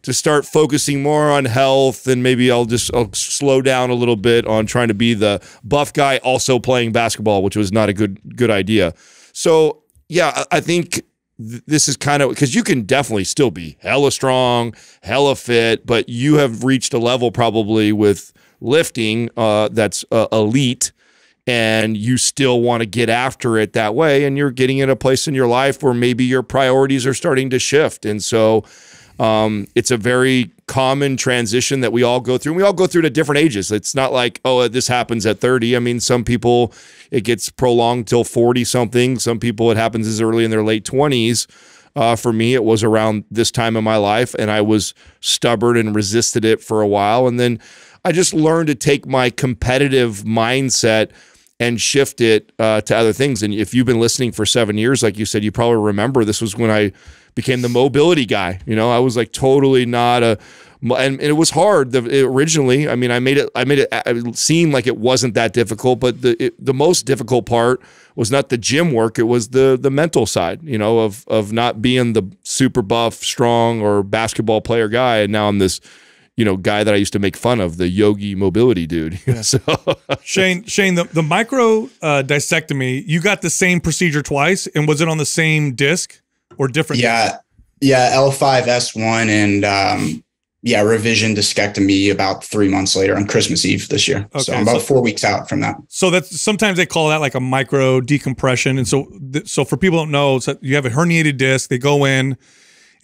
to start focusing more on health, and maybe I'll just I'll slow down a little bit on trying to be the buff guy also playing basketball, which was not a good good idea. So yeah, I I think th- this is kind of because you can definitely still be hella strong, hella fit, but you have reached a level probably with lifting uh, that's uh, elite and you still want to get after it that way and you're getting in a place in your life where maybe your priorities are starting to shift and so um, it's a very common transition that we all go through. And we all go through at different ages. It's not like, oh, this happens at 30. I mean, some people it gets prolonged till 40 something. Some people it happens as early in their late 20s. Uh, for me, it was around this time in my life, and I was stubborn and resisted it for a while. And then I just learned to take my competitive mindset and shift it uh, to other things. And if you've been listening for seven years, like you said, you probably remember this was when I became the mobility guy. You know, I was like totally not a, and, and it was hard originally. I mean, I made it, I made it, it seem like it wasn't that difficult, but the it, the most difficult part was not the gym work; it was the the mental side. You know, of of not being the super buff, strong, or basketball player guy, and now I'm this. You know, guy that I used to make fun of, the yogi mobility dude. so Shane, Shane, the, the micro uh, discectomy, you got the same procedure twice, and was it on the same disc or different? Yeah, yeah, L5S1 and um, yeah, revision discectomy about three months later on Christmas Eve this year. so I'm about so- four weeks out from that. So that's sometimes they call that like a micro decompression. And so, th- so for people who don't know, so you have a herniated disc. They go in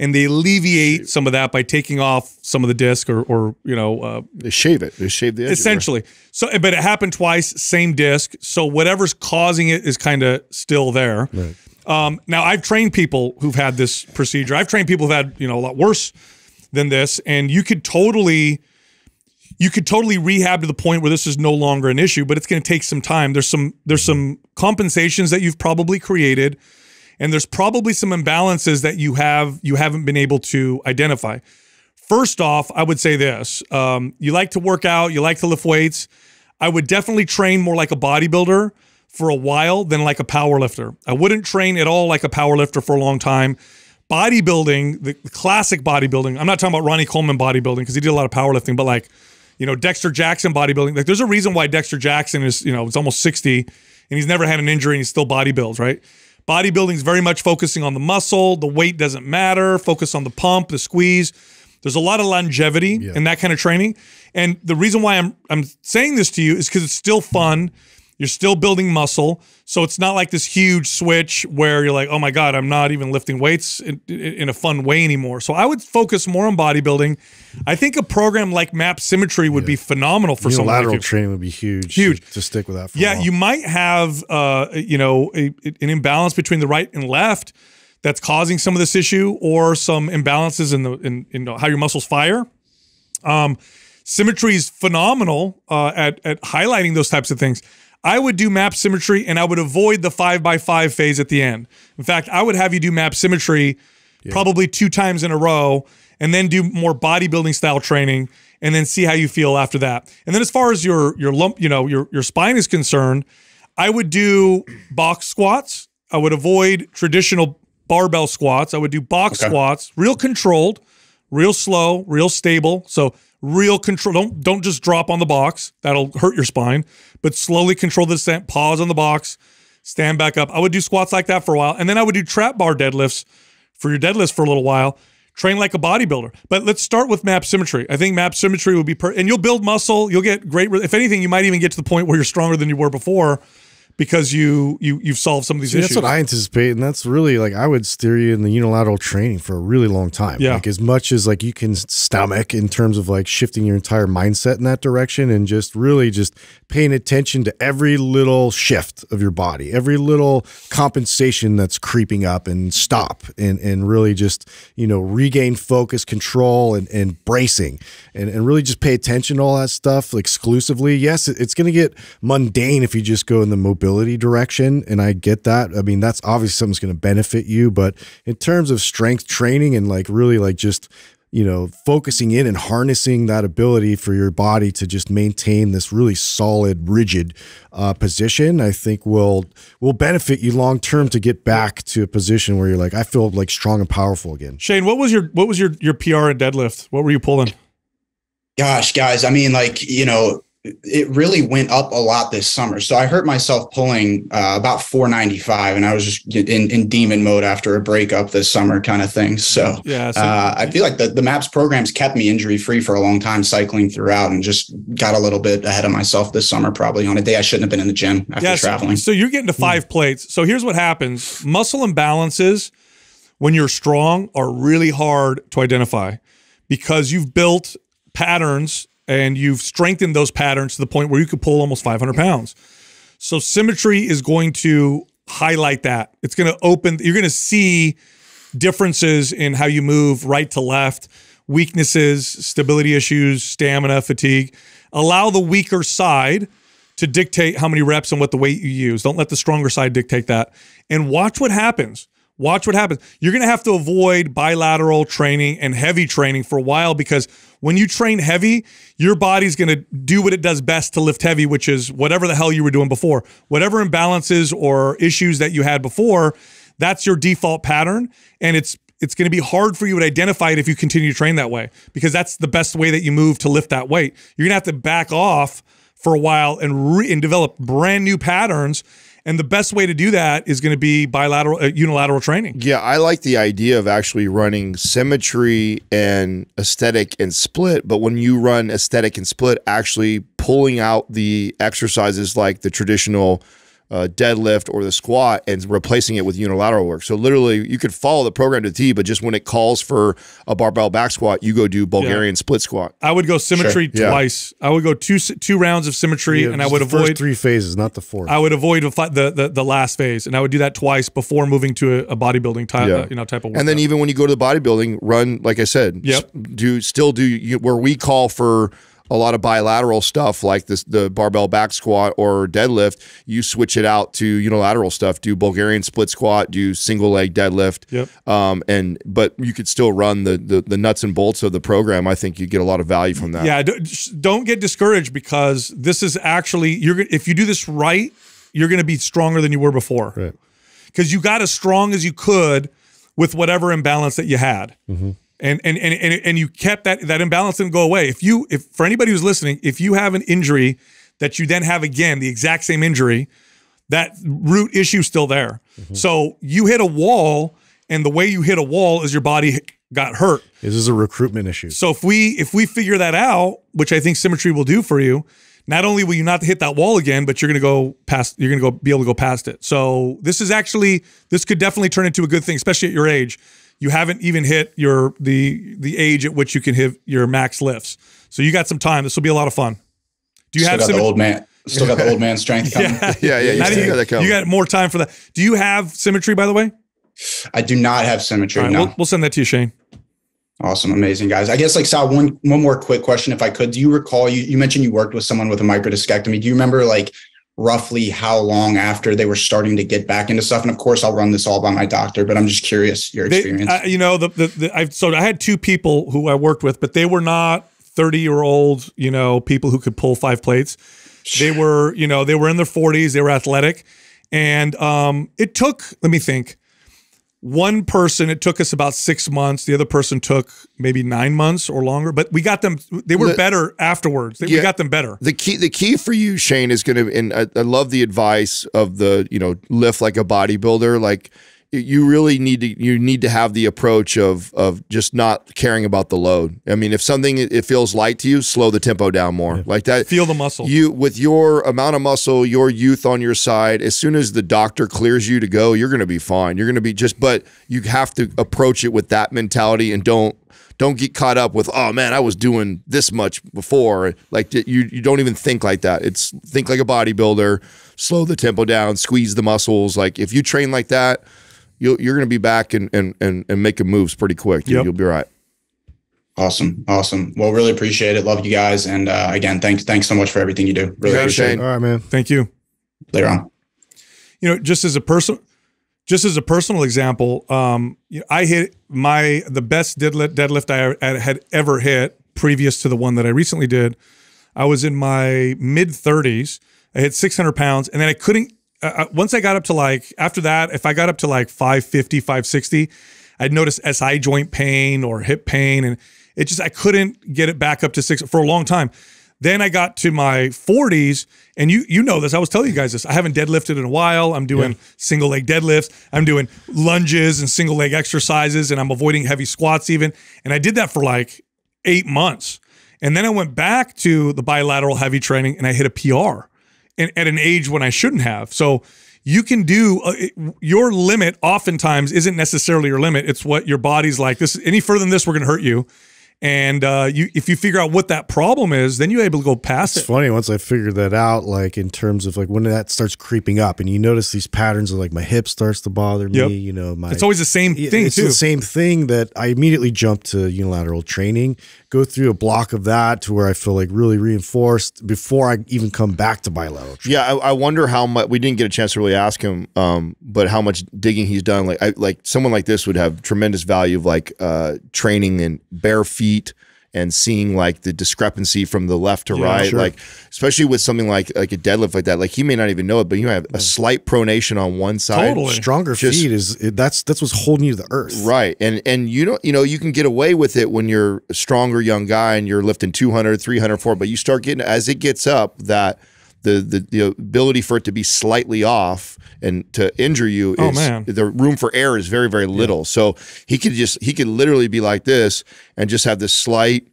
and they alleviate some of that by taking off some of the disc or, or you know, uh, they shave it. They shave the edges. essentially. So, but it happened twice, same disc. So whatever's causing it is kind of still there. Um, now I've trained people who've had this procedure. I've trained people who've had you know a lot worse than this, and you could totally, you could totally rehab to the point where this is no longer an issue. But it's going to take some time. There's some there's some compensations that you've probably created, and there's probably some imbalances that you have you haven't been able to identify. First off, I would say this: um, you like to work out, you like to lift weights. I would definitely train more like a bodybuilder. For a while than like a power lifter. I wouldn't train at all like a power lifter for a long time. Bodybuilding, the, the classic bodybuilding, I'm not talking about Ronnie Coleman bodybuilding because he did a lot of powerlifting, but like, you know, Dexter Jackson bodybuilding. Like there's a reason why Dexter Jackson is, you know, it's almost 60 and he's never had an injury and he's still bodybuilds, right? Bodybuilding is very much focusing on the muscle. The weight doesn't matter. Focus on the pump, the squeeze. There's a lot of longevity in that kind of training. And the reason why I'm I'm saying this to you is because it's still fun. You're still building muscle. So it's not like this huge switch where you're like, oh my God, I'm not even lifting weights in, in a fun way anymore. So I would focus more on bodybuilding. I think a program like MAPS Symmetry would be phenomenal for someone like training would be huge. Huge. to, to stick with that. For Yeah, you might have uh, you know a, an imbalance between the right and left that's causing some of this issue, or some imbalances in the in, in how your muscles fire. Um, symmetry is phenomenal uh, at at highlighting those types of things. I would do MAPS Symmetry, and I would avoid the five by five phase at the end. In fact, I would have you do MAPS Symmetry probably two times in a row, and then do more bodybuilding style training, and then see how you feel after that. And then as far as your your lump, you know, your your spine is concerned, I would do box squats. I would avoid traditional barbell squats. I would do box Okay. squats, real controlled, real slow, real stable. So real control. Don't don't just drop on the box. That'll hurt your spine. But slowly control the descent. Pause on the box. Stand back up. I would do squats like that for a while, and then I would do trap bar deadlifts for your deadlifts for a little while. Train like a bodybuilder. But let's start with MAPS Symmetry. I think MAPS Symmetry would be per- and you'll build muscle. You'll get great. If anything, you might even get to the point where you're stronger than you were before because you you you've solved some of these See, issues. that's what I anticipate, and that's really like I would steer you in the unilateral training for a really long time. Yeah. like as much as like you can stomach in terms of like shifting your entire mindset in that direction, and just really just paying attention to every little shift of your body, every little compensation that's creeping up, and stop, and and really just you know regain focus, control, and and bracing, and and really just pay attention to all that stuff exclusively. Yes, it's going to get mundane if you just go in the mobility direction, and I get that. I mean, that's obviously something's going to benefit you, but in terms of strength training and like really like just you know focusing in and harnessing that ability for your body to just maintain this really solid rigid uh, position i think will will benefit you long term to get back to a position where you're like i feel like strong and powerful again Shane, what was your what was your your PR in deadlift? What were you pulling? Gosh, guys, I mean, like, you know, it really went up a lot this summer. So I hurt myself pulling uh, about 495, and I was just in, in demon mode after a breakup this summer, kind of thing. So, Yeah, so- uh, I feel like the, the MAPS programs kept me injury free for a long time, cycling throughout, and just got a little bit ahead of myself this summer, probably on a day I shouldn't have been in the gym after Yeah, traveling. So, you're getting to five plates. So here's what happens: muscle imbalances when you're strong are really hard to identify because you've built patterns and you've strengthened those patterns to the point where you could pull almost 500 pounds. So symmetry is going to highlight that. It's going to open. You're going to see differences in how you move right to left, weaknesses, stability issues, stamina, fatigue. Allow the weaker side to dictate how many reps and what the weight you use. Don't let the stronger side dictate that. And watch what happens. Watch what happens. You're going to have to avoid bilateral training and heavy training for a while because when you train heavy, your body's going to do what it does best to lift heavy, which is whatever the hell you were doing before. Whatever imbalances or issues that you had before, that's your default pattern and it's it's going to be hard for you to identify it if you continue to train that way because that's the best way that you move to lift that weight. You're going to have to back off for a while and and develop brand new patterns. And the best way to do that is going to be bilateral, uh, unilateral training. Yeah, I like the idea of actually running symmetry and aesthetic and split. But when you run aesthetic and split, actually pulling out the exercises like the traditional uh, deadlift or the squat and replacing it with unilateral work. So literally, you could follow the program to the T, but just when it calls for a barbell back squat, you go do Bulgarian split squat. I would go symmetry Sure. Yeah. twice. I would go two two rounds of symmetry, Yeah, and I would avoid three phases, not the fourth. I would avoid the, the the the last phase, and I would do that twice before moving to a, a bodybuilding type, Yeah. uh, you know, type of work. And then even when you go to the bodybuilding, run like I said. Yep. Do still do you, where we call for a lot of bilateral stuff like this the barbell back squat or deadlift. You switch it out to unilateral stuff. Do Bulgarian split squat. Do single leg deadlift. Yep. Um. And but you could still run the the, the nuts and bolts of the program. I think you get a lot of value from that. Yeah, don't get discouraged because this is actually you're if you do this right, you're going to be stronger than you were before. Right. Because you got as strong as you could with whatever imbalance that you had. Mhm. And, and and and and you kept that that imbalance didn't go away. If you if for anybody who's listening, if you have an injury that you then have again, the exact same injury, that root issue's still there. Mm-hmm. So you hit a wall, and the way you hit a wall is your body got hurt. This is a recruitment issue. So if we if we figure that out, which I think symmetry will do for you, not only will you not hit that wall again, but you're going to go past. You're going to go be able to go past it. So this is actually this could definitely turn into a good thing, especially at your age. You haven't even hit your the the age at which you can hit your max lifts. So you got some time. This will be a lot of fun. Do you still have got the old man? Still got the old man strength coming. Yeah, Yeah, yeah, you Now still you, got that coming. you got more time for that. Do you have symmetry, by the way? I do not have symmetry. All right, no. we'll, we'll send that to you, Shane. Awesome, amazing guys. I guess like Sal, one one more quick question, if I could. Do you recall you you mentioned you worked with someone with a microdiscectomy? Do you remember like roughly how long after they were starting to get back into stuff? And of course, I'll run this all by my doctor, but I'm just curious your They- experience. uh, you know, the, the, the I've so I had two people who I worked with, but they were not 30 year old, you know, people who could pull five plates. They were, you know, they were in their 40s, they were athletic. And um, it took, let me think, one person, it took us about six months. The other person took maybe nine months or longer, but we got them, they were The- better afterwards. They, We got them better. The key, the key for you, Shane, is going to, and I, I love the advice of the, you know, lift like a bodybuilder. Like you really need to, you need to have the approach of, of just not caring about the load. I mean, if something it feels light to you, slow the tempo down more. Like that. Feel the muscle. You with your amount of muscle, your youth on your side, as soon as the doctor clears you to go, you're going to be fine. You're going to be just, but you have to approach it with that mentality and don't don't get caught up with oh man, I was doing this much before. Like you you don't even think like that. It's think like a bodybuilder. Slow the tempo down, squeeze the muscles. Like if you train like that, you'll, you're going to be back and and and, and making moves pretty quick. Yep. You'll be right. awesome, awesome. Well, really appreciate it. Love you guys, and uh, again, thanks thanks so much for everything you do. Really got it, appreciate Shane. it. All right, man. Thank you. Later on. you know just as a person just as a personal example um you know, i hit my the best deadlift deadlift i had ever hit previous to the one that i recently did i was in my mid 30s i hit 600 pounds and then i couldn't uh, uh, once i got up to like after that if i got up to like 550 560 i'd notice si joint pain or hip pain and it just i couldn't get it back up to six for a long time then I got to my 40s, and you you know this. I was telling you guys this. I haven't deadlifted in a while. I'm doing single leg deadlifts. I'm doing lunges and single leg exercises, and I'm avoiding heavy squats even. And I did that for like eight months, and then I went back to the bilateral heavy training, and I hit a PR, at an age when I shouldn't have. So you can do uh, your limit. Oftentimes isn't necessarily your limit. It's what your body's like. This any further than this, we're going to hurt you. And uh, you, if you figure out what that problem is, then you're able to go past it. It's it. funny once I figured that out, like in terms of like when that starts creeping up, and you notice these patterns of like my hip starts to bother me. Yep. You know, my It's always the same thing it's too. the same thing that I immediately jump to unilateral training, go through a block of that to where I feel like really reinforced before I even come back to bilateral training. Yeah, I, I wonder how much we didn't get a chance to really ask him, um, but how much digging he's done. Like, I, like someone like this would have tremendous value of like uh, training in bare feet and seeing like the discrepancy from the left to Yeah, right. sure. Like, especially with something like like a deadlift like that. Like he may not even know it, but you have a slight pronation on one side. Totally. Stronger Just- feet is that's that's what's holding you to the earth. Right. And and you know, you know, you can get away with it when you're a stronger young guy and you're lifting 200, 300, 400, but you start getting as it gets up that the, the the ability for it to be slightly off and to injure you Oh, is man. the room for error is very very little. So he could just he could literally be like this and just have this slight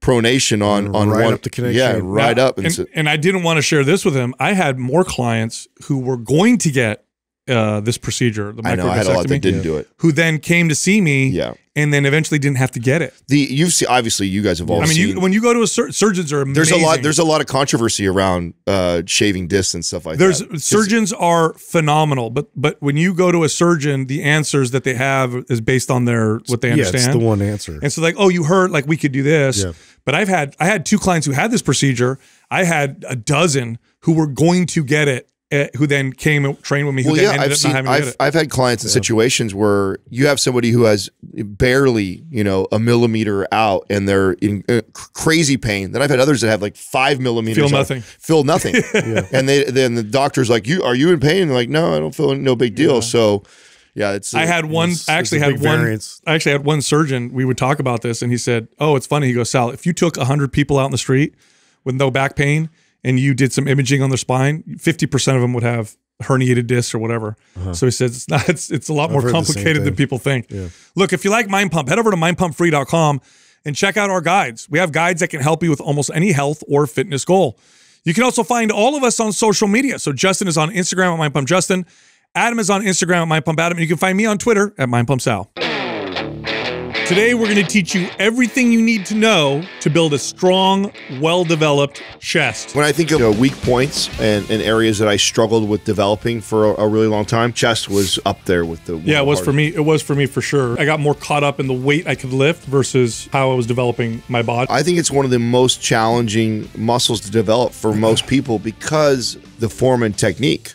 pronation on on Right one up the connection. Yeah, right Now, up and, And, and I didn't want to share this with him. I had more clients who were going to get uh, this procedure, the I know I had a lot that didn't do it. who then came to see me Yeah. and then eventually didn't have to get it. The you've seen obviously you guys have all I mean, seen you, when you go to a sur- surgeons are amazing. there's a lot there's a lot of controversy around uh shaving discs and stuff like There's that. 'Cause- surgeons are phenomenal, but but when you go to a surgeon, the answers that they have is based on their what they Yeah, understand. it's the one answer. And so like, oh, you hurt, like we could do this. Yeah. But I've had I had two clients who had this procedure. I had a dozen who were going to get it uh, who then came and trained with me. Who Well, then yeah, ended I've up seen. not having to get I've it. I've had clients in situations where you have somebody who has barely, you know, a millimeter out, and they're in uh, crazy pain. Then I've had others that have like five millimeters. Feel out, nothing. Feel nothing. And they then the doctor's like, "You are you in pain?" And they're like, "No, I don't feel no big deal." So, yeah, it's. I had one. it's- I actually had one. variance. I actually had one surgeon. We would talk about this, and he said, "Oh, it's funny." He goes, "Sal, if you took hundred people out in the street with no back pain, and you did some imaging on their spine, fifty percent of them would have herniated discs or whatever." Uh-huh. So he says it's not. It's it's a lot more the same complicated than people think. Look, if you like Mind Pump, head over to mindpumpfree.com and check out our guides. We have guides that can help you with almost any health or fitness goal. You can also find all of us on social media. So Justin is on Instagram at Mind Pump Justin. Adam is on Instagram at Mind Pump Adam. And you can find me on Twitter at Mind Pump Sal. Today, we're going to teach you everything you need to know to build a strong, well developed chest. When I think of uh, weak points and, and areas that I struggled with developing for a, a really long time, chest was up there with the. Yeah, it was for me. It was for me for sure. I got more caught up in the weight I could lift versus how I was developing my body. I think it's one of the most challenging muscles to develop for most people because the form and technique.